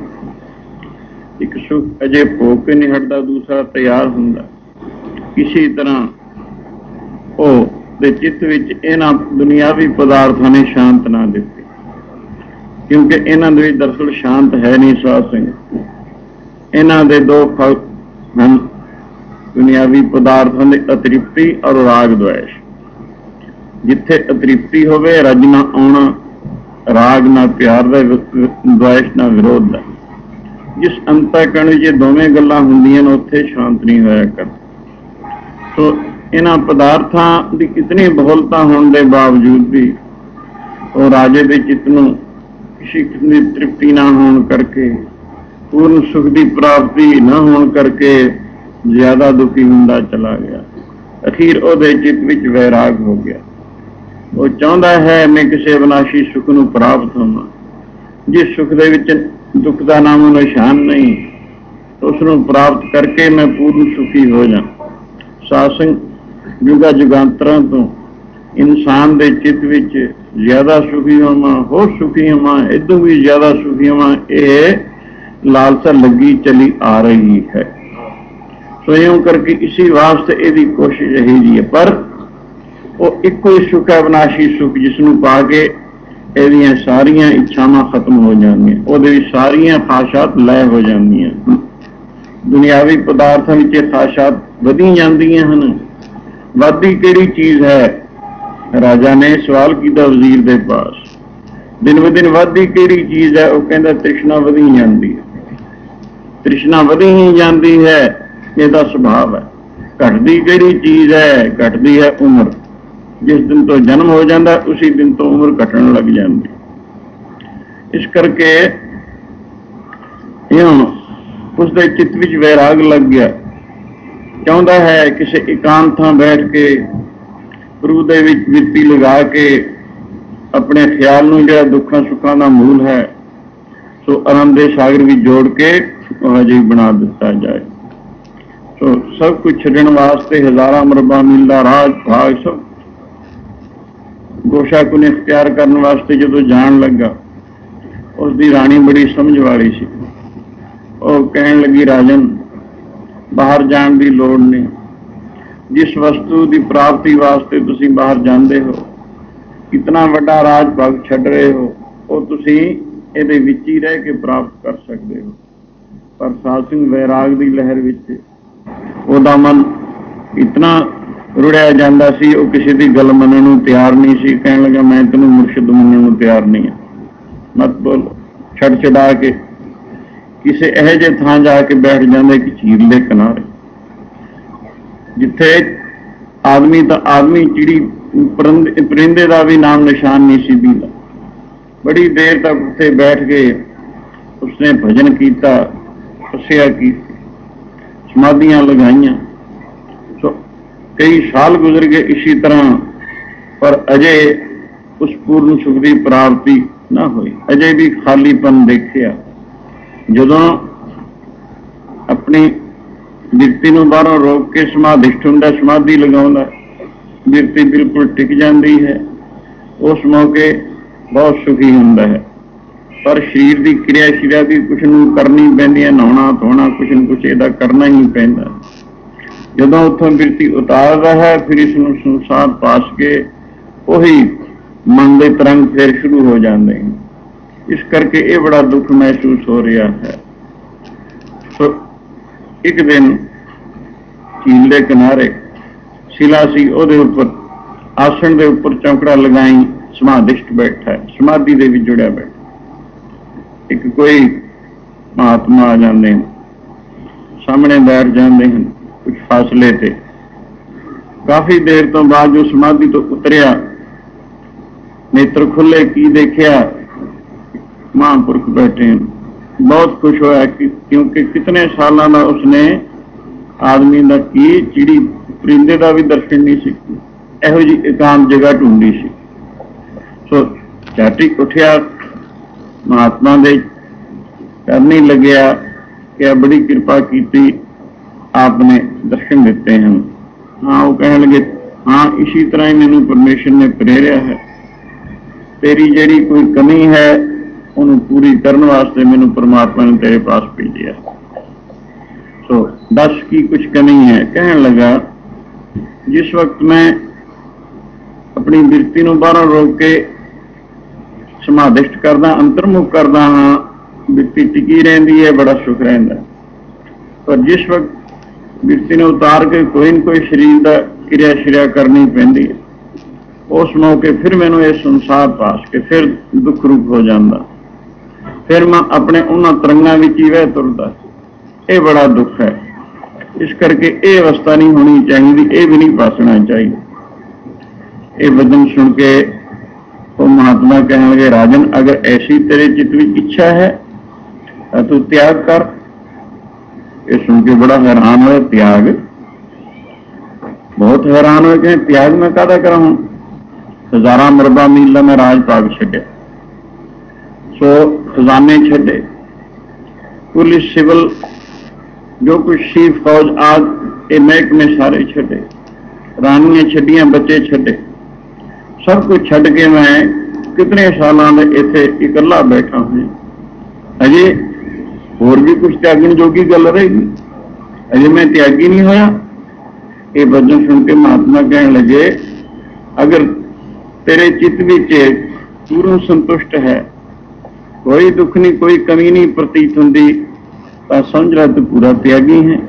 ਇੱਕ ਸੁਖ ਅਜੇ ਭੋਗ ਕੇ ਨਹੀਂ ਹਟਦਾ, ਦੂਸਰਾ ਤਿਆਰ ਹੁੰਦਾ। ਕਿਸੇ ਤਰ੍ਹਾਂ ਉਹ ਦੇ ਚਿੱਤ ਵਿੱਚ ਇਹਨਾਂ ਦੁਨਿਆਵੀ ਪਦਾਰਥਾਂ ਨੇ ਸ਼ਾਂਤ ਨਾ ਦਿੱਤੀ। ਕਿਉਂਕਿ ਇਹਨਾਂ ਦੇ ਵਿੱਚ ਦਰਸਲ ਸ਼ਾਂਤ ਹੈ ਨਹੀਂ ਸਾਧ ਸਿੰਘ ਇਹਨਾਂ ਦੇ ਦੋ ਫਲ ਹਨ, ਦੁਨਿਆਵੀ ਪਦਾਰਥਾਂ ਦੇ ਅਤ੍ਰਿਪਤੀ ਔਰ ਰਾਗ ਦ્વੈਸ਼ ਜਿੱਥੇ ਅਤ੍ਰਿਪਤੀ ਹੋਵੇ, ਰੱਜ ਨਾ ਆਉਣਾ, ਰਾਗ ਨਾ ਪਿਆਰ ਦਾ ਦੁਆਇਸ਼ ਨਾ ਵਿਰੋਧ ਦਾ। ਜਿਸ ਅੰਤਕਣ ਵਿੱਚ ਇਹ ਦੋਵੇਂ ਗੱਲਾਂ ਹੁੰਦੀਆਂ ਨੇ, ਉੱਥੇ ਸ਼ਾਂਤ ਨਹੀਂ ਹੋਇਆ ਕਰ। ਸੋ ਇਹਨਾਂ ਪਦਾਰਥਾਂ ਦੀ ਕਿਤਨੀ ਬਹੁਲਤਾ ਹੋਣ ਦੇ ਬਾਵਜੂਦ ਵੀ ਉਹ ਰਾਜੇ ਦੇ ਚਿੱਤ ਨੂੰ ਕਿਸੇ ਦੀ ਤ੍ਰਿਪਤੀ ਨਾ ਹੋਣ ਕਰਕੇ, ਪੂਰਨ ਸੁਖ ਦੀ ਪ੍ਰਾਪਤੀ ਨਾ ਹੋਣ ਕਰਕੇ ਜ਼ਿਆਦਾ ਦੁਖੀ ਹੁੰਦਾ ਚਲਾ ਗਿਆ। ਅਖੀਰ ਉਹਦੇ ਚਿੱਤ ਵਿੱਚ ਵੈਰਾਗ ਹੋ ਗਿਆ। ਉਹ ਚਾਹੁੰਦਾ ਹੈ, ਮੈਂ ਕਿਸੇ ਵਿਨਾਸ਼ੀ ਸੁਖ ਨੂੰ ਪ੍ਰਾਪਤ ਹੋਵਾਂ। ਜਿਸ ਸੁਖ ਦੇ ਵਿੱਚ ਦੁੱਖ ਦਾ ਨਾਮ ਨਿਸ਼ਾਨ ਨਹੀਂ, ਉਸ ਨੂੰ ਪ੍ਰਾਪਤ ਕਰਕੇ ਮੈਂ ਪੂਰਨ ਸੁਖੀ ਹੋ ਜਾ ਸਾਸੰਗ ਯੁਗਾ ਜੁਗਾਂਤਰਾਂ ਤੋਂ ਇਨਸਾਨ ਦੇ ਚਿੱਤ ਵਿੱਚ ਜ਼ਿਆਦਾ ਸੁਖੀ ਹੋਵਾਂ, ਹੋਰ ਸੁਖੀ ਹੋਵਾਂ ਇਦੋਂ ਵੀ ਜ਼ਿਆਦਾ ਸੁਖੀ ਹੋਵਾਂ, ਇਹ ਲਾਲਸਾ ਲੱਗੀ ਚਲੀ ਆ ਰਹੀ ਹੈ। ਸੋ ਇਉਂ ਕਰਕੇ ਇਸੇ ਵਾਸਤੇ ਇਹਦੀ ਕੋਸ਼ਿਸ਼ ਰਹੀ ਜੀ ਹੈ। ਪਰ ਉਹ ਇੱਕੋ ਹੀ ਸੁਖ ਹੈ ਵਿਨਾਸ਼ੀ ਸੁਖ ਜਿਸ ਨੂੰ ਪਾ ਕੇ ਇਹਦੀਆਂ ਸਾਰੀਆਂ ਇੱਛਾਵਾਂ ਖਤਮ ਹੋ ਜਾਂਦੀਆਂ। ਉਹਦੇ ਵਿੱਚ ਸਾਰੀਆਂ ਖਾਸ਼ਾਤ ਲੈ ਹੋ ਜਾਂਦੀਆਂ। ਦੁਨਿਆਵੀ ਪਦਾਰਥਾਂ ਵਿੱਚ ਇਹ ਖਾਸ਼ਾਤ ਵਧੀ ਜਾਂਦੀਆਂ ਹਨ। ਵਾਦੀ ਕਿਹੜੀ ਚੀਜ਼ ਹੈ? ਰਾਜਾ ਨੇ ਸਵਾਲ ਕੀਤਾ ਵਜ਼ੀਰ ਦੇ ਪਾਸ, ਦਿਨ ਬ ਦਿਨ ਵੱਧਦੀ ਕਿਹੜੀ ਚੀਜ਼ ਹੈ? ਉਹ ਕਹਿੰਦਾ, ਤ੍ਰਿਸ਼ਨਾ ਵਧੀ ਜਾਂਦੀ ਹੈ। ਤ੍ਰਿਸ਼ਨਾ ਵਧੀ ਹੀ ਜਾਂਦੀ ਹੈ, ਇਹਦਾ ਸੁਭਾਅ ਹੈ। ਘਟਦੀ ਕਿਹੜੀ ਚੀਜ਼ ਹੈ? ਘਟਦੀ ਹੈ ਉਮਰ। ਜਿਸ ਦਿਨ ਤੋਂ ਜਨਮ ਹੋ ਜਾਂਦਾ, ਉਸੇ ਦਿਨ ਤੋਂ ਉਮਰ ਘਟਣ ਲੱਗ ਜਾਂਦੀ ਇਸ ਕਰਕੇ ਇਉਂ ਉਸ ਦੇ ਚਿੱਤ ਵਿੱਚ ਵੈਰਾਗ ਲੱਗ ਗਿਆ। ਚਾਹੁੰਦਾ ਹੈ, ਕਿਸੇ ਇਕਾਂਤ ਥਾਂ ਬੈਠ ਕੇ ਗੁਰੂ ਦੇ ਵਿੱਚ ਵਿਰਤੀ ਲਗਾ ਕੇ ਆਪਣੇ ਖਿਆਲ ਨੂੰ ਜਿਹੜਾ ਦੁੱਖਾਂ ਸੁੱਖਾਂ ਦਾ ਮੂਲ ਹੈ, ਸੋ ਆਨੰਦ ਦੇ ਸਾਗਰ ਵਿੱਚ ਜੋੜ ਕੇ ਉਹ ਬਣਾ ਦਿੱਤਾ ਜਾਏ। ਸੋ ਸਭ ਕੁਝ ਛੱਡਣ ਵਾਸਤੇ ਹਜ਼ਾਰਾਂ ਮਰਬਾ ਮੀਲ ਦਾ ਰਾਜ ਭਾਗ ਸਭ। ਗੋਸ਼ਾ ਕੁਨ ਇਖਤਿਆਰ ਕਰਨ ਵਾਸਤੇ ਜਦੋਂ ਜਾਣ ਲੱਗਾ ਉਸ ਦੀ ਰਾਣੀ ਬੜੀ ਸਮਝ ਵਾਲੀ ਸੀ। ਉਹ ਕਹਿਣ ਲੱਗੀ, ਰਾਜਨ, ਬਾਹਰ ਜਾਣ ਦੀ ਲੋੜ ਨਹੀਂ। ਜਿਸ ਵਸਤੂ ਦੀ ਪ੍ਰਾਪਤੀ ਵਾਸਤੇ ਤੁਸੀਂ ਬਾਹਰ ਜਾਂਦੇ ਹੋ, ਕਿਤਨਾ ਵੱਡਾ ਰਾਜ ਭਗ ਛੱਡ ਰਹੇ ਹੋ, ਉਹ ਤੁਸੀਂ ਇਹਦੇ ਵਿੱਚ ਹੀ ਰਹਿ ਕੇ ਪ੍ਰਾਪਤ ਕਰ ਸਕਦੇ ਹੋ। ਪਰ ਸਾਧ ਸਿੰਘ ਵੈਰਾਗ ਦੀ ਲਹਿਰ ਵਿੱਚ ਉਹਦਾ ਮਨ ਇਤਨਾ ਰੁੜਿਆ ਜਾਂਦਾ ਸੀ, ਉਹ ਕਿਸੇ ਦੀ ਗੱਲ ਮੰਨਣ ਨੂੰ ਤਿਆਰ ਨਹੀਂ ਸੀ, ਕਹਿਣ ਲੱਗਾ, ਮੈਂ ਤੈਨੂੰ ਮੁਰਸ਼ਿਦ ਮੰਨਣ ਨੂੰ ਤਿਆਰ ਨਹੀਂ ਹਾਂ। ਮਤ ਬੋਲ, ਛੱਡ ਛਡਾ ਕੇ, ਕਿਸੇ ਇਹੋ ਜਿਹੇ ਥਾਂ ਜਾ ਕੇ ਬੈਠ ਜਾਂਦੇ ਕਿ ਝੀਲ ਦੇ ਕਿਨਾਰੇ। ਜਿੱਥੇ ਆਦਮੀ ਤਾਂ ਆਦਮੀ ਚਿੜੀ ਪਰਿੰਦ- ਪਰਿੰਦੇ ਦਾ ਵੀ ਨਾਮ ਨਿਸ਼ਾਨ ਨਹੀਂ ਸੀ ਦਿੰਦਾ। ਬੜੀ ਦੇਰ ਤੱਕ ਉੱਥੇ ਬੈਠ ਕੇ ਉਸਨੇ ਭਜਨ ਕੀਤਾ ਤਪੱਸਿਆ ਕੀਤੀ ਸਮਾਧੀਆਂ ਲਗਾਈਆਂ। ਸੋ ਕਈ ਸਾਲ ਗੁਜ਼ਰ ਗਏ ਇਸੇ ਤਰ੍ਹਾਂ, ਪਰ ਅਜੇ ਉਸ ਪੂਰਨ ਸੁਖ ਦੀ ਪ੍ਰਾਪਤੀ ਨਾ ਹੋਈ। ਅਜੇ ਵੀ ਖਾਲੀਪਨ ਦੇਖਿਆ। ਜਦੋਂ ਆਪਣੀ ਬਿਰਤੀ ਨੂੰ ਬਾਹਰੋਂ ਰੋਕ ਕੇ ਸਮਾਧਿਸ਼ਟ ਹੁੰਦਾ ਸਮਾਧੀ ਲਗਾਉਂਦਾ। ਬਿਰਤੀ ਬਿਲਕੁਲ ਟਿਕ ਜਾਂਦੀ ਹੈ। ਉਸ ਮੌਕੇ ਬਹੁਤ ਸੁਖੀ ਹੁੰਦਾ ਹੈ। ਪਰ ਸਰੀਰ ਦੀ ਕਿਰਿਆ ਸ਼ਿਰਿਆ ਵੀ ਕੁਛ ਨੂੰ ਕਰਨੀ ਪੈਂਦੀ ਹੈ। ਨਹਾਉਣਾ, ਧੋਣਾ, ਕੁਛ ਨੂੰ ਕੁਛ ਇਹਦਾ ਕਰਨਾ ਹੀ ਪੈਂਦਾ ਜਦੋਂ ਉੱਥੋਂ ਬਿਰਤੀ ਉਤਾਰਦਾ ਹੈ, ਫਿਰ ਇਸ ਨੂੰ ਸੰਸਾਰ ਪਾਸ ਕੇ ਉਹੀ ਮਨ ਦੇ ਤਰੰਗ ਫੇਰ ਸ਼ੁਰੂ ਹੋ ਜਾਂਦੇ ਹਨ। ਇਸ ਕਰਕੇ ਇਹ ਬੜਾ ਦੁੱਖ ਮਹਿਸੂਸ ਹੋ ਰਿਹਾ ਹੈ। ਇੱਕ ਦਿਨ ਝੀਲ ਦੇ ਕਿਨਾਰੇ ਸ਼ਿਲਾ ਸੀ, ਉਹਦੇ ਉੱਪਰ ਆਸਣ ਦੇ ਉੱਪਰ ਚੌਂਕੜਾ ਲਗਾਈ, ਸਮਾਧਿਸ਼ਟ ਬੈਠਾ ਹੈ, ਸਮਾਧੀ ਦੇ ਵਿੱਚ ਜੁੜਿਆ ਬੈਠਾ ਇੱਕ ਕੋਈ ਮਹਾਤਮਾ ਆ ਜਾਂਦੇ ਹਨ, ਸਾਹਮਣੇ ਬੈਠ ਜਾਂਦੇ ਹਨ ਕੁਝ ਫਾਸਲੇ ਤੇ। ਕਾਫੀ ਦੇਰ ਤੋਂ ਬਾਅਦ ਜੋ ਸਮਾਧੀ ਤੋਂ ਉਤਰਿਆ, ਨੇਤਰ ਖੁੱਲੇ ਕੀ ਦੇਖਿਆ? ਮਹਾਂਪੁਰਖ ਬੈਠੇ ਹਨ। ਬਹੁਤ ਖੁਸ਼ ਹੋਇਆ ਕਿ ਕਿਉਂਕਿ ਕਿਤਨੇ ਸਾਲਾਂ ਦਾ ਉਸਨੇ ਆਦਮੀ ਦਾ ਕੀ ਚਿੜੀ ਪਰਿੰਦੇ ਦਾ ਵੀ ਦਰਸ਼ਨ ਨਹੀਂ ਸੀ ਇਹੋ ਜੀ ਇਕਾਂਤ ਜਗ੍ਹਾ ਢੂੰਡੀ ਸੀ। ਸੋ ਚਾਟੀ ਉੱਠਿਆ, ਮਹਾਤਮਾ ਦੇ ਕਰਨੀ ਲੱਗਿਆ ਕਿ ਬੜੀ ਕਿਰਪਾ ਕੀਤੀ ਆਪਨੇ ਦਰਸ਼ਨ ਦਿੱਤੇ ਹਨ। ਹਾਂ, ਉਹ ਕਹਿਣ ਲੱਗੇ, ਹਾਂ, ਇਸੇ ਤਰ੍ਹਾਂ ਹੀ ਮੈਨੂੰ ਪਰਮੇਸ਼ਰ ਨੇ ਪ੍ਰੇਰਿਆ ਹੈ। ਤੇਰੀ ਜਿਹੜੀ ਕੋਈ ਕਮੀ ਹੈ ਉਹਨੂੰ ਪੂਰੀ ਕਰਨ ਵਾਸਤੇ ਮੈਨੂੰ ਪਰਮਾਤਮਾ ਨੇ ਤੇਰੇ ਪਾਸ ਭੇਜਿਆ। ਸੋ ਦੱਸ ਕੀ ਕੁਝ ਕਮੀ ਹੈ? ਕਹਿਣ ਲੱਗਾ, ਜਿਸ ਵਕਤ ਮੈਂ ਆਪਣੀ ਬਿਰਤੀ ਨੂੰ ਬਾਹਰੋਂ ਰੋਕ ਕੇ ਸਮਾਧਿਸ਼ਟ ਕਰਦਾ, ਅੰਤਰਮੁਖ ਕਰਦਾ ਹਾਂ, ਬਿਰਤੀ ਟਿਕੀ ਰਹਿੰਦੀ ਹੈ, ਬੜਾ ਸੁਖ ਰਹਿੰਦਾ। ਪਰ ਜਿਸ ਵਕਤ ਬਿਰਤੀ ਨੂੰ ਉਤਾਰ ਕੇ ਕੋਈ ਨਾ ਕੋਈ ਸਰੀਰ ਦਾ ਕਿਰਿਆ ਸ਼ਿਰਿਆ ਕਰਨੀ ਪੈਂਦੀ ਹੈ, ਉਸ ਮੌਕੇ ਫਿਰ ਮੈਨੂੰ ਇਹ ਸੰਸਾਰ ਪਾਸ ਕੇ ਫਿਰ ਦੁੱਖ ਰੂਪ ਹੋ ਜਾਂਦਾ। ਫਿਰ ਮੈਂ ਆਪਣੇ ਉਹਨਾਂ ਤਰੰਗਾਂ ਵਿੱਚ ਹੀ ਵਹਿ ਤੁਰਦਾ। ਇਹ ਬੜਾ ਦੁੱਖ ਹੈ। ਇਸ ਕਰਕੇ ਇਹ ਅਵਸਥਾ ਨਹੀਂ ਹੋਣੀ ਚਾਹੀਦੀ, ਇਹ ਵੀ ਨਹੀਂ ਪਾਸਣਾ ਚਾਹੀਦਾ। ਇਹ ਵਚਨ ਸੁਣ ਕੇ ਉਹ ਮਹਾਤਮਾ ਕਹਿਣ ਲੱਗੇ, ਰਾਜਨ, ਅਗਰ ਐਸੀ ਤੇਰੇ ਚਿੱਤ ਵਿੱਚ ਇੱਛਾ ਹੈ, ਤੂੰ ਤਿਆਗ ਕਰ। ਇਹ ਸੁਣ ਕੇ ਬੜਾ ਹੈਰਾਨ ਹੋਇਆ, ਤਿਆਗ? ਬਹੁਤ ਹੈਰਾਨ ਹੋਇਆ ਕਿ ਤਿਆਗ ਮੈਂ ਕਾਹਦਾ ਕਰਾਂ ਹੁਣ? ਹਜ਼ਾਰਾਂ ਮਰਬਾ ਮੀਲ ਦਾ ਮੈਂ ਰਾਜ ਪਾਗ ਛੱਡਿਆ। ਸੋ ਖਜ਼ਾਨੇ ਛੱਡੇ ਪੁਲਿਸ ਸਿਵਲ ਜੋ ਕੁਛ ਸੀ ਫੌਜ ਆਦ ਇਹ ਮਹਿਕਮੇ ਸਾਰੇ ਛੱਡੇ ਰਾਣੀਆਂ ਛੱਡੀਆਂ ਬੱਚੇ ਛੱਡੇ ਸਭ ਕੁਝ ਛੱਡ ਕੇ ਮੈਂ ਕਿਤਨੇ ਸਾਲਾਂ ਦੇ ਇੱਥੇ ਇਕੱਲਾ ਬੈਠਾ ਹਾਂ ਅਜੇ ਹੋਰ ਵੀ ਕੁਝ ਤਿਆਗਣ ਜੋਗੀ ਗੱਲ ਰਹੇਗੀ ਅਜੇ ਮੈਂ ਤਿਆਗੀ ਨਹੀਂ ਹੋਇਆ ਇਹ ਵਚਨ ਸੁਣ ਕੇ ਮਹਾਤਮਾ ਕਹਿਣ ਲੱਗੇ ਅਗਰ ਤੇਰੇ ਚਿੱਤ ਵਿੱਚ ਪੂਰਨ ਸੰਤੁਸ਼ਟ ਹੈ ਕੋਈ ਦੁੱਖ ਨਹੀਂ, ਕੋਈ ਕਮੀ ਨਹੀਂ ਪ੍ਰਤੀਤ ਹੁੰਦੀ, ਤਾਂ ਸਮਝ ਲੈ ਤੂੰ ਪੂਰਾ ਤਿਆਗੀ ਹੈ।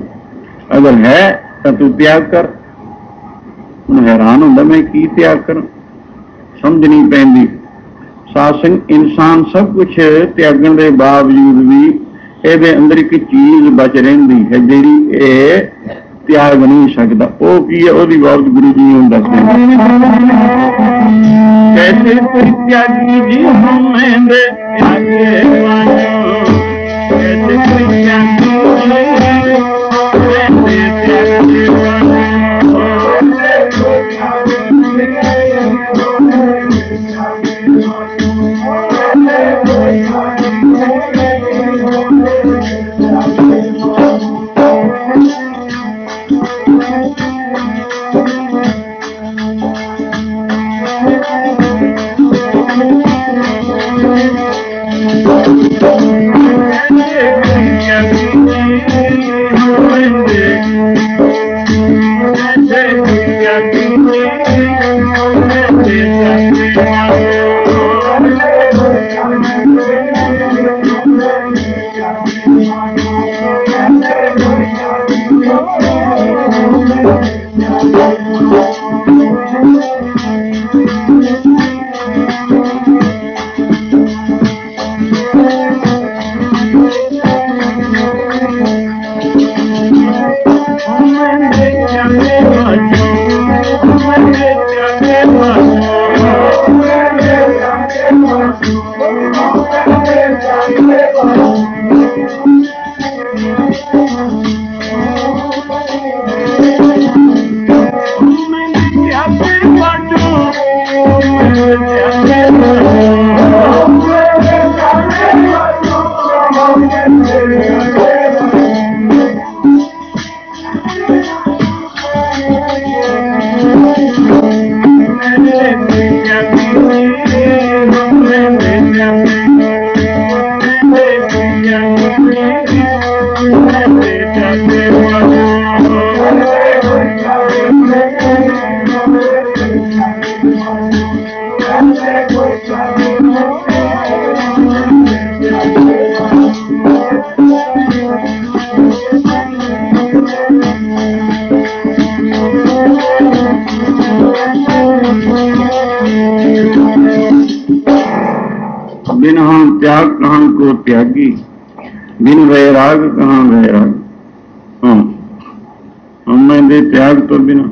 ਅਗਰ ਹੈ, ਤਾਂ ਤੂੰ ਤਿਆਗ ਕਰ। ਹੁਣ ਹੈਰਾਨ ਹੁੰਦਾ ਮੈਂ ਕੀ ਤਿਆਗ ਕਰਾਂ? ਸਮਝ ਨਹੀਂ ਪੈਂਦੀ। ਸ਼ਾਸਨ ਇਨਸਾਨ ਸਭ ਕੁਝ ਤਿਆਗਣ ਦੇ ਬਾਵਜੂਦ ਵੀ ਇਹਦੇ ਅੰਦਰ ਇੱਕ ਚੀਜ਼ ਬਚ ਰਹਿੰਦੀ ਹੈ, ਜਿਹੜੀ ਇਹ تيار بني ات گرو جي هوندا Thank you. त्याग तो बिना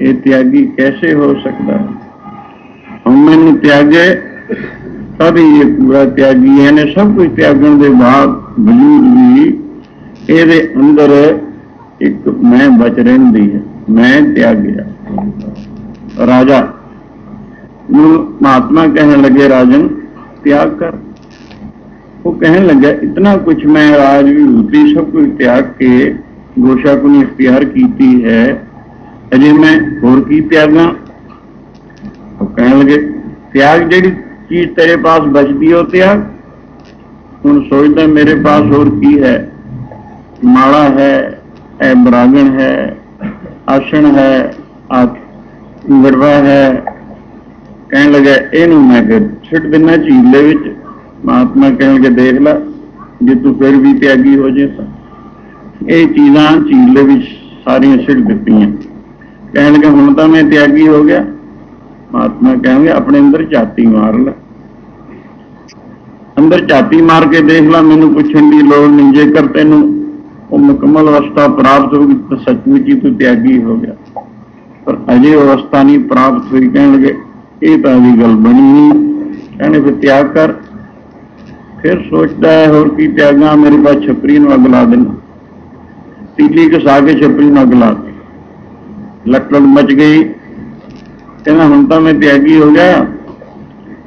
ये त्यागी कैसे हो सकता है? मैंने त्यागे तब ये पूरा त्यागी है। ने सब कुछ त्यागण के बाद वजूद भी ये अंदर एक मैं बच रही है, मैं त्याग गया राजा महात्मा कहने लगे, राजन, त्याग कर। वो कहने लगे, इतना कुछ मैं राजविभूति सब कुछ त्याग के ਗੋਸ਼ਾ ਕੋ ਨੇ ਇਖਤਿਆਰ ਕੀਤੀ ਹੈ। ਅਜੇ ਮੈਂ ਹੋਰ ਕੀ ਤਿਆਗਾਂ? ਉਹ ਕਹਿਣ ਲੱਗੇ, ਤਿਆਗ ਜਿਹੜੀ ਚੀਜ਼ ਤੇਰੇ ਪਾਸ ਬਚਦੀ ਹੋ ਤਿਆਗ। ਹੁਣ ਸੋਚਦਾ ਮੇਰੇ ਪਾਸ ਹੋਰ ਕੀ ਹੈ? ਮਾਲਾ ਹੈ ਐ ਬਰਾਗਣ ਹੈ, ਆਸ਼ਣ ਹੈ ਆ ਗੜਵਾ ਹੈ। ਕਹਿਣ ਲੱਗਾ, ਇਹਨੂੰ ਮੈਂ ਫਿਰ ਛੱਡ ਦਿੰਨਾ ਝੀਲ ਦੇ ਵਿੱਚ। ਮਹਾਤਮਾ ਕਹਿਣ ਲੱਗੇ, ਦੇਖ ਲੈ, ਜੇ ਤੂੰ ਫਿਰ ਵੀ ਤਿਆਗੀ ਹੋ ਜੇ ਤਾਂ। ਇਹ ਚੀਜ਼ਾਂ ਝੀਲ ਦੇ ਵਿੱਚ ਸਾਰੀਆਂ ਛਿੜ ਦਿੱਤੀਆਂ। ਕਹਿਣ ਲੱਗੇ ਹੁਣ ਤਾਂ ਮੈਂ ਤਿਆਗੀ ਹੋ ਗਿਆ। ਮਹਾਤਮਾ ਕਹਿੰਗੇ ਆਪਣੇ ਅੰਦਰ ਝਾਤੀ ਮਾਰ ਲੈ। ਅੰਦਰ ਝਾਤੀ ਮਾਰ ਕੇ ਦੇਖ ਲੈ, ਮੈਨੂੰ ਪੁੱਛਣ ਦੀ ਲੋੜ ਨਹੀਂ। ਜੇਕਰ ਤੈਨੂੰ ਉਹ ਮੁਕੰਮਲ ਅਵਸਥਾ ਪ੍ਰਾਪਤ ਹੋ ਗਈ, ਤਾਂ ਸੱਚਮੁੱਚ ਹੀ ਤੂੰ ਤਿਆਗੀ ਹੋ ਗਿਆ। ਪਰ ਅਜੇ ਉਹ ਅਵਸਥਾ ਨਹੀਂ ਪ੍ਰਾਪਤ ਹੋਈ। ਕਹਿਣ ਲੱਗੇ ਇਹ ਤਾਂ ਦੀ ਗੱਲ ਬਣੀ ਨਹੀਂ। ਕਹਿੰਦੇ ਫਿਰ ਤਿਆਗ ਕਰ। ਫਿਰ ਸੋਚਦਾ ਹੈ, ਹੋਰ ਕੀ ਤਿਆਗਾਂ, ਮੇਰੇ ਪਾਸ ਛਪਰੀ ਨੂੰ ਅੱਗ ਲਾ ਦੇਣਾ ਤੀਲੀ ਘਸਾ ਕੇ ਛਪਰੀ ਨੂੰ ਅੱਗ ਲਾ ਦਿੱਤੀ। ਲੱਕੜ ਮਚ ਗਈ। ਕਹਿੰਦਾ, ਹੁਣ ਤਾਂ ਮੈਂ ਤਿਆਗੀ ਹੋ ਗਿਆ।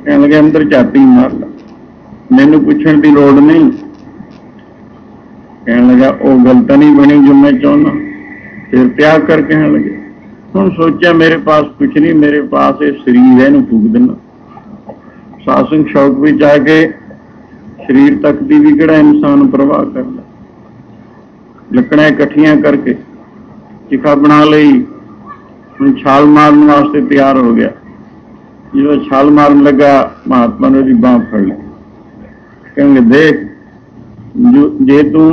ਕਹਿਣ ਲੱਗੇ, ਅੰਦਰ ਝਾਤੀ ਮਾਰ ਲੈ। ਮੈਨੂੰ ਪੁੱਛਣ ਦੀ ਲੋੜ ਨਹੀਂ। ਕਹਿਣ ਲੱਗਾ, ਉਹ ਗੱਲ ਨਹੀਂ ਬਣੀ ਜੋ ਮੈਂ ਚਾਹੁੰਦਾ। ਫਿਰ ਤਿਆਗ ਕਰ ਕਹਿਣ ਲੱਗੇ, ਹੁਣ ਸੋਚਿਆ ਮੇਰੇ ਪਾਸ ਕੁਛ ਨਹੀਂ, ਮੇਰੇ ਪਾਸ ਇਹ ਸਰੀਰ ਹੈ, ਇਹਨੂੰ ਫੂਕ ਦੇਣਾ ਸ਼ਾਸਨ ਸ਼ੌਕ ਵਿੱਚ ਆ ਕੇ ਸਰੀਰ ਤੱਕ ਦੀ ਵੀ ਕਿਹੜਾ ਇਨਸਾਨ ਪ੍ਰਵਾਹ ਕਰਦਾ। ਲੱਕੜਾਂ ਇਕੱਠੀਆਂ ਕਰਕੇ ਚਿਖਾ ਬਣਾ ਲਈ। ਹੁਣ ਛਾਲ ਮਾਰਨ ਵਾਸਤੇ ਤਿਆਰ ਹੋ ਗਿਆ। ਜਦੋਂ ਛਾਲ ਮਾਰਨ ਲੱਗਾ, ਮਹਾਤਮਾ ਨੇ ਉਹਦੀ ਬਾਹ ਫੜ ਲਈ। ਕਹਿੰਦੇ, ਦੇਖ, ਜੇ ਤੂੰ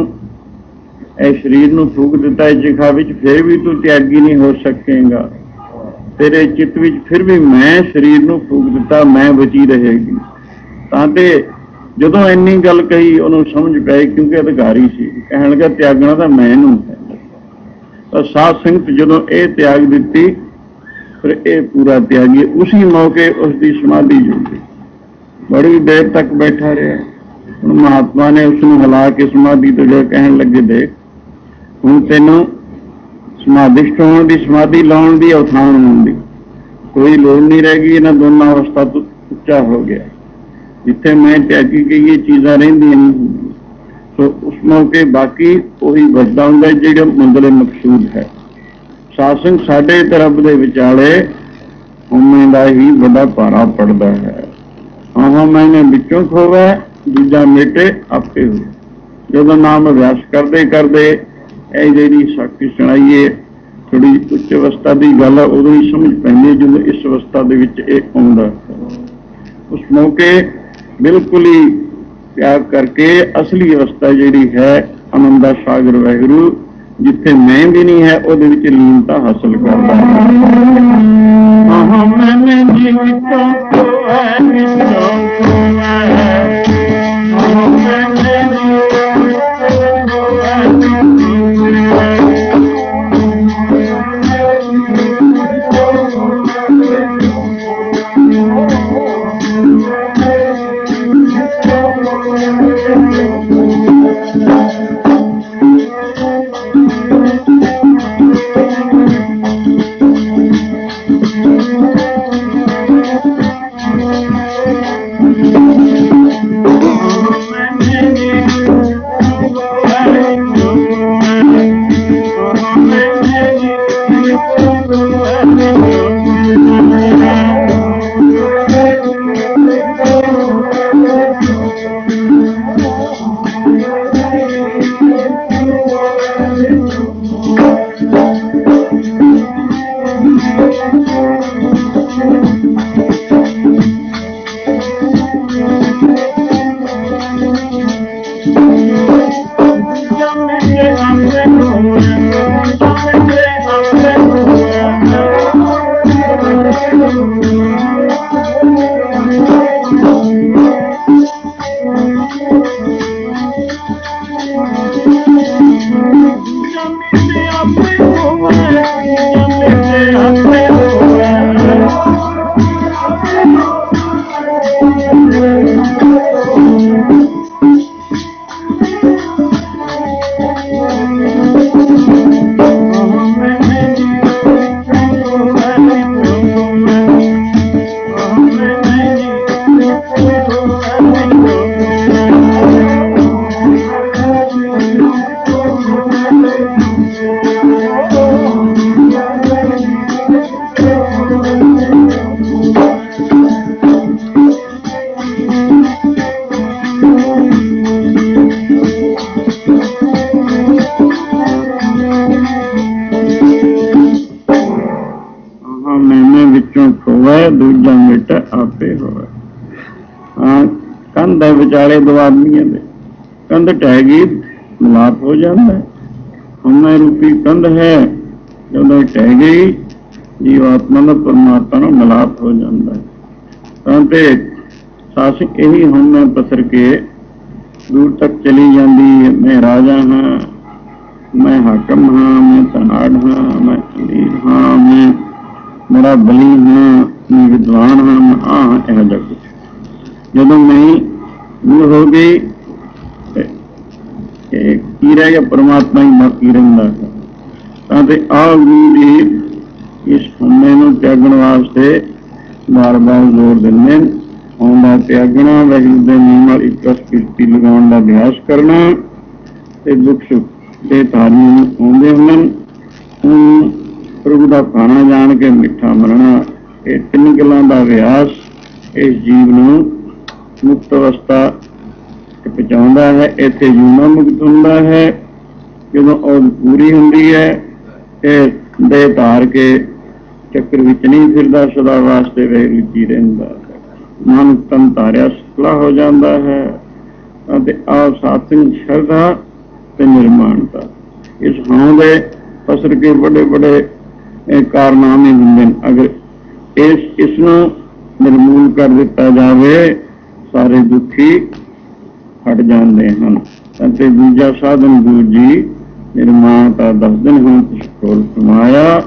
ਇਹ ਸਰੀਰ ਨੂੰ ਫੂਕ ਦਿੱਤਾ ਹੈ ਚਿਖਾ ਵਿੱਚ, ਫਿਰ ਵੀ ਤੂੰ ਤਿਆਗੀ ਨਹੀਂ ਹੋ ਸਕੇਗਾ। ਤੇਰੇ ਚਿੱਤ ਵਿੱਚ ਫਿਰ ਵੀ ਮੈਂ ਸਰੀਰ ਨੂੰ ਫੂਕ ਦਿੱਤਾ, ਮੈਂ ਬਚੀ ਰਹੇਗੀ। ਤਾਂ ਤੇ ਜਦੋਂ ਇੰਨੀ ਗੱਲ ਕਹੀ, ਉਹਨੂੰ ਸਮਝ ਪਈ ਕਿਉਂਕਿ ਅਧਿਕਾਰੀ ਸੀ। ਕਹਿਣ ਲੱਗਾ, ਤਿਆਗਣਾ ਤਾਂ ਮੈਂ ਨੂੰ ਹੈ। ਤਾਂ ਸਾਧ ਸੰਗਤ ਜਦੋਂ ਇਹ ਤਿਆਗ ਦਿੱਤੀ, ਫਿਰ ਇਹ ਪੂਰਾ ਤਿਆਗੀ। ਉਸੇ ਮੌਕੇ ਉਸ ਦੀ ਸਮਾਧੀ ਜੁੜ ਗਈ। ਬੜੀ ਦੇਰ ਤੱਕ ਬੈਠਾ ਰਿਹਾ। ਹੁਣ ਮਹਾਤਮਾ ਨੇ ਉਸ ਨੂੰ ਹਿਲਾ ਕੇ ਸਮਾਧੀ ਤੋਂ ਜੋ ਕਹਿਣ ਲੱਗੇ ਦੇ ਹੁਣ ਤੈਨੂੰ ਸਮਾਧਿਸ਼ਟ ਹੋਣ ਦੀ ਸਮਾਧੀ ਲਾਉਣ ਦੀ ਉਥਾਨ ਹੋਣ ਦੀ ਕੋਈ ਲੋੜ ਨਹੀਂ ਰਹਿ ਗਈ। ਇਹਨਾਂ ਦੋਨਾਂ ਅਵਸਥਾ ਤੋਂ ਉੱਚਾ ਹੋ ਗਿਆ। ਜਿੱਥੇ ਮੈਂ ਤਿਆਗੀ ਗਈ ਇਹ ਚੀਜ਼ਾਂ ਰਹਿੰਦੀਆਂ ਨਹੀਂ ਸੋ ਉਸ ਮੌਕੇ ਬਾਕੀ ਉਹੀ ਵੱਜਦਾ ਹੁੰਦਾ ਜਿਹੜਾ ਮੁੰਦਲੇ ਮਕਸੂਦ ਹੈ। ਸਾਸੰਗ ਸਾਡੇ ਤੇ ਦੇ ਵਿਚਾਲੇ ਉਮੇ ਦਾ ਹੀ ਵੱਡਾ ਭਾਰਾ ਪੜਦਾ ਹੈ। ਆਹਾਂ ਮੈਨੇ ਵਿੱਚੋਂ ਖੋਵਾ ਦੂਜਾ ਮੇਟੇ ਆਪੇ ਹੋ ਜਦੋਂ ਨਾਮ ਅਭਿਆਸ ਕਰਦੇ ਕਰਦੇ ਇਹ ਜਿਹੜੀ ਸ਼ਕਤੀ ਸੁਣਾਈਏ ਥੋੜੀ ਉੱਚ ਅਵਸਥਾ ਦੀ ਗੱਲ ਉਦੋਂ ਹੀ ਸਮਝ ਪੈਂਦੀ ਜਦੋਂ ਇਸ ਅਵਸਥਾ ਦੇ ਵਿੱਚ ਇਹ ਆਉਂਦਾ ਉਸ ਮੌਕੇ ਬਿਲਕੁਲ ਹੀ ਤਿਆਗ ਕਰਕੇ ਅਸਲੀ ਅਵਸਥਾ ਜਿਹੜੀ ਹੈ ਆਨੰਦ ਦਾ ਸਾਗਰ ਵਹਿਗੁਰੂ, ਜਿੱਥੇ ਮੈਂ ਵੀ ਨਹੀਂ ਹੈ, ਉਹਦੇ ਵਿੱਚ ਲੀਨਤਾ ਹਾਸਲ ਕਰਦਾ ਹੈ। ਮੈਨੇ ਜੀਵਿਤੋਂ ਕੋ ਹੈ ਵਿਸ਼ੋਂ ਕੋ ਹੈ। ਆਹਾਂ ਦੇ ਦੋ ਆਦਮੀਆਂ ਦੇ ਕੰਧ ਟਹਿ ਗਈ, ਮਿਲਾਪ ਹੋ ਜਾਂਦਾ ਹਮੇ ਰੂਪੀ ਕੰਧ ਹੈ, ਜਦੋਂ ਟਹਿ ਗਈ, ਜੀਵਾਤਮਾ ਦਾ ਪਰਮਾਤਮਾ ਨਾਲ ਮਿਲਾਪ ਹੋ ਜਾਂਦਾ ਹੈ। ਤਾਂ ਤੇ ਸਾਸ ਇਹੀ ਹਮੇ ਪਸਰ ਕੇ ਦੂਰ ਤੱਕ ਚਲੀ ਜਾਂਦੀ ਹੈ। ਮੈਂ ਰਾਜਾ ਹਾਂ, ਮੈਂ ਹਾਕਮ ਹਾਂ, ਮੈਂ ਤਨਾੜ ਹਾਂ, ਮੈਂ ਅਮੀਰ ਹਾਂ, ਮੈਂ ਮੇਰਾ ਬਲੀ ਹਾਂ, ਮੈਂ ਵਿਦਵਾਨ ਹਾਂ, ਮੈਂ ਆ ਹਾਂ ਇਹ ਜਿਹਾ ਜਦੋਂ ਮੈਂ ਦੂਰ ਹੋ ਗਈ ਇਹ ਕੀ ਰਹਿ ਗਿਆ ਪਰਮਾਤਮਾ ਹੀ ਬਾਕੀ ਰਹਿੰਦਾ ਤਾਂ ਤੇ ਆਹ ਗੁਰੂ ਜੀ ਇਸ ਹਉਮੈ ਨੂੰ ਤਿਆਗਣ ਵਾਸਤੇ ਬਾਰ-ਬਾਰ ਜ਼ੋਰ ਦਿੰਦੇ ਨੇ ਆਉਂਦਾ ਤਿਆਗਣਾ ਵੈਗੁਰੂ ਦੇ ਨਾਮ ਨਾਲ ਇੱਕ ਕਿਰਤੀ ਲਗਾਉਣ ਦਾ ਅਭਿਆਸ ਕਰਨਾ ਤੇ ਦੁੱਖ ਸੁੱਖ ਦੇ ਧਾਰਨੀ ਆਉਂਦੇ ਹਨ ਉਹ ਪ੍ਰਭੂ ਦਾ ਖਾਣਾ ਜਾਣ ਕੇ ਮਿੱਠਾ ਮਰਨਾ, ਇਹ ਤਿੰਨ ਗੱਲਾਂ ਦਾ ਅਭਿਆਸ ਇਸ ਜੀਵ ਨੂੰ ਮੁਕਤ ਅਵਸਥਾ ਪਹੁੰਚਾਉਂਦਾ ਹੈ, ਇੱਥੇ ਯੂਨਾ ਮੁਕਤ ਹੁੰਦਾ ਹੈ। ਜਦੋਂ ਉਹ ਪੂਰੀ ਹੁੰਦੀ ਹੈ ਇਹ ਦੇ ਧਾਰ ਕੇ ਚੱਕਰ ਵਿੱਚ ਨਹੀਂ ਫਿਰਦਾ, ਸਦਾ ਵਾਸਤੇ ਵੇ ਰੁਚੀ ਰਹਿੰਦਾ ਮਨ ਤਨ ਧਾਰਿਆ ਸੁਖਲਾ ਹੋ ਜਾਂਦਾ ਹੈ, ਅਤੇ ਆਪ ਸਾਤਿੰ ਸ਼ਰਧਾ ਤੇ ਨਿਰਮਾਣਤਾ। ਇਸ ਹਾਂ ਦੇ ਪਸਰ ਕੇ ਵੱਡੇ ਵੱਡੇ ਕਾਰਨਾਮੇ ਹੁੰਦੇ ਨੇ। ਅਗਰ ਇਸ ਇਸ ਨੂੰ ਨਿਰਮੂਲ ਕਰ ਦਿੱਤਾ ਜਾਵੇ ਸਾਰੇ ਦੁਖੀ ਹਟ ਜਾਂਦੇ ਹਨ। ਅਤੇ ਦੂਜਾ ਸਾਧਨ ਗੁਰੂ ਜੀ ਨਿਰਮਾਣ ਤਾਂ ਦਸ ਹੁਣ ਕੁਛ ਕੋਲ ਸਮਾਇਆ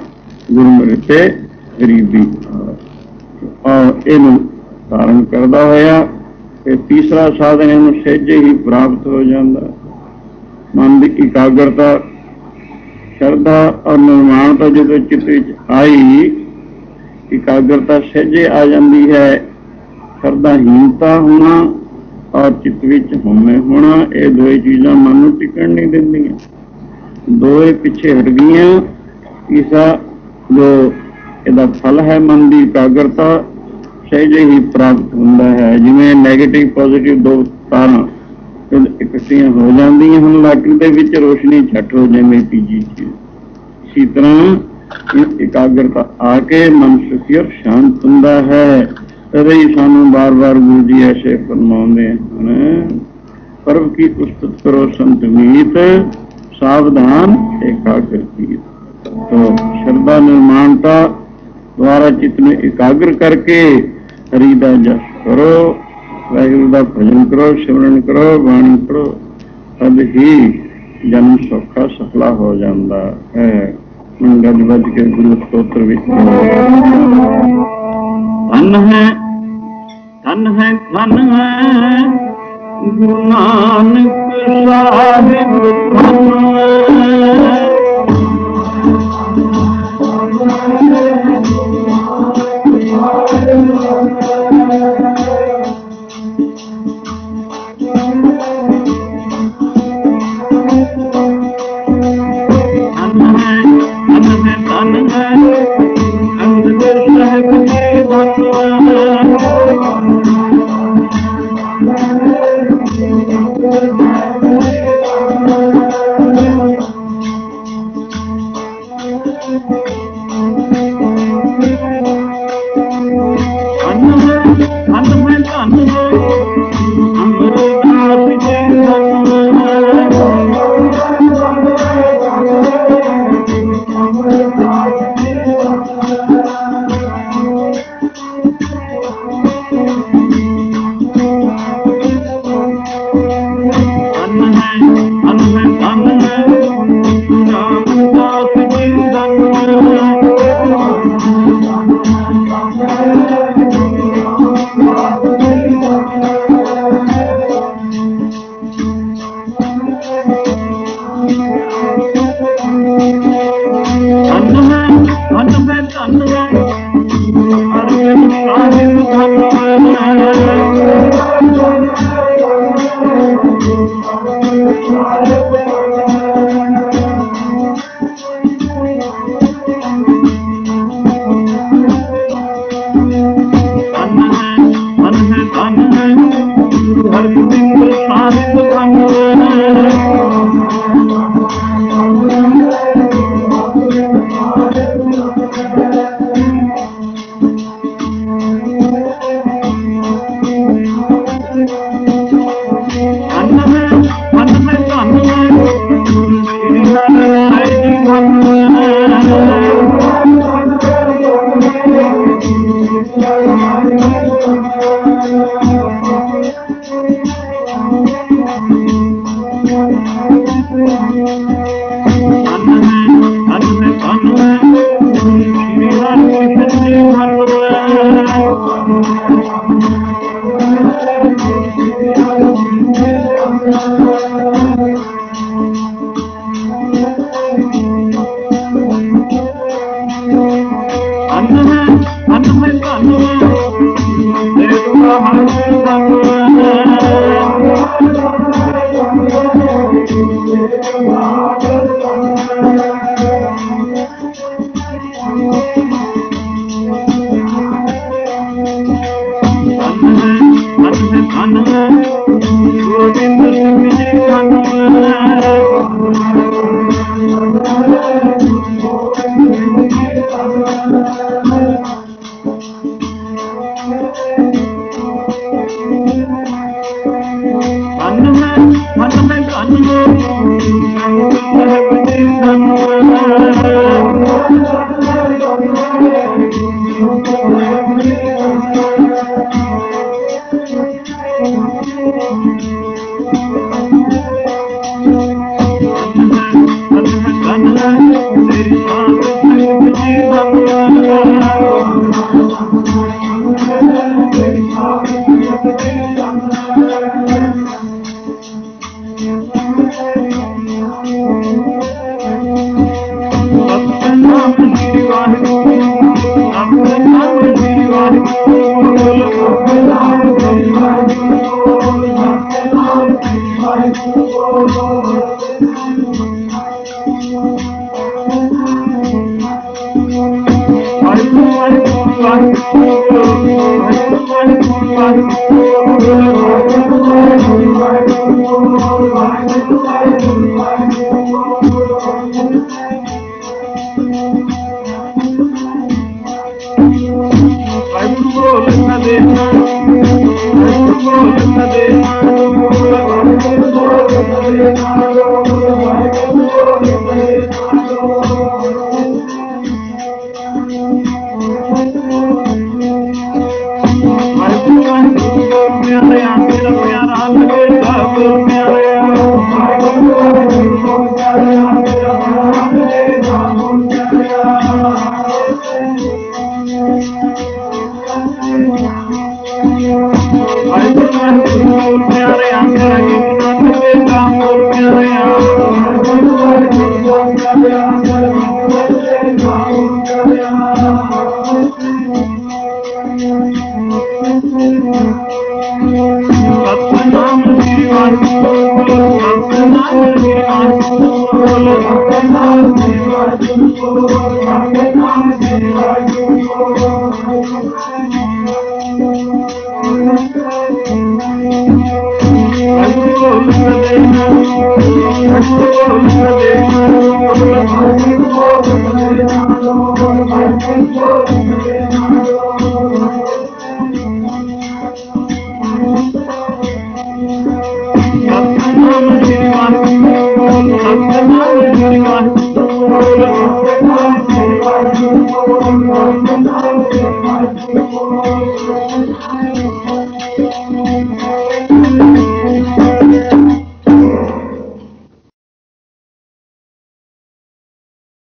ਗੁਰਮੁਖ ਤੇ ਗਰੀਬੀ ਔਰ ਇਹਨੂੰ ਧਾਰਨ ਕਰਦਾ ਹੋਇਆ, ਤੇ ਤੀਸਰਾ ਸਾਧਨ ਇਹਨੂੰ ਸਹਿਜੇ ਹੀ ਪ੍ਰਾਪਤ ਹੋ ਜਾਂਦਾ। ਮਨ ਦੀ ਇਕਾਗਰਤਾ, ਸ਼ਰਧਾ ਔਰ ਨਿਰਮਾਣਤਾ ਜਦੋਂ ਚਿੱਤ ਵਿੱਚ ਆਈ, ਇਕਾਗਰਤਾ ਸਹਿਜੇ ਆ ਜਾਂਦੀ ਹੈ। ਸ਼ਰਧਾਹੀਨਤਾ ਹੋਣਾ ਔਰ ਚਿੱਤ ਵਿੱਚ ਹਉਮੈ ਹੋਣਾ, ਇਹ ਦੋਏ ਚੀਜ਼ਾਂ ਮਨ ਨੂੰ ਟਿਕਣ ਨਹੀਂ ਦਿੰਦੀਆਂ। ਦੋਏ ਪਿੱਛੇ ਹਟ ਗਈਆਂ ਤੀਸਰਾ ਜੋ ਇਹਦਾ ਫਲ ਹੈ, ਮਨ ਦੀ ਇਕਾਗਰਤਾ ਸਹਿਜੇ ਹੀ ਪ੍ਰਾਪਤ ਹੁੰਦਾ ਹੈ। ਜਿਵੇਂ 네ਗੇਟਿਵ ਪੋਜ਼ਿਟਿਵ ਦੋ ਤਾਰਾਂ ਇਕੱਠੀਆਂ ਹੋ ਜਾਂਦੀਆਂ ਹਨ, ਲਾਟਰੀ ਦੇ ਵਿੱਚ ਰੋਸ਼ਨੀ ਛੱਟ ਹੋ ਜਾਵੇ ਤੀਜੀ ਚੀਜ਼। ਇਸੀ ਤਰ੍ਹਾਂ ਇਹ ਇਕਾਗਰਤਾ ਆ ਕੇ ਮਨ ਸੁਖੀ ਔਰ ਸ਼ਾਂਤ ਹੁੰਦਾ ਹੈ। ਤਦੇ ਹੀ ਸਾਨੂੰ ਬਾਰ-ਬਾਰ ਗੁਰੂ ਜੀ ਐਸੇ ਫਰਮਾਉਂਦੇ ਹਨ ਪਰਵ ਕੀ ਉਸਤਤ ਕਰੋ ਸੰਤ ਮੀਤ ਸਾਵਧਾਨ ਇਕਾਗਰ ਕੀਤ ਤੋ ਸ਼ਰਧਾ ਨਿਰਮਾਣਤਾ ਦੁਆਰਾ ਚਿੱਤ ਨੂੰ ਇਕਾਗਰ ਕਰਕੇ ਹਰੀ ਦਾ ਜਸ ਕਰੋ ਵਾਹਿਗੁਰੂ ਦਾ ਭਜਨ ਕਰੋ ਸਿਮਰਨ ਕਰੋ ਬਾਣੀ ਪੜੋ ਤਦ ਹੀ ਜਨਮ ਸੌਖਾ ਸਫਲਾ ਹੋ ਜਾਂਦਾ ਹੈ ਹੁਣ ਗੱਜ ਵੱਜ ਕੇ ਗੁਰੂ ਸਤੋਤਰ ਵਿੱਚ ਧਨ ਹੈ ਧਨ ਹੈ ਧਨ ਹੈ। ਗੁਰੂ ਨਾਨਕ ਸਾਹਿਬ ਧਨ ਹੈ